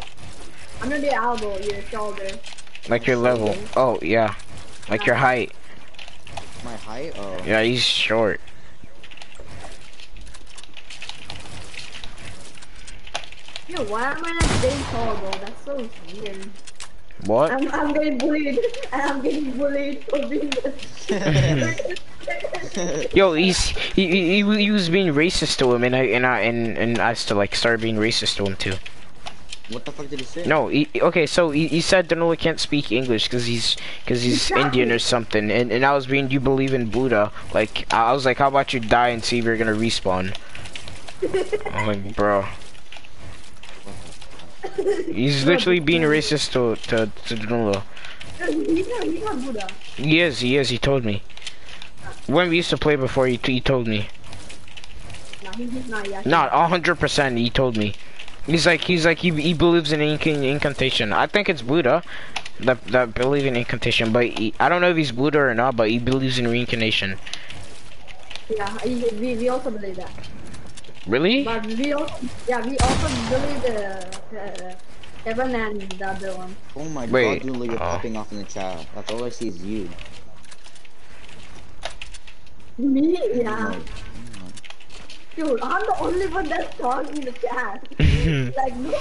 I'm not your elbow, your shoulder. like your level. Oh, yeah. Like your height. My height? Oh. Yeah, he's short. Yo, why am I not getting tall, bro? That's so weird. What? I'm, I'm getting bullied, I'm getting bullied for being Yo, he's he, he he he was being racist to him, and I and I and and I still like started being racist to him too. What the fuck did he say? No, he, okay, so he, he said Danilo can't speak English because he's because he's Indian or something, and and I was being, you believe in Buddha? Like I I was like, how about you die and see if you're gonna respawn? I'm like, bro. He's literally being racist to to, to Danilo. he's not, he's not Buddha. He is, he is. He told me. When we used to play before, he, he told me. No, he's he's not. Yeah. Not a hundred percent. He told me. He's like he's like he he believes in inc incantation. I think it's Buddha that that believe in incantation, but he, I don't know if he's Buddha or not. But he believes in reincarnation. Yeah, we, we also believe that. Really? But we also, yeah, we also believe the, the heaven and the other one. Oh my Wait, god, dude, you're oh. popping off in the chat. That's all I see is you. Me? Yeah. Oh dude, I'm the only one that's talking in the chat. like, no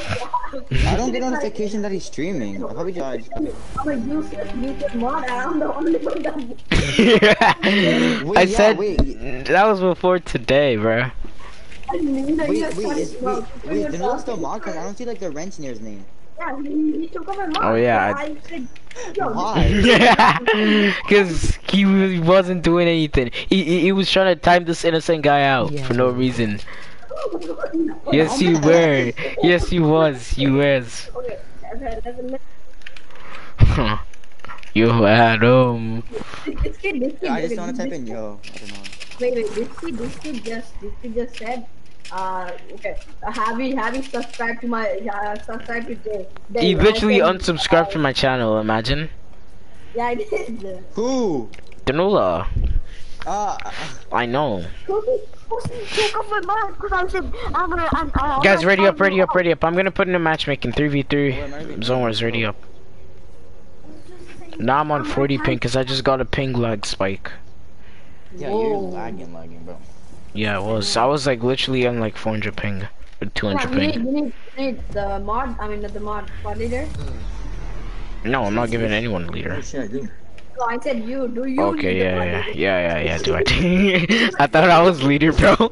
I don't get notification that he's streaming. I probably just. I'm a useless, useless mod, and I'm the only one that's... I yeah, said wait. that was before today, bro. I mean, like, Wait, you're wait, funny, is, bro. wait, When wait, you're still talking- mod? Cause I don't see like the wrench near his name. Yeah, he, he took over mod. Oh, yeah, I- I said, yo, Why? Yeah, because he really wasn't doing anything. He, he he was trying to time this innocent guy out for no reason. Yes, you were. Yes, you was. You was. Okay, okay, let- let- you Adam. this kid, this kid, I just want to type in yo. I. Wait, wait, this kid, this kid just, this kid just said, uh, okay, uh, have you, have you subscribed to my, uh, subscribe to Jay? Then He literally said, unsubscribed from my channel. Imagine. Yeah, I did. Who? Danola. Uh, I know. Take off my mind because I said I'm gonna. I'm, I'm Guys, ready up, ready up, ready up. I'm gonna put in a matchmaking 3v3. Zone Wars, ready up. Now I'm on 40 ping because I just got a ping lag spike. yeah, you're lagging, lagging, bro. Yeah, it was. I was like literally on like 400 ping. 200 Yeah, you need, ping. you need, you need the mod, I mean, the mod, mod leader. No, I'm not giving anyone leader. Shit, I. So I said you, do you Okay, need the yeah, mod yeah, leader? yeah, yeah, yeah, do I? I thought I was leader, bro.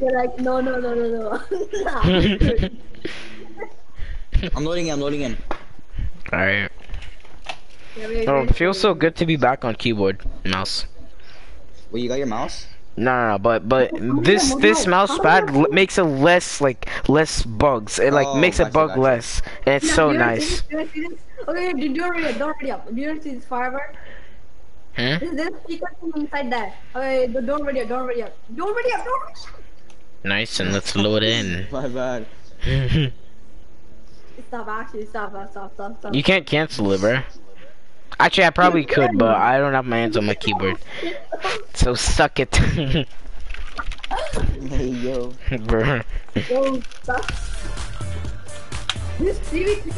You're like, no, no, no, no, no. I'm loading in, I'm loading in. Alright. Yeah, wait, Oh, it feels so good to be back on keyboard mouse. Well, you got your mouse? No, no, no, but but this this mouse pad l- makes it less like less bugs. It like Oh, makes it gotcha, bug gotcha. less, and it's Yeah, so do you wanna see nice. this? Do you wanna see this? Okay, do, don't hurry up, don't hurry up. Do you want see this firework? Hmm? There's there's speaker thing inside that. Okay, don't don't hurry up, don't hurry up. Don't hurry up, don't hurry up. Nice, and let's load in. My bad. Stop, actually, stop, stop, stop, stop, stop. you can't cancel it, bro. Actually, I probably could, but I don't have my hands on my keyboard. So suck it, Hey, yo. bro. Yo, stop. This TV.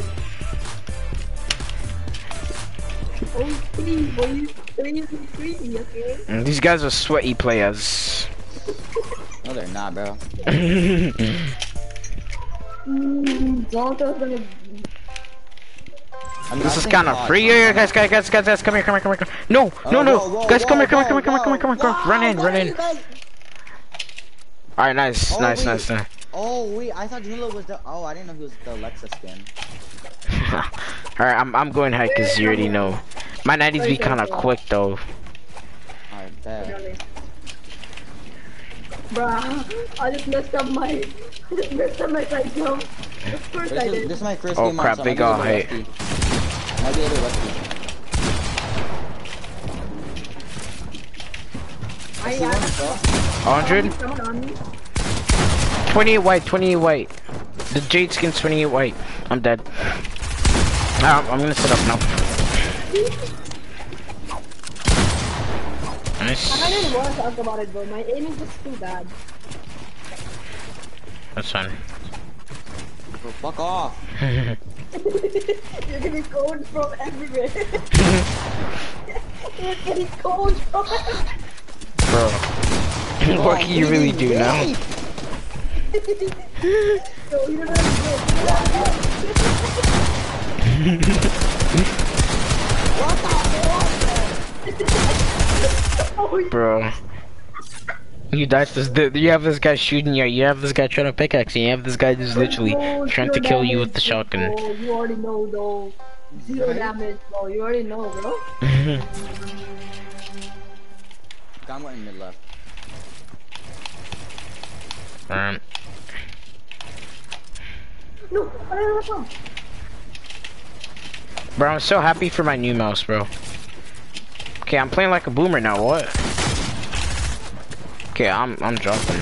Oh, please, boy, please, please, okay? These guys are sweaty players. No, they're not, bro. Mm, Zonto's gonna. This is kind of free. Yeah, yeah, guys, guys, guys, guys, guys, come here, come here, come here, come here. No, no, Oh, no, whoa, whoa, guys, come whoa, here, come here, come here, come here, come here, come here, come here. Run in, run in. All right, nice, Oh, nice, wait. nice, nice. Oh, wait, I thought Junilo was the. Oh, I didn't know he was the Alexa skin. All right, I'm I'm going high because you already know. My 90s be kind of quick though. Alright, bet. Bruh, I just messed up my. I just messed up my side jump. Of course This I is, did. this is my first Oh, game on, crap, so I big might be a ol' little height. rusty. Might be a little rusty. I, see one, bro. 100, Someone on 28 white, 28 white. The jade skin's 28 white. I'm dead. Um, I'm gonna sit up now. Nice. I didn't want to talk about it, bro. My aim is just too bad. That's fine. Bro, fuck off. You're getting codes from everywhere. You're getting codes from everywhere. Bro. what can you really do now? Yo, you don't Bro. You died this. You have this guy shooting you. You have this guy trying to pickaxe you. You have this guy just literally trying to kill you with the shotgun. Bro, you already know, though. Zero damage, bro. You already know, bro. Gun went in mid left. um, No, I don't know. bro, I'm so happy for my new mouse, bro. Okay, I'm playing like a boomer now. What? Okay, I'm I'm dropping.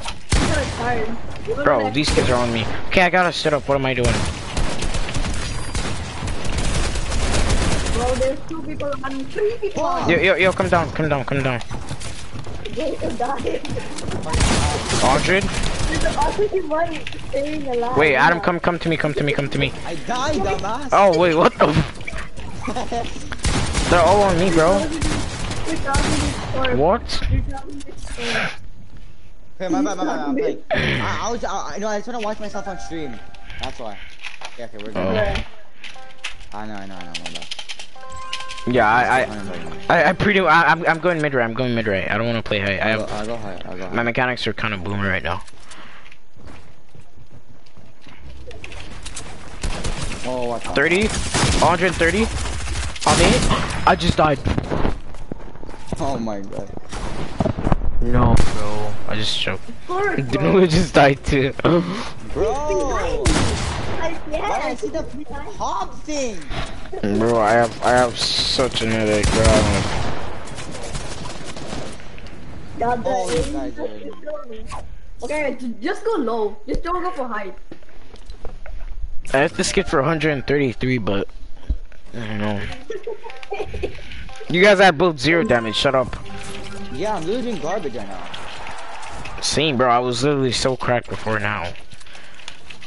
I'm kinda tired. You're Bro, these kids are on me. Okay, I gotta sit up. What am I doing? Bro, there's two people on three people on Yo, yo, yo, come down, come down, come down. Jacob died. 100. There's a oxygen money staying alive. Wait, Adam, come, come to me, come to me, come to me. I died, dumbass. Oh, wait, what the? They're all on me, bro. You're telling me this story. What? You're telling me this story. Hey, my bad, my bad, I'm playing. I, I was, I, know, I just wanna watch myself on stream. That's why. Yeah, okay, we're good. Oh. I know, I know, I know, my bad. Yeah, I, I, I, I pretty, I, I'm, I'm going mid right. I'm going mid right. I don't want to play high. I I'll, go- have, I'll go high, I'll go high. my mechanics are kind of boomer right now. Oh, 30, 130. On me. I just died. Oh my god. No, bro. I just choked. course, Dude, I just died too. Bro! I Why did I see the hop thing? bro, I have, I have such an headache, bro. God, Oh, you guys just are- killed me. Okay, just go low. Just don't go for height. I have to skip for 133, but I don't know. You guys had both zero damage. Shut up. Yeah, I'm losing garbage right now. Same, bro. I was literally so cracked before now.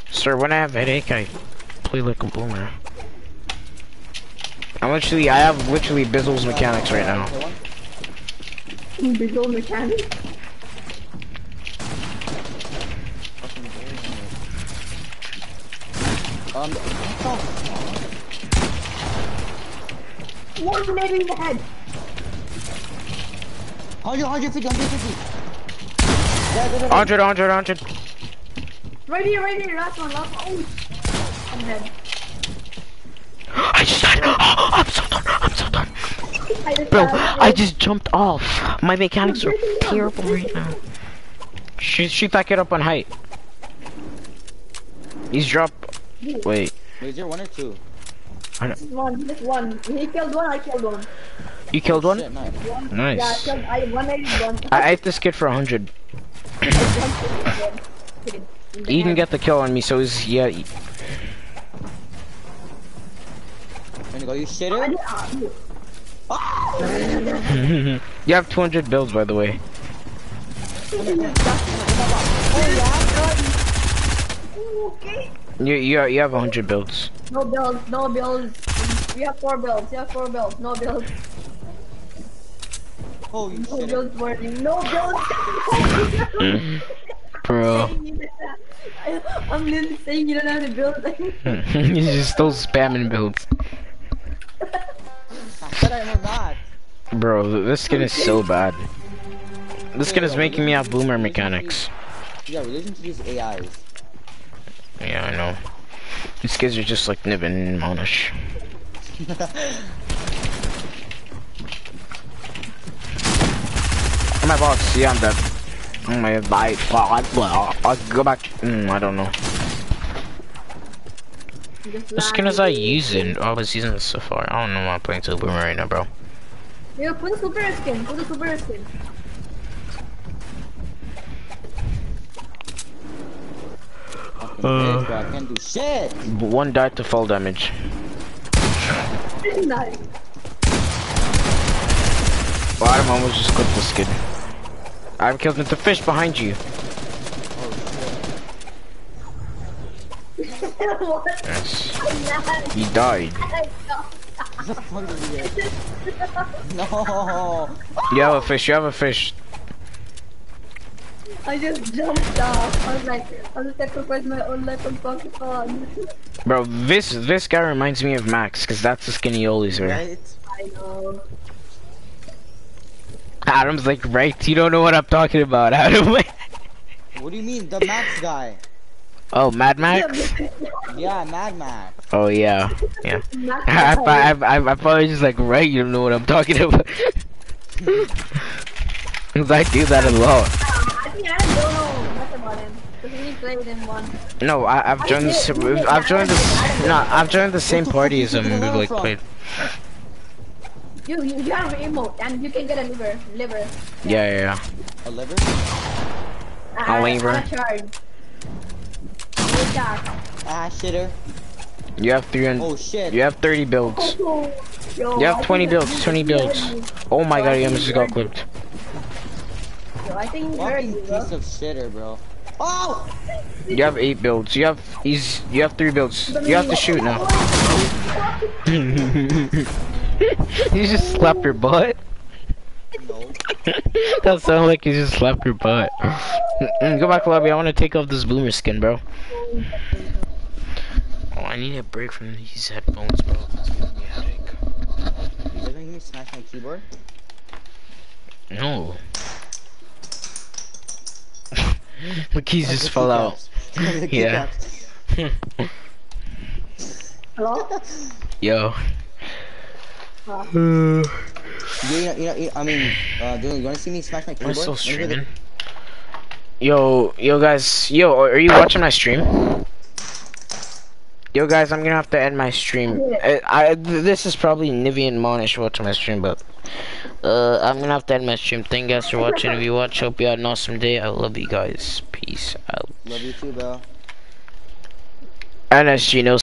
Sir, when I have headache, I play like a boomer. I'm literally, I have literally Bizzle's mechanics right now. Big old mechanic. Um, what One minute in the head. the? 100, 150, 150. Yeah, yeah, yeah, yeah. 100, 100, 100. Right here, right here. Last one, last one. Oh, I'm dead. I just died. I'm so done. I'm so done. Bro, I just jumped off. My mechanics are terrible right now. Shoot, shoot that kid up on height. He's drop. Wait. Wait, is there one or two? I don't- Just one, just one. He killed one, I killed one. You killed one? Shit, nice. One. Nice. Yeah, I killed, I one eighty one. I I hit this kid for a hundred. He didn't get the kill on me, so he's yeah. he- Gonna go, you shitter? you have 200 builds, by the way. Oh, okay. You you you have 100 builds. No builds, no builds. We have four builds, we have four builds, no builds. Oh, you No shitter. builds working, no builds. Hmm. Bro. I, I'm literally saying you don't have to build. Hmm. He's just still spamming builds. I said I am not. Bro, this skin is so bad. This skin is making me have boomer mechanics. Yeah, we listen to these AIs. Yeah, I know. These kids are just like Niven and Monish. My box, yeah, I'm dead. Oh my god, well, I'll go back. Mm, I don't know. What skin was I using? Oh, I was using the Safari. I don't know why I'm playing to boomer right now, bro. Yeah, put the super skin, put the super skin. Uh. Bro, I can't do shit. One died to fall damage. nice. Well, Adam almost just clipped the skin. I've killed the fish behind you. what? Yes. He died. No. You have a fish, you have a fish. I just jumped off. I was like, I was sacrifice my own life on Pokemon. Bro, this this guy reminds me of Max, cause that's the skinny he always wear. Right? I know. Adam's like, right, you don't know what I'm talking about, Adam. What do you mean, the Max guy? oh, Mad Max? Yeah, Mad Max. Oh yeah, yeah. I, I, I, I, I probably just like, right, you don't know what I'm talking about. Cause I do that a lot. I think I don't know much about him. Because played him once. No, I, I've joined this. I've joined this. No, I've joined the same party as him. We've like played. You, you, you have an emote and you can get a liver. Liver. Yeah, yeah, yeah. A liver? A liver. A charge. Ah, shitter. You have 300. Oh shit. You have 30 builds. Yo, You have 20 builds. 20 builds. Oh my god, he almost just got clipped. Yo, I think he heard Fucking you, bro. piece of shitter, bro. Oh! You have eight builds. You have he's. You have three builds. You have to shoot now. you just slapped your butt. No. that sounded like you just slapped your butt. Mm, Go back lobby. I want to take off this boomer skin, bro. Oh, I need a break from these headphones, bro. It's giving me a headache. You guys make me smash my keyboard? No. The keys just the fell out. The yeah. Hello? Yo. Yeah, you know, you know, you know, I mean, uh, do you want to see me smash my Am I keyboard? still Let me get streaming? Yo, yo guys, yo, are you watching my stream? Yo guys, I'm gonna have to end my stream. I, I this is probably Nivian Monish watching my stream, but uh, I'm gonna have to end my stream. Thank you guys for watching. If you watch, hope you had an awesome day. I love you guys. Peace out. Love you too, bro. NSG knows.